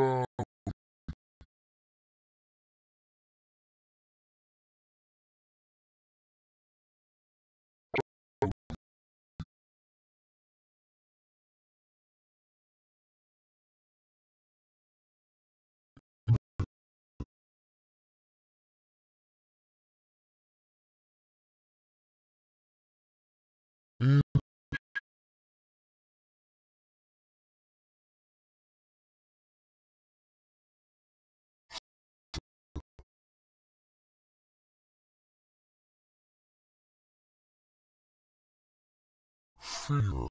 com fear,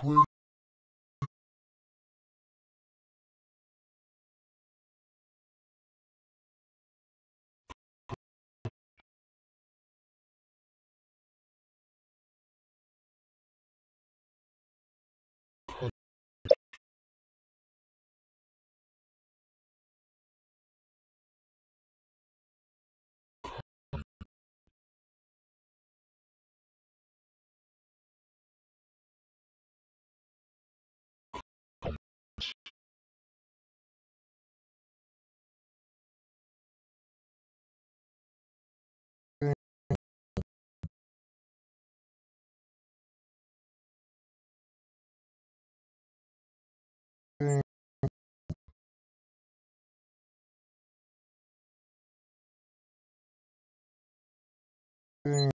quit doing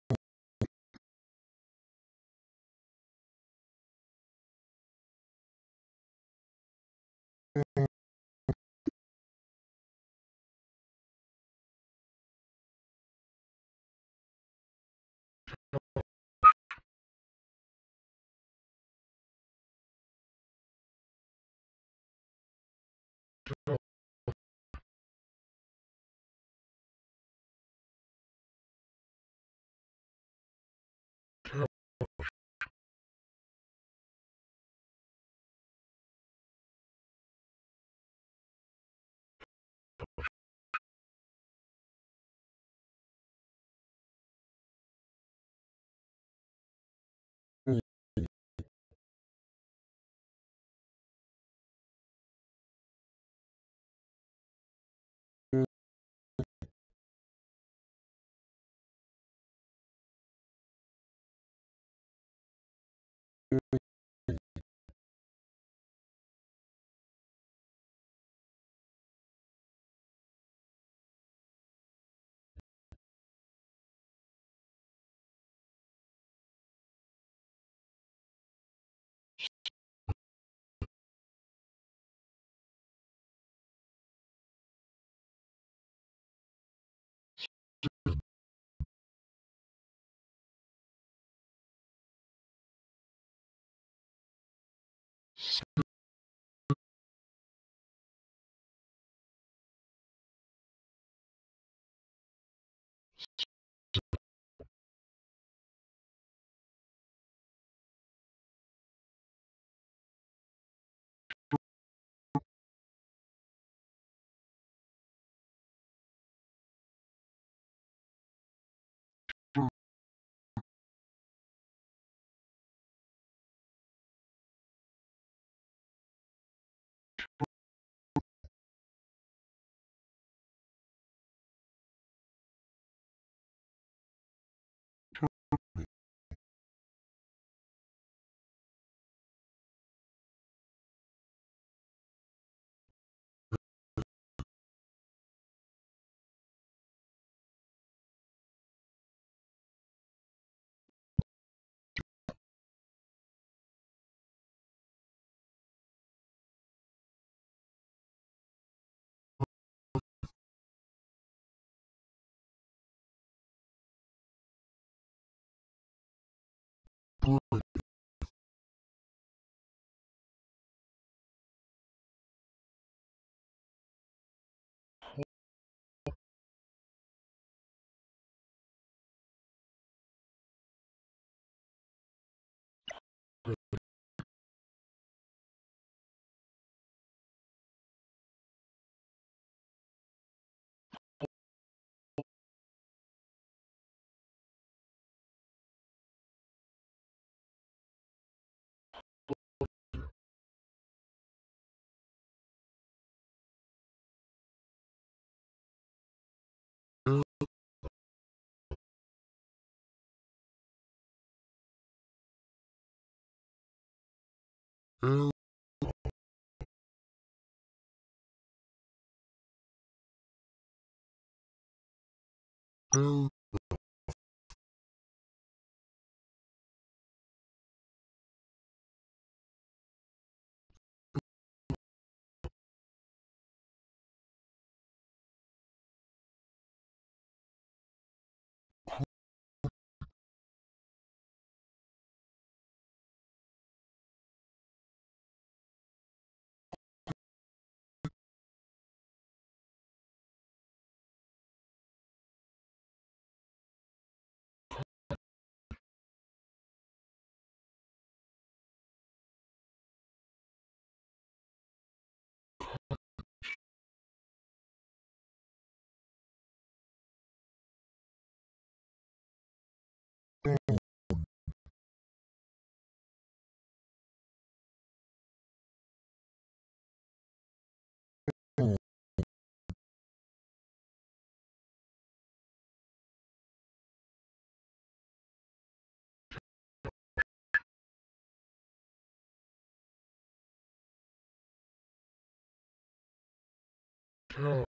brave, L cow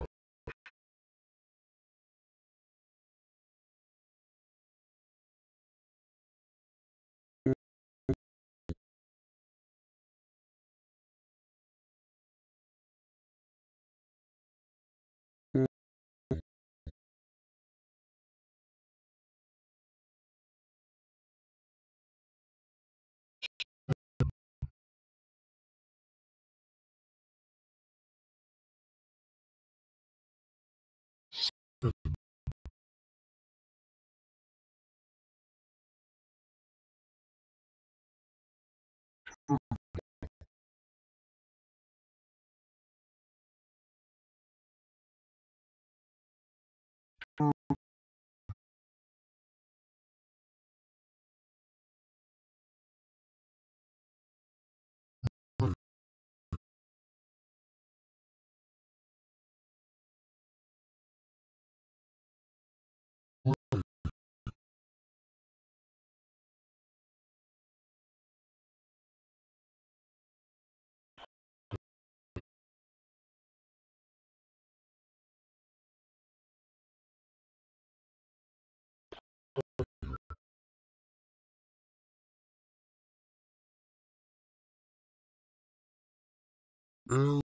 L